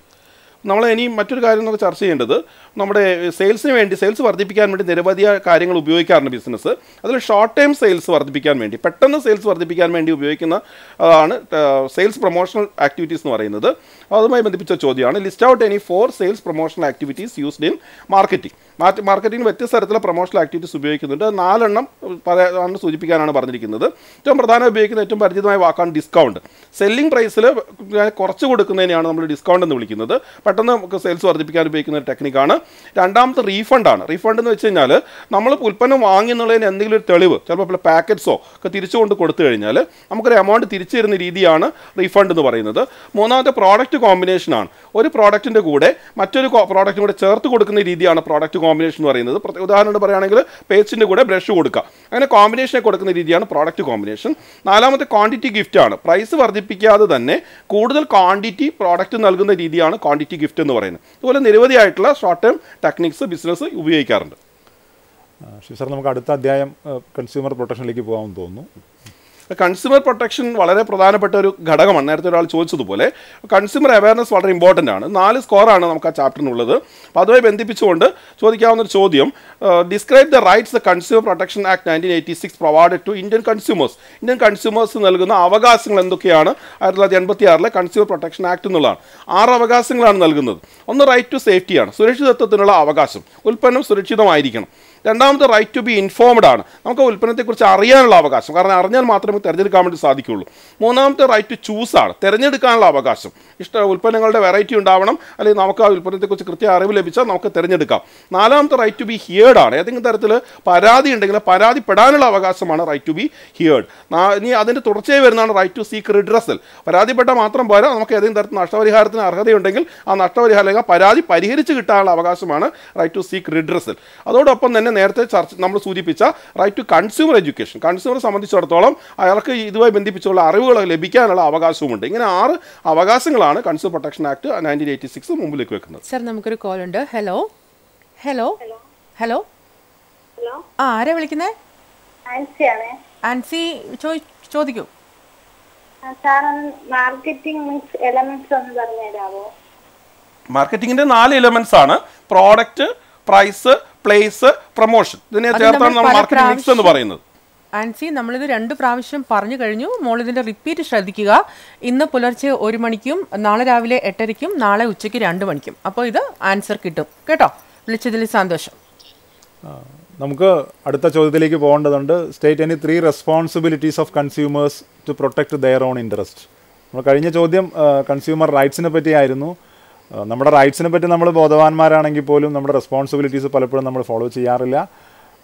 നമ്മൾ ഇനി മറ്റൊരു കാര്യം നമുക്ക് ചർച്ച ചെയ്യേണ്ടത് നമ്മുടെ സെയിൽസിന് വേണ്ടി സെയിൽസ് വർദ്ധിപ്പിക്കാൻ വേണ്ടി നിരവധി കാര്യങ്ങൾ ഉപയോഗിക്കാറുണ്ട് ബിസിനസ് അതിൽ ഷോർട്ട് ടൈം സെയിൽസ് വർദ്ധിപ്പിക്കാൻ വേണ്ടി പെട്ടെന്ന് സെയിൽസ് വർദ്ധിപ്പിക്കാൻ വേണ്ടി ഉപയോഗിക്കുന്ന അതാണ് സെയിൽസ് പ്രൊമോഷണൽ ആക്ടിവിറ്റീസ് എന്ന് പറയുന്നത്. അതുമായി ബന്ധിപ്പിച്ച ചോദ്യമാണ്. List out any for sales promotional activities used in marketing marketing വ്യത്യസ്ത തരത്തിലുള്ള പ്രൊമോഷണൽ ആക്ടിവിറ്റീസ് ഉപയോഗിക്കുന്നുണ്ട്. നാലെണ്ണം പറയാൻ സൂചിപ്പിക്കാനാണ് പറഞ്ഞിരിക്കുന്നത്. ഏറ്റവും പ്രധാനം ഉപയോഗിക്കുന്ന ഏറ്റവും പരിചിതമായ വാക്കാണ് ഡിസ്കൗണ്ട് സെല്ലിംഗ് പ്രൈസിൽ കുറച്ച് കൊടുക്കുന്നതിനെയാണ് നമ്മൾ ഡിസ്കൗണ്ട് എന്ന് വിളിക്കുന്നത്. പെട്ടെന്ന് നമുക്ക് സെയിൽസ് വർദ്ധിപ്പിക്കാൻ ഉപയോഗിക്കുന്ന ഒരു ടെക്നിക്കാണ് രണ്ടാമത്തെ റീഫണ്ടാണ് റീഫണ്ട് എന്ന് വെച്ച് കഴിഞ്ഞാൽ നമ്മൾ ഉൽപ്പന്നം വാങ്ങി എന്നുള്ളതിന് എന്തെങ്കിലും ഒരു തെളിവ് ചിലപ്പോൾ പാക്കറ്റ്സോ ഒക്കെ തിരിച്ചു കൊണ്ട് കൊടുത്തു കഴിഞ്ഞാൽ നമുക്കൊരു എമൗണ്ട് തിരിച്ചു തരുന്ന രീതിയാണ് റീഫണ്ട് എന്ന് പറയുന്നത്. മൂന്നാമത്തെ പ്രോഡക്റ്റ് കോമ്പിനേഷനാണ് ഒരു പ്രോഡക്റ്റിന്റെ കൂടെ മറ്റൊരു പ്രോഡക്റ്റും കൂടെ ചേർത്ത് കൊടുക്കുന്ന രീതിയാണ് പ്രോഡക്റ്റ് കോമ്പിനേഷൻ എന്ന് പറയുന്നത്. ഉദാഹരണം പറയുകയാണെങ്കിൽ പേസ്റ്റിന്റെ കൂടെ ബ്രഷ് കൊടുക്കുക. അങ്ങനെ കോമ്പിനേഷനെ കൊടുക്കുന്ന രീതിയാണ് പ്രോഡക്റ്റ് കോമ്പിനേഷൻ നാലാമത്തെ ക്വാണ്ടിറ്റി ഗിഫ്റ്റാണ് പ്രൈസ് വർദ്ധിപ്പിക്കാതെ തന്നെ കൂടുതൽ ക്വാണ്ടിറ്റി പ്രോഡക്റ്റ് നൽകുന്ന രീതിയാണ് ക്വാണ്ടിറ്റി ഗിഫ്റ്റ് എന്ന് പറയുന്നത്. അതുപോലെ നിരവധിയായിട്ടുള്ള ഷോർട്ട് ടേം ടെക്നിക്സ് ബിസിനസ് ഉപയോഗിക്കാറുണ്ട്. ശരി സാർ നമുക്ക് അടുത്ത അധ്യായം കൺസ്യൂമർ പ്രൊട്ടക്ഷനിലേക്ക് പോകാമെന്ന് തോന്നുന്നു. കൺസ്യൂമർ പ്രൊട്ടക്ഷൻ വളരെ പ്രധാനപ്പെട്ട ഒരു ഘടകമാണ്. നേരത്തെ ഒരാൾ ചോദിച്ചതുപോലെ കൺസ്യൂമർ അവയർനെസ് വളരെ ഇമ്പോർട്ടന്റ് ആണ്. നാല് സ്കോറാണ് നമുക്ക് ആ ചാപ്റ്ററിനുള്ളത് അപ്പോൾ അതുമായി ബന്ധിപ്പിച്ചുകൊണ്ട് ചോദിക്കാവുന്ന ഒരു ചോദ്യം describe the rights the consumer protection act nineteen eighty six provide to Indian consumers Indian consumers നൽകുന്ന അവകാശങ്ങൾ എന്തൊക്കെയാണ്? ആയിരത്തി തൊള്ളായിരത്തി എൺപത്തി ആറിലെ കൺസ്യൂമർ പ്രൊട്ടക്ഷൻ ആക്ട് എന്നുള്ളതാണ്. ആറ് അവകാശങ്ങളാണ് നൽകുന്നത്. ഒന്ന് റൈറ്റ് ടു സേഫ്റ്റിയാണ് സുരക്ഷിതത്വത്തിനുള്ള അവകാശം. ഉൽപ്പന്നം സുരക്ഷിതമായിരിക്കണം. രണ്ടാമത്തെ റൈറ്റ് ടു ബി ഇൻഫോംഡ് ആണ്. നമുക്ക് ഉൽപ്പന്നത്തെക്കുറിച്ച് അറിയാനുള്ള അവകാശം. കാരണം അറിഞ്ഞാൽ മാത്രമേ തിരഞ്ഞെടുക്കാൻ വേണ്ടി സാധിക്കുകയുള്ളൂ മൂന്നാമത്തെ റൈറ്റ് ടു ചൂസ് ആണ്. തിരഞ്ഞെടുക്കാനുള്ള അവകാശം. ഇഷ്ട ഉൽപ്പന്നങ്ങളുടെ വെറൈറ്റി ഉണ്ടാവണം. അല്ലെങ്കിൽ നമുക്ക് ആ ഉൽപ്പന്നത്തെക്കുറിച്ച് കൃത്യ അറിവ് ലഭിച്ചാൽ നമുക്ക് തിരഞ്ഞെടുക്കാം. നാലാമത്തെ റൈറ്റ് ടു ബി ഹിയേർഡ് ആണ്. ഏതെങ്കിലും തരത്തിൽ പരാതി ഉണ്ടെങ്കിൽ പരാതിപ്പെടാനുള്ള അവകാശമാണ് റൈറ്റ് ടു ബി ഹിയേർഡ് ഇനി അതിന്റെ തുടർച്ചയായി വരുന്നതാണ് റൈറ്റ് ടു സീക്ക് റിഡ്രസൽ പരാതിപ്പെട്ടാൽ മാത്രം പോരാ. നമുക്ക് ഏതെങ്കിലും തരത്തിൽ നഷ്ടപരിഹാരത്തിന് അർഹതയുണ്ടെങ്കിൽ ആ നഷ്ടപരിഹാരം അല്ലെങ്കിൽ പരാതി പരിഹരിച്ച് കിട്ടാനുള്ള അവകാശമാണ് റൈറ്റ് ടു സീക്ക് റിഡ്രസൽ അതോടൊപ്പം തന്നെ നേരത്തെ ചർച്ച നമ്മൾ സൂചിപ്പിച്ച റൈറ്റ് ടു കൺസ്യൂമർ എഡ്യൂക്കേഷൻ കൺസ്യൂമറെ സംബന്ധിച്ചിടത്തോളം അയാൾക്ക് ഇതുമായി ബന്ധിപ്പിച്ചുള്ള അറിവുകൾ ലഭിക്കാനുള്ള അവകാശവുമുണ്ട്. ഇങ്ങനെ ആറ് അവകാശങ്ങളാണ് consumer protection act nineteen eighty six മുമ്പിലേക്ക് വെക്കുന്നത്. സർ നമുക്കൊരു കോൾ ഉണ്ട്. ഹലോ ഹലോ ഹലോ ആ ആരാ വിളിക്കുന്നേ? ആൻസിയാണേ ആൻസി ചോദിക്കൂ. മാർക്കറ്റിംഗിന്റെ നാല് എലമെന്റ്സ് ആണ്. പ്രോഡക്റ്റ് പ്രൈസ് പ്ലേസ് പ്രൊമോഷൻ ഇതിനെ ചേർത്താണ് നമ്മൾ മാർക്കറ്റിംഗ് മിക്സ് എന്ന് പറയുന്നത്. ആൻസി നമ്മളിത് രണ്ട് പ്രാവശ്യം പറഞ്ഞു കഴിഞ്ഞു. മോൾ ഇതിന്റെ റിപ്പീറ്റ് ശ്രദ്ധിക്കുക. ഇന്ന് പുലർച്ചെ ഒരു മണിക്കും നാളെ രാവിലെ എട്ടരയ്ക്കും നാളെ ഉച്ചയ്ക്ക് രണ്ട് മണിക്കും. അപ്പോൾ ഇത് ആൻസർ കിട്ടും. കേട്ടോ? വിളിച്ചതിൽ സന്തോഷം. നമുക്ക് അടുത്ത ചോദ്യത്തിലേക്ക് പോകേണ്ടതുണ്ട്. State any three responsibilities of consumers to protect their own interest നമ്മൾ കഴിഞ്ഞ ചോദ്യം കൺസ്യൂമർ റൈറ്റ്സിനെ പറ്റിയായിരുന്നു. നമ്മുടെ റൈറ്റ്സിനെ പറ്റി നമ്മൾ ബോധവാന്മാരാണെങ്കിൽ പോലും നമ്മുടെ റെസ്പോൺസിബിലിറ്റീസ് പലപ്പോഴും നമ്മൾ ഫോളോ ചെയ്യാറില്ല.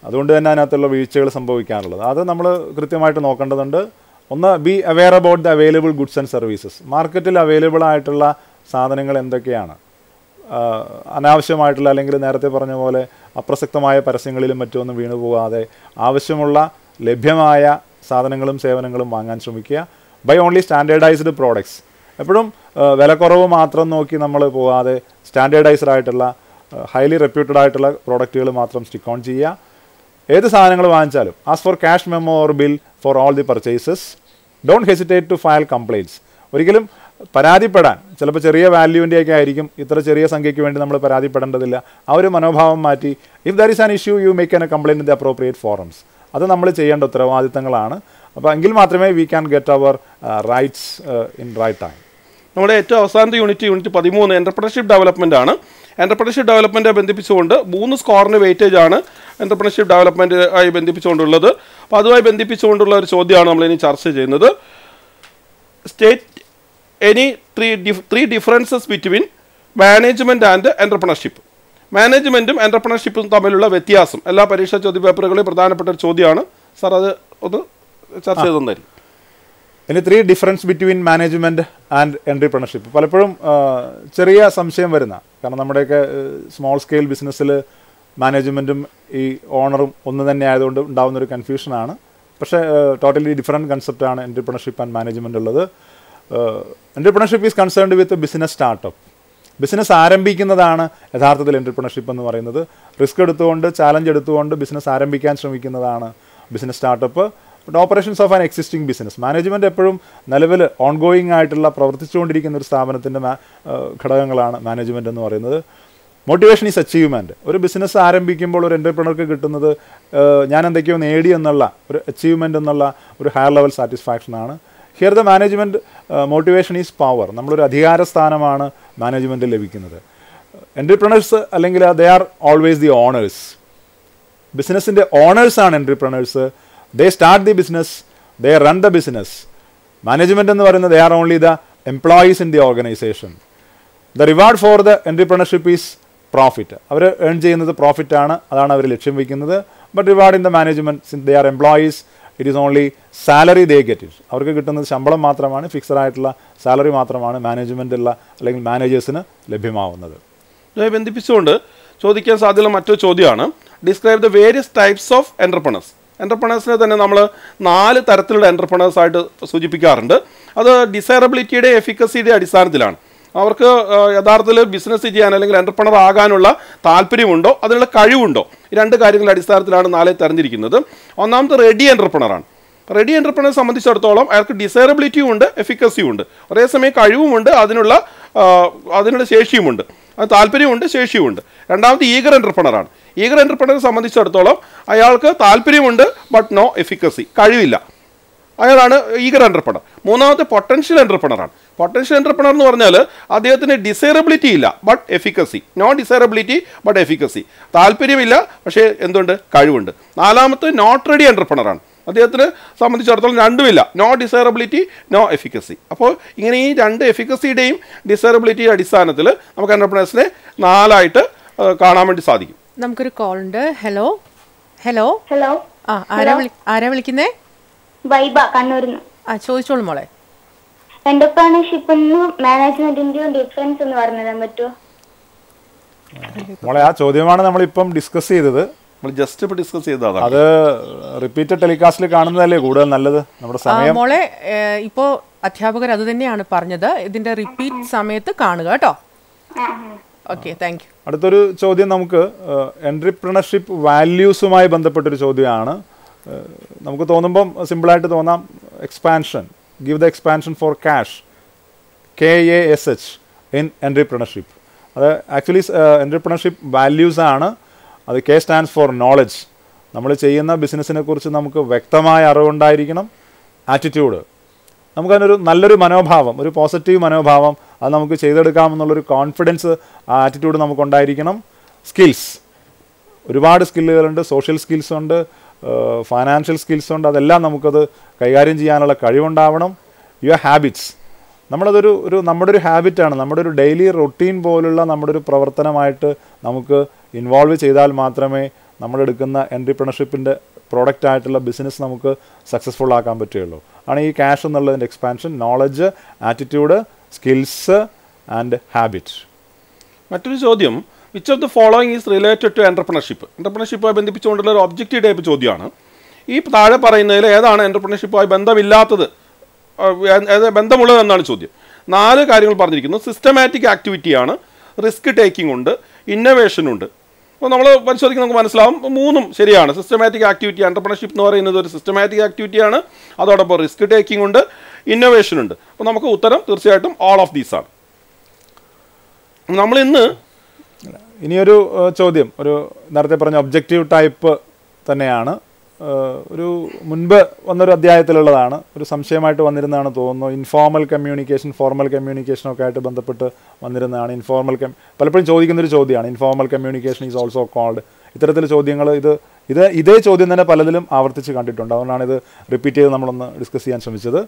അതുകൊണ്ട് തന്നെ അതിനകത്തുള്ള വീഴ്ചകൾ സംഭവിക്കാറുള്ളത്. അത് നമ്മൾ കൃത്യമായിട്ട് നോക്കേണ്ടതുണ്ട്. ഒന്ന് be aware about the available goods and services മാർക്കറ്റിൽ അവൈലബിൾ ആയിട്ടുള്ള സാധനങ്ങൾ എന്തൊക്കെയാണ്? അനാവശ്യമായിട്ടുള്ള അല്ലെങ്കിൽ നേരത്തെ പറഞ്ഞ പോലെ അപ്രസക്തമായ പരസ്യങ്ങളിലും മറ്റുമൊന്നും വീണു പോകാതെ ആവശ്യമുള്ള ലഭ്യമായ സാധനങ്ങളും സേവനങ്ങളും വാങ്ങാൻ ശ്രമിക്കുക. ബൈ ഓൺലി സ്റ്റാൻഡേർഡൈസ്ഡ് പ്രോഡക്ട്സ് എപ്പോഴും വിലക്കുറവ് മാത്രം നോക്കി നമ്മൾ പോകാതെ സ്റ്റാൻഡേർഡൈസ്ഡ് ആയിട്ടുള്ള ഹൈലി റെപ്യൂട്ടഡ് ആയിട്ടുള്ള പ്രോഡക്റ്റുകൾ മാത്രം സ്റ്റിക്ക് ഓൺ ചെയ്യുക. ഏത് സാധനങ്ങൾ വാങ്ങിച്ചാലും as for cash memo or bill for all the purchases don't hesitate to file complaints ഒരിക്കലും പരാതിപ്പെടാൻ ചിലപ്പോൾ ചെറിയ വാല്യൂവിന്റെയൊക്കെ ആയിരിക്കും ഇത്ര ചെറിയ സംഖ്യയ്ക്ക് വേണ്ടി നമ്മൾ പരാതിപ്പെടേണ്ടതില്ല. ആ ഒരു മനോഭാവം മാറ്റി if there is an issue you make an a complaint in the appropriate forums അത് നമ്മൾ ചെയ്യേണ്ട ഉത്തരവാദിത്തങ്ങളാണ്. അപ്പോൾ എങ്കിൽ മാത്രമേ we can get our rights in right time നമ്മുടെ ഏറ്റവും അവസാനത്തെ യൂണിറ്റ് യൂണിറ്റ് പതിമൂന്ന് എന്റർപ്രണർഷിപ്പ് ഡെവലപ്മെന്റ് ആണ്. എന്റർപ്രണർഷിപ്പ് ഡെവലപ്മെന്റ് ബന്ധിപ്പിച്ചുകൊണ്ട് മൂന്ന് സ്കോറിന് വെയിറ്റേജ് ആണ് എന്റർപ്രണർഷിപ്പ് ഡെവലപ്മെന്റ് ആയി ബന്ധിപ്പിച്ചുകൊണ്ടുള്ളത്. അപ്പോൾ അതുമായി ബന്ധിപ്പിച്ചുകൊണ്ടുള്ള ഒരു ചോദ്യമാണ് നമ്മളിനി ചർച്ച ചെയ്യുന്നത്. State any three three differences between management and entrepreneurship മാനേജ്മെന്റും എന്റർപ്രണർഷിപ്പും തമ്മിലുള്ള വ്യത്യാസം. എല്ലാ പരീക്ഷാ ചോദ്യ പേപ്പറുകളിലും പ്രധാനപ്പെട്ട ഒരു ചോദ്യമാണ്. സാർ അത് ഒന്ന് ചർച്ച ചെയ്തു തന്നായിരിക്കും ഇനി three difference between management and entrepreneurship പലപ്പോഴും ചെറിയ സംശയം വരുന്ന കാരണം നമ്മുടെയൊക്കെ സ്മോൾ സ്കെയിൽ ബിസിനസ്സിൽ മാനേജ്മെന്റും ഈ ഓണറും ഒന്ന് തന്നെ ആയതുകൊണ്ട് ഉണ്ടാകുന്ന ഒരു കൺഫ്യൂഷനാണ് പക്ഷേ ടോട്ടലി ഡിഫറെന്റ് കൺസെപ്റ്റാണ് എൻട്രിപ്രണർഷിപ്പ് ആൻഡ് മാനേജ്മെന്റ് ഉള്ളത്. Entrepreneurship is concerned with business startup business ആരംഭിക്കുന്നതാണ് യഥാർത്ഥത്തിൽ എൻട്രിപ്രണർഷിപ്പ് എന്ന് പറയുന്നത്. റിസ്ക് എടുത്തുകൊണ്ട് ചാലഞ്ച് എടുത്തുകൊണ്ട് ബിസിനസ് ആരംഭിക്കാൻ ശ്രമിക്കുന്നതാണ് business startup operations of an existing business management എപ്പോഴും നിലവിൽ ഓൺഗോയിങ് ആയിട്ടുള്ള പ്രവർത്തിച്ചുകൊണ്ടിരിക്കുന്ന ഒരു സ്ഥാപനത്തിന്റെ ഘടകങ്ങളാണ് മാനേജ്മെന്റ് എന്ന് പറയുന്നത്. മോട്ടിവേഷൻ ഈസ് അച്ചീവ്മെന്റ് ഒരു ബിസിനസ് ആരംഭിക്കുമ്പോൾ ഒരു എന്റർപ്രണർക്ക് കിട്ടുന്നത് ഞാൻ എന്തൊക്കെയോ നേടി എന്നുള്ള ഒരു അച്ചീവ്മെന്റ് എന്നുള്ള ഒരു higher level സാറ്റിസ്ഫാക്ഷനാണ് here the management motivation is power നമ്മളൊരു അധികാര സ്ഥാനമാണ് മാനേജ്മെന്റ് ലഭിക്കുന്നത്. എന്റർപ്രണേഴ്സ് അല്ലെങ്കിൽ they are always the owners ബിസിനസ്സിന്റെ ഓണേഴ്സാണ് entrepreneurs they start the business they run the business management എന്ന് പറയുന്നത് they are only the employees in the organization the reward for the entrepreneurship is profit our earn ചെയ്യുന്നത് പ്രോഫിറ്റാണ് അതാണ് അവർ ലക്ഷ്യം വയ്ക്കുന്നത് but reward in the management since they are employees it is only salary they get it അവർക്ക് കിട്ടുന്നത് ശമ്പളം മാത്രമാണ് ഫിക്സഡ് ആയിട്ടുള്ള സാലറി മാത്രമാണ് മാനേജ്മെന്റുള്ള അല്ലെങ്കിൽ മാനേജേഴ്സിന് ലഭ്യമാവുന്നത്. ബന്ധിപ്പിച്ചുകൊണ്ട് ചോദിക്കാൻ സാധ്യതയുള്ള മറ്റൊരു ചോദ്യമാണ് describe the various types of entrepreneurs എന്റർപ്രണേഴ്സിനെ തന്നെ നമ്മൾ നാല് തരത്തിലുള്ള എന്റർപ്രണേഴ്സായിട്ട് സൂചിപ്പിക്കാറുണ്ട്. അത് ഡിസൈറബിലിറ്റിയുടെ എഫിക്കസിയുടെ അടിസ്ഥാനത്തിലാണ്. അവർക്ക് യഥാർത്ഥത്തിൽ ബിസിനസ് ചെയ്യാൻ അല്ലെങ്കിൽ എന്റർപ്രണർ ആകാനുള്ള താല്പര്യമുണ്ടോ? അതിനുള്ള കഴിവുണ്ടോ? ഈ രണ്ട് കാര്യങ്ങളുടെ അടിസ്ഥാനത്തിലാണ് നാളെ തെരഞ്ഞിരിക്കുന്നത് ഒന്നാമത്തെ റെഡി എന്റർപ്രണറാണ് റെഡി എന്റർപ്രണറെ സംബന്ധിച്ചിടത്തോളം അയാൾക്ക് ഡിസൈറബിലിറ്റിയും ഉണ്ട് എഫിക്കസിയും ഉണ്ട്. ഒരേ സമയം കഴിവുമുണ്ട് അതിനുള്ള അതിനുള്ള ശേഷിയുമുണ്ട്. അത് താല്പര്യമുണ്ട് ശേഷിയുമുണ്ട്. രണ്ടാമത് ഈഗർ എന്റർപ്രണറാണ് ഈഗർ എന്റർപ്രണറെ സംബന്ധിച്ചിടത്തോളം അയാൾക്ക് താല്പര്യമുണ്ട് ബട്ട് നോ എഫിക്കസി കഴിവില്ല. അയാളാണ് ഈഗർ എന്റർപ്രണർ മൂന്നാമത്തെ പൊട്ടൻഷ്യൽ എന്റർപ്രണറാണ് പൊട്ടൻഷ്യൽ എന്റർപ്രണർ എന്ന് പറഞ്ഞാൽ അദ്ദേഹത്തിന് ഡിസൈറബിലിറ്റി ഇല്ല but efficacy no desirability but efficacy താല്പര്യമില്ല പക്ഷേ എന്തുണ്ട്? കഴിവുണ്ട്. നാലാമത്തെ നോട്ട് റെഡി എന്റർപ്രണറാണ് അദ്ദേഹത്തിന് സംബന്ധിച്ചിടത്തോളം രണ്ടുമില്ല. നോ ഡിസൈറബിലിറ്റി നോ എഫിക്കസി അപ്പോൾ ഇങ്ങനെ ഈ രണ്ട് എഫിക്കസിയുടെയും ഡിസൈറബിലിറ്റിയുടെ അടിസ്ഥാനത്തിൽ നമുക്ക് എന്റർപ്രണേഴ്സിനെ നാലായിട്ട് കാണാൻ വേണ്ടി സാധിക്കും. നമുക്കൊരു കോൾ ഉണ്ട്. ഹലോ ഹലോ ഹലോ ആ ആരാ വിളി ആരാ വിളിക്കുന്നേ? വൈബ കണ്ണൂരിന്ന്. ആ ചോദിച്ചോളൂ മോളെ. എന്റർപ്രണർഷിപ്പിനും മാനേജ്മെന്റിന്റെയും ഡിഫറൻസ് എന്ന് പറഞ്ഞു തരാൻ പറ്റുമോ മോളെ ആ ചോദ്യമാണ് നമ്മൾ നമ്മളിപ്പം ഡിസ്കസ് ചെയ്തത്. നമ്മൾ ജസ്റ്റ് ഇപ്പോൾ ഡിസ്കസ് ചെയ്തതാണ് അത് റിപ്പീറ്റഡ് ടെലികാസ്റ്റിൽ കാണുന്നതല്ലേ കൂടുതൽ നല്ലത്? നമ്മുടെ സമയം. മോളെ ഏഹ്, ഇപ്പോ അധ്യാപകർ അത് തന്നെയാണ് പറഞ്ഞത്. ഇതിന്റെ റിപ്പീറ്റ് സമയത്ത് കാണുക കേട്ടോ. ഓക്കെ താങ്ക് യു അടുത്തൊരു ചോദ്യം നമുക്ക് എൻട്രിപ്രണർഷിപ്പ് വാല്യൂസുമായി ബന്ധപ്പെട്ടൊരു ചോദ്യമാണ്. നമുക്ക് തോന്നുമ്പം സിമ്പിളായിട്ട് തോന്നാം expansion give the expansion for cash K A S H in entrepreneurship അത് ആക്ച്വലി എൻട്രിപ്രണർഷിപ്പ് വാല്യൂസ് ആണ്. അത് കെ സ്റ്റാൻഡ്സ് ഫോർ നോളജ് നമ്മൾ ചെയ്യുന്ന ബിസിനസ്സിനെ കുറിച്ച് നമുക്ക് വ്യക്തമായ അറിവുണ്ടായിരിക്കണം. ആറ്റിറ്റ്യൂഡ് നമുക്കതിനൊരു നല്ലൊരു മനോഭാവം ഒരു പോസിറ്റീവ് മനോഭാവം അത് നമുക്ക് ചെയ്തെടുക്കാമെന്നുള്ളൊരു കോൺഫിഡൻസ് ആ ആറ്റിറ്റ്യൂഡ് നമുക്കുണ്ടായിരിക്കണം. സ്കിൽസ് ഒരുപാട് സ്കില്ലുകളുണ്ട് സോഷ്യൽ സ്കിൽസ് ഉണ്ട്. ഫൈനാൻഷ്യൽ സ്കിൽസ് ഉണ്ട്. അതെല്ലാം നമുക്കത് കൈകാര്യം ചെയ്യാനുള്ള കഴിവുണ്ടാവണം. യുവർ ഹാബിറ്റ്സ് നമ്മളതൊരു ഒരു നമ്മുടെ ഒരു ഹാബിറ്റാണ് നമ്മുടെ ഒരു ഡെയിലി റൊട്ടീൻ പോലുള്ള നമ്മുടെ ഒരു പ്രവർത്തനമായിട്ട് നമുക്ക് ഇൻവോൾവ് ചെയ്താൽ മാത്രമേ നമ്മളെടുക്കുന്ന എന്റർപ്രണർഷിപ്പിന്റെ പ്രോഡക്റ്റ് ആയിട്ടുള്ള ബിസിനസ് നമുക്ക് സക്സസ്ഫുൾ ആക്കാൻ പറ്റുകയുള്ളൂ. ആണ് ഈ ക്യാഷ് എന്നുള്ളതിന്റെ expansion knowledge attitude skills and habit മറ്റൊരു ചോദ്യം which of the following is related to entrepreneurship എന്റർപ്രണർഷിപ്പുമായി ബന്ധിപ്പിച്ചുകൊണ്ടുള്ള ഒരു ഒബ്ജക്റ്റീവ് ടൈപ്പ് ചോദ്യമാണ്. ഈ താഴെ പറയുന്നതിൽ ഏതാണ് എന്റർപ്രണർഷിപ്പുമായി ബന്ധമില്ലാത്തത്? ബന്ധമുള്ളത് എന്നാണ് ചോദ്യം. നാല് കാര്യങ്ങൾ പറഞ്ഞിരിക്കുന്നു. സിസ്റ്റമാറ്റിക് ആക്ടിവിറ്റിയാണ് റിസ്ക് ടേക്കിംഗ് ഉണ്ട്. ഇന്നവേഷൻ ഉണ്ട്. അപ്പോൾ നമ്മൾ പരിശോധിക്കുന്ന നമുക്ക് മനസ്സിലാവും. മൂന്നും ശരിയാണ്. സിസ്റ്റമാറ്റിക് ആക്ടിവിറ്റി എന്റർപ്രണർഷിപ്പ് എന്ന് പറയുന്നത് ഒരു സിസ്റ്റമാറ്റിക് ആക്ടിവിറ്റിയാണ് അതോടൊപ്പം റിസ്ക് ടേക്കിംഗ് ഉണ്ട്. ഇന്നോവേഷൻ ഉണ്ട്. അപ്പോൾ നമുക്ക് ഉത്തരം തീർച്ചയായിട്ടും ഓൾ ഓഫ് ദീസ് ആണ്. നമ്മൾ ഇന്ന് ഇനിയൊരു ചോദ്യം. ഒരു നേരത്തെ പറഞ്ഞ ഒബ്ജക്റ്റീവ് ടൈപ്പ് തന്നെയാണ്. ഒരു മുൻപ് വന്നൊരു അധ്യായത്തിലുള്ളതാണ്. ഒരു സംശയമായിട്ട് വന്നിരുന്നതാണ് തോന്നുന്നു. ഇൻഫോർമൽ കമ്മ്യൂണിക്കേഷൻ ഫോർമൽ കമ്മ്യൂണിക്കേഷനൊക്കെ ആയിട്ട് ബന്ധപ്പെട്ട് വന്നിരുന്നതാണ്. ഇൻഫോർമൽ കം പലപ്പോഴും ചോദിക്കുന്നൊരു ചോദ്യമാണ്. Informal communication is also called ഇത്തരത്തിൽ ചോദ്യങ്ങൾ ഇത് ഇത് ഇതേ ചോദ്യം തന്നെ പലതിലും ആവർത്തിച്ച് കണ്ടിട്ടുണ്ട്. അതുകൊണ്ടാണ് ഇത് റിപ്പീറ്റ് ചെയ്ത് നമ്മളൊന്ന് ഡിസ്കസ് ചെയ്യാൻ ശ്രമിച്ചത്.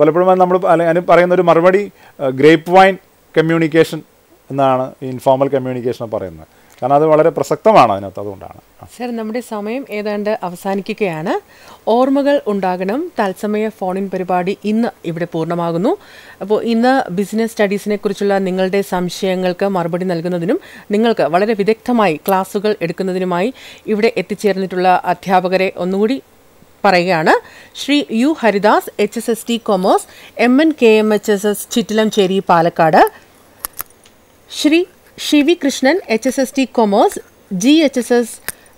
പലപ്പോഴും നമ്മൾ അതിന് പറയുന്ന ഒരു മറുപടി ഗ്രേപ്പ് വൈൻ കമ്മ്യൂണിക്കേഷൻ എന്നാണ് ഇൻഫോർമൽ കമ്മ്യൂണിക്കേഷൻ പറയുന്നത്. കാരണം അത് വളരെ പ്രസക്തമാണ് അതിനകത്ത് അതുകൊണ്ടാണ്. സർ നമ്മുടെ സമയം ഏതാണ്ട് അവസാനിക്കുകയാണ്. ഓർമ്മകൾ ഉണ്ടാകണം. തത്സമയ ഫോണിൻ പരിപാടി ഇന്ന് ഇവിടെ പൂർണമാകുന്നു. അപ്പോൾ ഇന്ന് ബിസിനസ് സ്റ്റഡീസിനെ കുറിച്ചുള്ള നിങ്ങളുടെ സംശയങ്ങൾക്ക് മറുപടി നൽകുന്നതിനും നിങ്ങൾക്ക് വളരെ വിദഗ്ധമായി ക്ലാസുകൾ എടുക്കുന്നതിനുമായി ഇവിടെ എത്തിച്ചേർന്നിട്ടുള്ള അധ്യാപകരെ ഒന്നുകൂടി പറയുകയാണ്. Shri U Haridas H S S T commerce M N K M H S S Chittilamchery Palakkad. Shri Shivi Krishnan H S S T commerce G H S S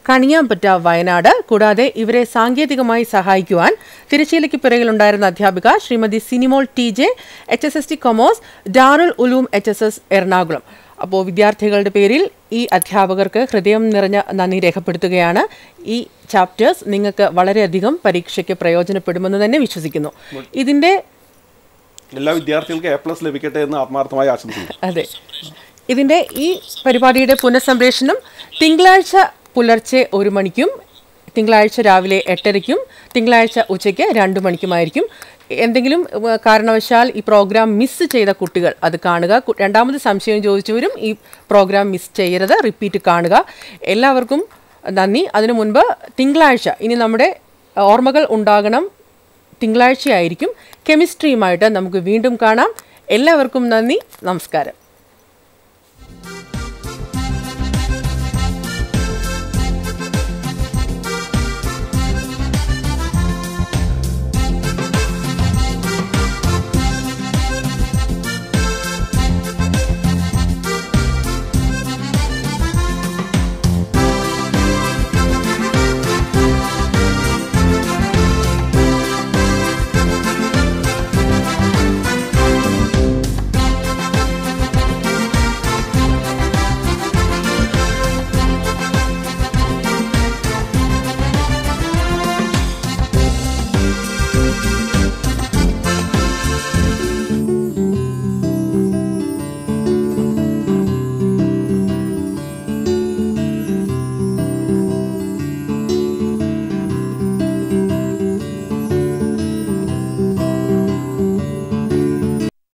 Kaniyambetta Wayanad. കൂടാതെ ഇവരെ സാങ്കേതികമായി സഹായിക്കുവാൻ തിരശ്ശീലയ്ക്ക് പിറകിലുണ്ടായിരുന്ന അധ്യാപിക Shrimati Sinimol T J H S S T commerce Darul Uloom H S S Ernakulam. അപ്പോൾ വിദ്യാർത്ഥികളുടെ പേരിൽ ഈ അധ്യാപകർക്ക് ഹൃദയം നിറഞ്ഞ നന്ദി രേഖപ്പെടുത്തുകയാണ്. ഈ ചാപ്റ്റേഴ്സ് നിങ്ങൾക്ക് വളരെയധികം പരീക്ഷയ്ക്ക് പ്രയോജനപ്പെടുമെന്ന് തന്നെ വിശ്വസിക്കുന്നു. ഇതിന്റെ എല്ലാ വിദ്യാർത്ഥികൾക്കും എ പ്ലസ് ലഭിക്കട്ടെ എന്ന് ആത്മാർത്ഥമായി ആശംസിക്കുന്നു. അതെ. ഇതിന്റെ ഈ പരിപാടിയുടെ പുനഃസംപ്രേഷണം തിങ്കളാഴ്ച പുലർച്ചെ ഒരു മണിക്കും തിങ്കളാഴ്ച രാവിലെ എട്ടരയ്ക്കും തിങ്കളാഴ്ച ഉച്ചയ്ക്ക് രണ്ട് മണിക്കുമായിരിക്കും. എന്തെങ്കിലും കാരണവശാൽ ഈ പ്രോഗ്രാം മിസ് ചെയ്ത കുട്ടികൾ അത് കാണുക. രണ്ടാമത് സംശയം ചോദിച്ചവരും ഈ പ്രോഗ്രാം മിസ് ചെയ്യരുത് റിപ്പീറ്റ് കാണുക. എല്ലാവർക്കും നന്ദി. അതിനു മുൻപ് തിങ്കളാഴ്ച ഇനി നമ്മുടെ ഓർമ്മകൾ ഉണ്ടാകണം. തിങ്കളാഴ്ചയായിരിക്കും. കെമിസ്ട്രിയുമായിട്ട് നമുക്ക് വീണ്ടും കാണാം. എല്ലാവർക്കും നന്ദി. നമസ്കാരം.